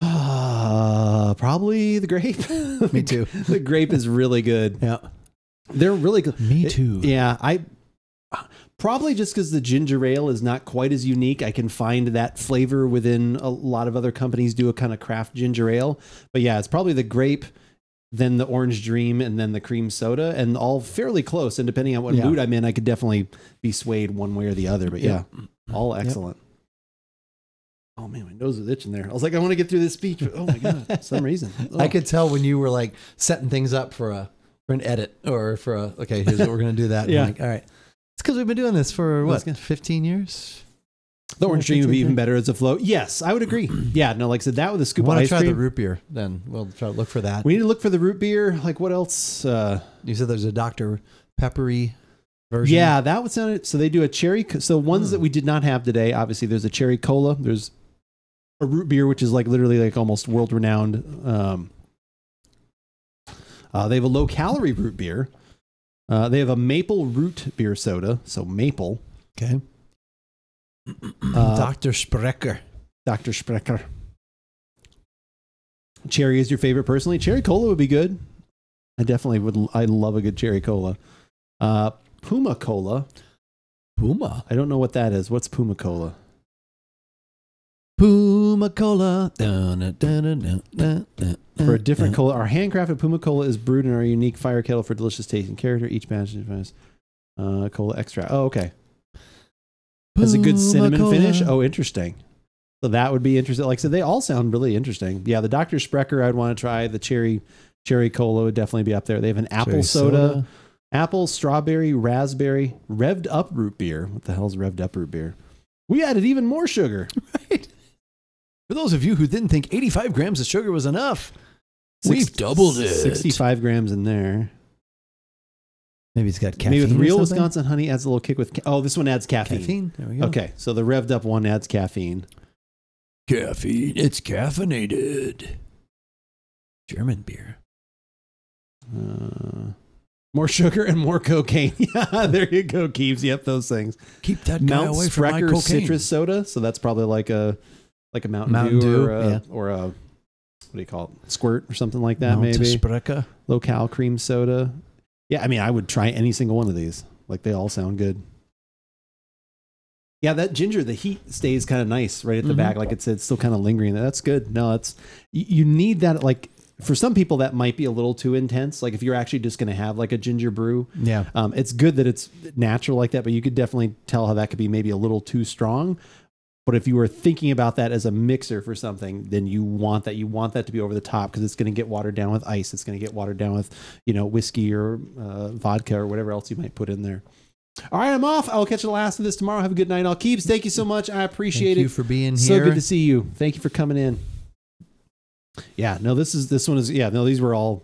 A: Uh, probably the grape.
B: Me too.
A: the grape is really good.
B: yeah
A: They're really good.
B: Me
A: It-
B: too.
A: yeah, I probably just because the ginger ale is not quite as unique. I can find that flavor within a lot of other companies do a kind of craft ginger ale. But yeah, it's probably the grape, then the orange dream, and then the cream soda, and all fairly close. And depending on what
B: Yeah.
A: mood I'm in, I could definitely be swayed one way or the other. But yeah,
B: Yep.
A: all excellent. Oh man, my nose is itching there. I was like, I want to get through this speech, but oh my god, for some reason.
B: I
A: Oh.
B: could tell when you were like setting things up for a for an edit or for a okay, here's what we're gonna do that.
A: Yeah.
B: Like, all right. It's because we've been doing this for what, 15 years?
A: The orange dream would be even better as a float. Yes, I would agree. Yeah, no, like I said, that with a scoop of ice
B: try
A: cream.
B: the root beer, then we'll try to look for that.
A: we need to look for the root beer. Like what else? Uh,
B: you said there's a Dr. Peppery version.
A: yeah, that would sound. So they do a cherry. So ones that we did not have today. Obviously, there's a cherry cola. There's a root beer, which is like literally like almost world renowned. Um, uh, they have a low calorie root beer. Uh, they have a maple root beer soda. So maple.
B: Okay.
A: Uh,
B: Dr. Sprecher.
A: Dr. Sprecher. Cherry is your favorite personally. Cherry cola would be good. I definitely would. I love a good cherry cola. Uh, Puma cola.
B: Puma.
A: I don't know what that is. What's Puma cola?
B: Puma Cola. Dun, dun, dun,
A: For a different cola, our handcrafted Puma cola is brewed in our unique fire kettle for delicious taste and character. Each batch is uh, cola extra. Oh, okay. Has a good
B: Puma
A: cinnamon
B: Cola.
A: finish. Oh, interesting. So that would be interesting. Like I said, they all sound really interesting. Yeah, the Dr. Sprecher I'd want to try. The cherry cherry cola would definitely be up there. They have an apple
B: Cherry
A: soda, apple, strawberry, raspberry, revved up root beer. What the hell's revved up root beer? We added even more sugar.
B: Right. For those of you who didn't think 85 grams of sugar was enough,
A: Six-
B: we've doubled it.
A: 65 grams in there.
B: Maybe it's got caffeine.
A: Maybe with real
B: something?
A: Wisconsin honey adds a little kick with. Ca- oh, this one adds caffeine.
B: caffeine. There we go.
A: Okay, so the revved up one adds caffeine.
B: Caffeine. It's caffeinated. German beer.
A: Uh, more sugar and more cocaine. yeah, there you go, Keeves. Yep, those things.
B: Keep that guy
A: Mount
B: away from my
A: Sprecher
B: cocaine.
A: citrus soda. So that's probably like a like a Mountain,
B: Mountain
A: Dew,
B: Dew,
A: or, a,
B: yeah.
A: or a what do you call it? Squirt or something like that.
B: Mount
A: maybe
B: Sprecher.
A: low cal cream soda. Yeah, I mean, I would try any single one of these. Like they all sound good. Yeah, that ginger, the heat stays kind of nice right at the
B: Mhm.
A: back. Like it's it's still kind of lingering. That's good. No, that's you, you need that. Like for some people, that might be a little too intense. Like if you're actually just going to have like a ginger brew,
B: Yeah.
A: um, it's good that it's natural like that. But you could definitely tell how that could be maybe a little too strong. But if you were thinking about that as a mixer for something, then you want that. You want that to be over the top because it's going to get watered down with ice. It's going to get watered down with, you know, whiskey or uh, vodka or whatever else you might put in there. All right, I'm off. I'll catch the last of this tomorrow. Have a good night. I'll keeps. Thank you so much. I appreciate
B: Thank
A: it.
B: you for being
A: so
B: here.
A: good to see you. Thank you for coming in. Yeah, no, this is this one is yeah, no, these were all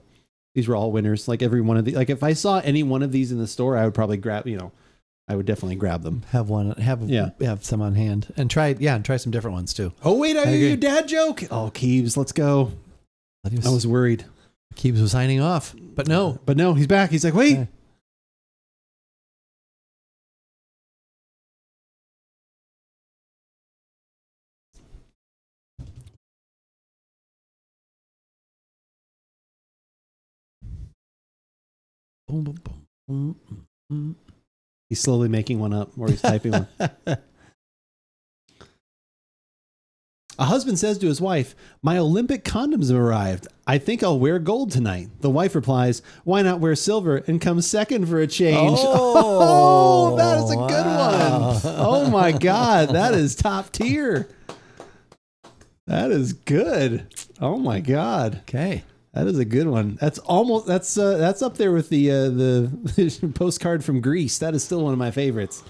A: these were all winners. Like every one of the like if I saw any one of these in the store, I would probably grab, you know, I would definitely grab them.
B: have one. Have
A: Yeah.
B: Have some on hand and try. Yeah, and try some different ones too.
A: Oh wait, I,
B: I
A: hear
B: agree.
A: your dad joke. Oh, Keeves, let's go.
B: Was,
A: I was worried.
B: Keeps was signing off, but no.
A: But no, he's back. He's like, wait.
B: Okay. Boom, boom, boom, boom, boom.
A: He's slowly making one up or he's typing one. A husband says to his wife, My Olympic condoms have arrived. I think I'll wear gold tonight. The wife replies, Why not wear silver and come second for a change?
B: Oh,
A: Oh, that is a good
B: wow.
A: one. Oh my God. That is top tier. That is good. Oh my God.
B: Okay.
A: That is a good one. That's almost that's uh, that's up there with the uh, the postcard from Greece. That is still one of my favorites.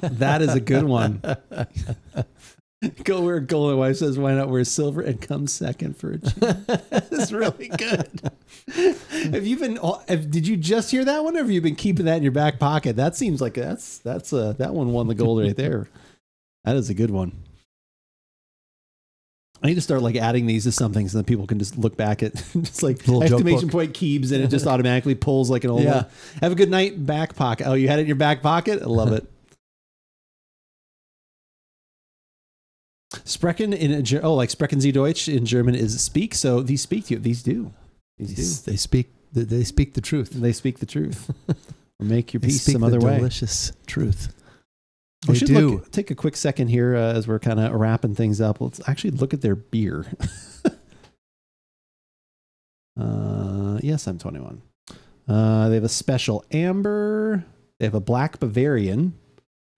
A: That is a good one. Go wear gold. My wife says, "Why not wear silver and come second for a change?" That's really good. have you been? Have, did you just hear that one, or have you been keeping that in your back pocket? That seems like that's that's uh, that one won the gold right there. That is a good one. I need to start like adding these to something so that people can just look back at just like exclamation point keeps and it just automatically pulls like an old
B: Yeah.
A: one. Have a good night, back pocket. Oh, you had it in your back pocket? I love it. Sprechen in a, oh like Sprechen Sie Deutsch in German is speak. So these speak to you. These do. These
B: These-
A: do.
B: They speak. They speak the truth.
A: They speak the truth. make your peace some
B: the
A: other way.
B: delicious truth.
A: We should
B: do.
A: Look, take a quick second here uh, as we're kind of wrapping things up. Let's actually look at their beer. uh, yes, I'm 21. Uh, they have a special amber. They have a black Bavarian,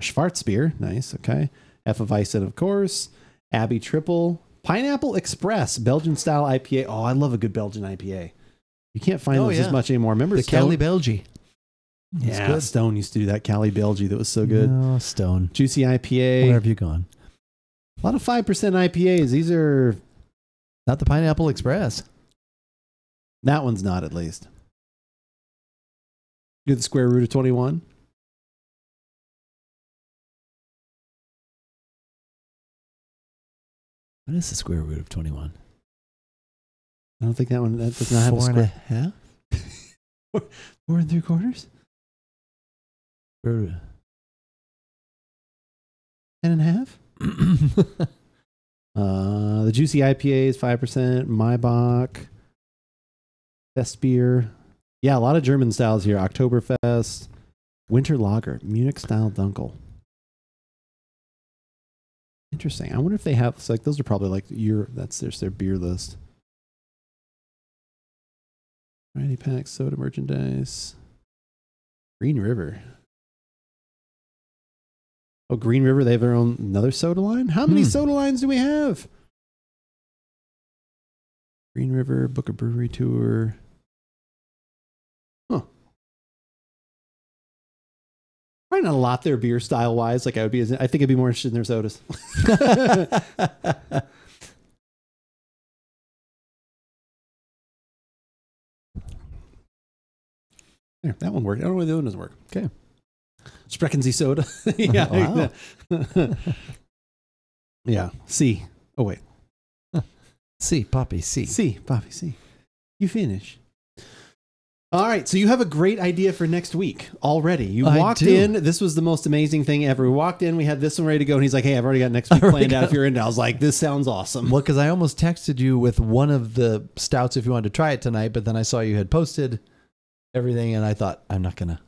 A: a Schwarzbier. Nice. Okay. Hefeweizen, Eisen, of course. Abbey Triple. Pineapple Express, Belgian style IPA. Oh, I love a good Belgian IPA. You can't find
B: Oh,
A: those
B: yeah.
A: as much anymore. Remember
B: The
A: Stone?
B: Cali Belgi. That's
A: yeah,
B: good.
A: Stone used to do that Cali Belgi that was so good.
B: No, Stone.
A: Juicy IPA.
B: Where have you gone?
A: A lot of 5% IPAs. These are,
B: Not the Pineapple Express.
A: that one's not at least. You're the square root of 21.
B: What is the square root of 21?
A: I don't think that one, that does not have a
B: Four and a
A: square.
B: half?
A: Four and three quarters? Ten and a half. Uh, the juicy IPA is five percent. Maibock, Best beer. Yeah, a lot of German styles here. Oktoberfest, Winter Lager, Munich style Dunkel. Interesting. I wonder if they have it's like those are probably like your that's there's their beer list. Variety pack, soda merchandise. Green River. Oh, Green River, they have their own another soda line? How many
B: Hmm.
A: soda lines do we have? Green River, book a brewery tour. Huh. Probably not a lot there beer style wise. Like I would be, I think I'd be more interested in their sodas. There, that one worked. I don't know why the other one doesn't work. Okay. Spreckensy soda. yeah.
B: Oh, wow.
A: yeah. C. Oh, wait.
B: C, Poppy, C.
A: C. Bobby, C. You finish. All right. So you have a great idea for next week already. You
B: I
A: walked
B: do.
A: in. This was the most amazing thing ever. We walked in. We had this one ready to go. And he's like, hey, I've already got next week planned out if you're in. I was like, this sounds awesome.
B: Well, because I almost texted you with one of the stouts if you wanted to try it tonight, but then I saw you had posted everything, and I thought I'm not gonna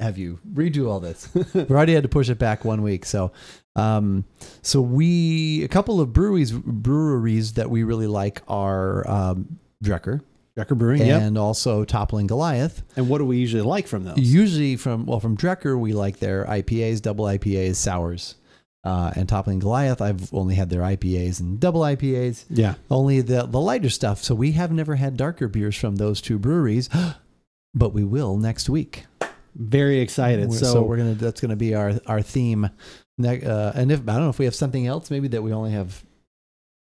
B: have you redo all this. we already had to push it back one week, so um, so we a couple of breweries breweries that we really like are um, Drekker
A: Drekker Brewing. Yep.
B: and also Toppling Goliath.
A: And what do we usually like from those?
B: Usually from well from Drekker we like their IPAs, double IPAs, sours. Uh, and Toppling Goliath, I've only had their IPAs and double IPAs.
A: yeah.
B: Only the the lighter stuff. So we have never had darker beers from those two breweries, but we will next week.
A: Very excited.
B: We're-
A: So,
B: we're gonna that's gonna be our our theme. Uh, and if I don't know if we have something else, maybe that we only have.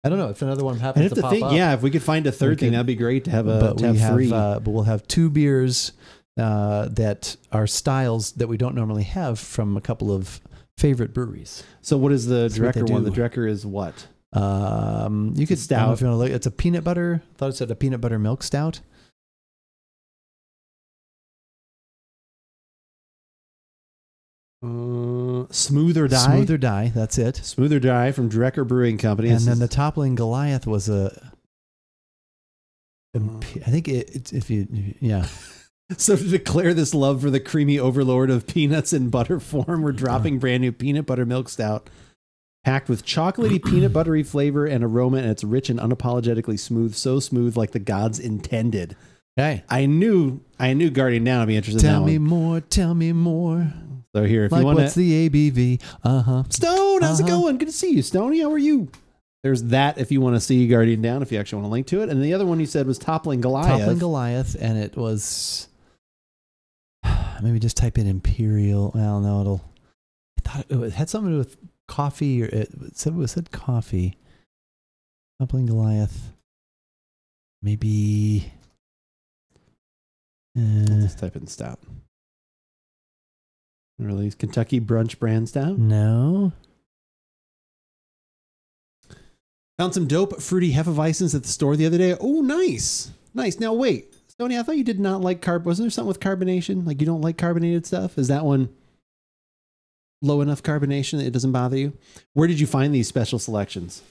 B: I don't know if another one
A: and
B: happens
A: if
B: to
A: the
B: pop
A: thing,
B: up.
A: yeah, if we could find a third thing,
B: could-
A: that'd be great to have a
B: but
A: to have
B: we have
A: three.
B: uh, but we'll have two beers uh, that are styles that we don't normally have from a couple of favorite breweries.
A: so what is the
B: That's
A: Drekker one? The. Drekker is what?
B: Um, you could
A: Stout.
B: I don't know if you want to look. It's a peanut butter. I thought it said a peanut butter milk stout.
A: Uh, Smooth or Die.
B: Smooth or die. That's it.
A: Smooth or Die from Drekker Brewing Company.
B: and
A: This
B: then
A: is-
B: the toppling Goliath was a. I think it, it's if you yeah
A: So to declare this love for the creamy overlord of peanuts in butter form, we're dropping brand new peanut butter milk stout, packed with chocolatey peanut buttery flavor and aroma, and it's rich and unapologetically smooth, so smooth like the gods intended.
B: hey
A: I knew, I knew Guardian Down would be interested
B: tell
A: in that
B: me
A: one.
B: more tell me more
A: So here, if
B: like
A: you want
B: what's the ABV uh huh
A: Stone, how's it
B: Uh-huh.
A: going? Good to see you, Stony. How are you? There's that if you want to see Guardian Down, if you actually want to link to it. And the other one you said was Toppling Goliath.
B: toppling Goliath and it was maybe just type in Imperial I don't know. it'll I thought it, had something to do with coffee or it said it said coffee toppling Goliath maybe uh,
A: Let's type in Release Kentucky Brunch Brand Stout.
B: no
A: Found some dope fruity Hefeweizens at the store the other day. Oh, nice. Nice. Now, wait. Stoney, I thought you did not like carb. Wasn't there something with carbonation? Like you don't like carbonated stuff? Is that one low enough carbonation that it doesn't bother you? Where did you find these special selections?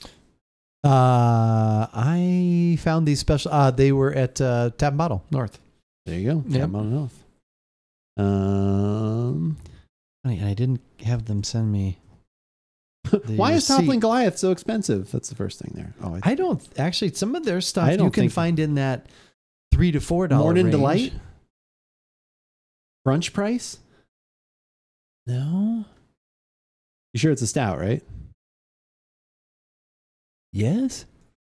B: Uh, I found these special. Uh, they were at uh, Tap and Bottle North.
A: There you go.
B: Yep.
A: Tap on oath. Um,
B: Funny, and I didn't have them send me.
A: why is. Toppling Goliath so expensive? That's the first thing there. Oh, I,
B: I don't actually. Some of their stuff
A: I
B: you can find in that three to four dollar
A: Morning
B: range.
A: Delight? brunch price?
B: No.
A: You sure it's a stout, right?
B: Yes.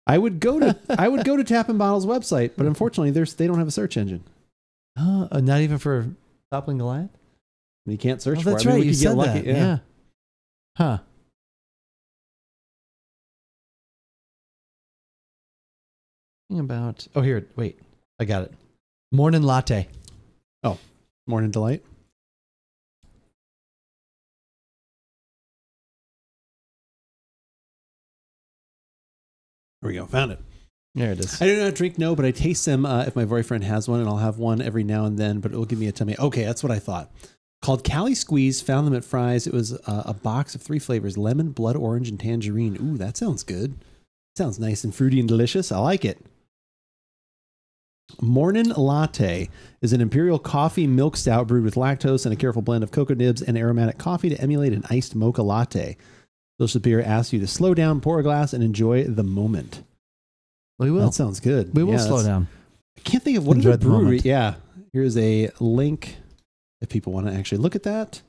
A: I would go to I would go to Tap and Bottle's website, but unfortunately, there's they don't have a search engine.
B: Uh, uh, not even for Toppling Goliath.
A: You can't search
B: oh,
A: for
B: that's
A: it. I mean,
B: right. you said
A: get lucky.
B: that. Yeah. Huh. About oh here wait I got it morning latte Oh,
A: Morning delight. There we go. Found it.
B: there it is
A: I do not drink no, but I taste them uh, if my boyfriend has one, and I'll have one every now and then. But it will give me a tummy. Okay, that's what I thought. Called Cali Squeeze. Found them at Fry's. It was uh, a box of three flavors: lemon, blood orange, and tangerine. Ooh, that sounds good. Sounds nice and fruity and delicious. I like it. Morning Latte is an imperial coffee milk stout brewed with lactose and a careful blend of cocoa nibs and aromatic coffee to emulate an iced mocha latte. Delicious beer asks you to slow down, pour a glass, and enjoy the moment.
B: We will.
A: That sounds good.
B: we will
A: Yeah,
B: slow down.
A: I can't think of what
B: Enjoy the
A: brewery. Yeah, here's a link if people want to actually look at that.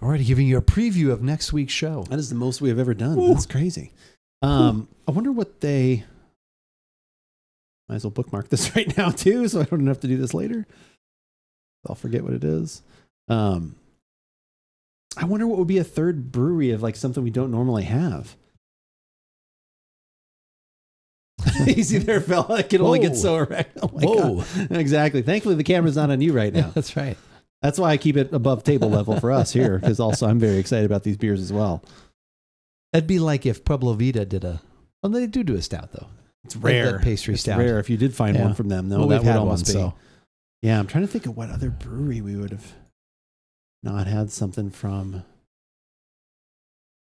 B: We're already giving you a preview of next week's show.
A: That is the most we have ever done.
B: Ooh.
A: That's crazy. Um, I wonder what they. Might as well bookmark this right now too, so I don't have to do this later. I'll forget what it is. Um, I wonder what would be a third brewery of like something we don't normally have. Easy there, fella. I can only get so erect. Oh
B: Whoa.
A: god! Exactly. Thankfully, the camera's not on you right now.
B: That's right.
A: That's why I keep it above table level for us here, because also I'm very excited about these beers as well.
B: That'd be like if Pueblo Vida did a. Well, they do do a stout though.
A: It's
B: Like pastry
A: it's
B: stout.
A: rare if you did find
B: Yeah.
A: one from them. No,
B: Well,
A: that
B: we've
A: would
B: had
A: almost
B: one,
A: be.
B: so.
A: Yeah, I'm trying to think of what other brewery we would have not had something from.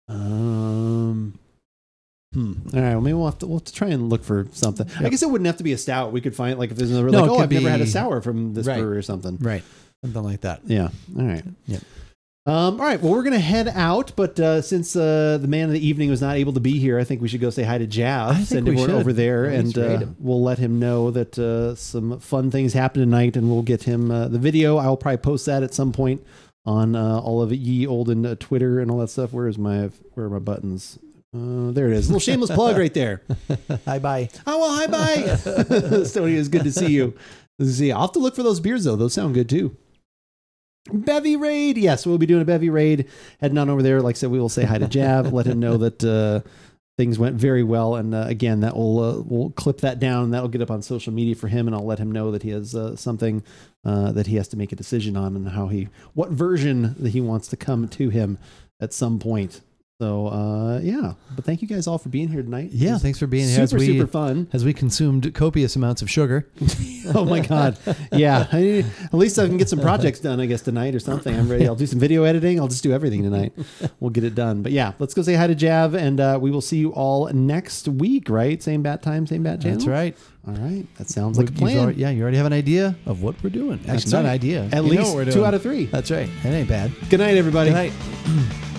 A: Um. Hmm. All right. Well, maybe we'll have to we'll have to try and look for something. I guess it wouldn't have to be a stout. We could find like if there's another
B: No,
A: like oh I've never had a sour from this
B: Right.
A: brewery or something.
B: Right. Something like that.
A: Yeah. All right.
B: Yep.
A: Um, all right. Well, we're gonna head out, but uh, since uh, the man of the evening was not able to be here, I think we should go say hi to Jav. Send
B: should.
A: over there, and uh, we'll let him know that uh, some fun things happen tonight, and we'll get him uh, the video. I will probably post that at some point on uh, all of ye olden uh, Twitter and all that stuff. Where is my where are my buttons? Uh, there it is. A little shameless plug right there.
B: Hi, bye.
A: Oh well, hi bye. Stony, it's good to see you. To see. I'll have to look for those beers though. Those sound good too. Bevy raid. Yes, we'll be doing a bevy raid. Heading on over there. Like I said, we will say hi to Jav. let him know that uh, things went very well. And uh, again, that will uh, we'll clip that down. That'll get up on social media for him, and I'll let him know that he has uh, something uh, that he has to make a decision on and how he what version that he wants to come to him at some point. So uh, yeah, but thank you guys all for being here tonight.
B: Yeah, thanks for being here.
A: Super
B: as we,
A: super fun.
B: As we consumed copious amounts of sugar.
A: oh my god yeah I, at least i can get some projects done i guess tonight or something i'm ready i'll do some video editing i'll just do everything tonight we'll get it done but yeah let's go say hi to jav and uh, we will see you all next week right same bat time same bat channel
B: That's right.
A: all right that sounds like a
B: You've
A: plan
B: already- yeah, you already have an idea of what we're doing. Actually,
A: That's
B: not an idea.
A: at
B: You
A: least
B: what we're
A: two out of three
B: That's right. That ain't bad.
A: good night everybody
B: Good night.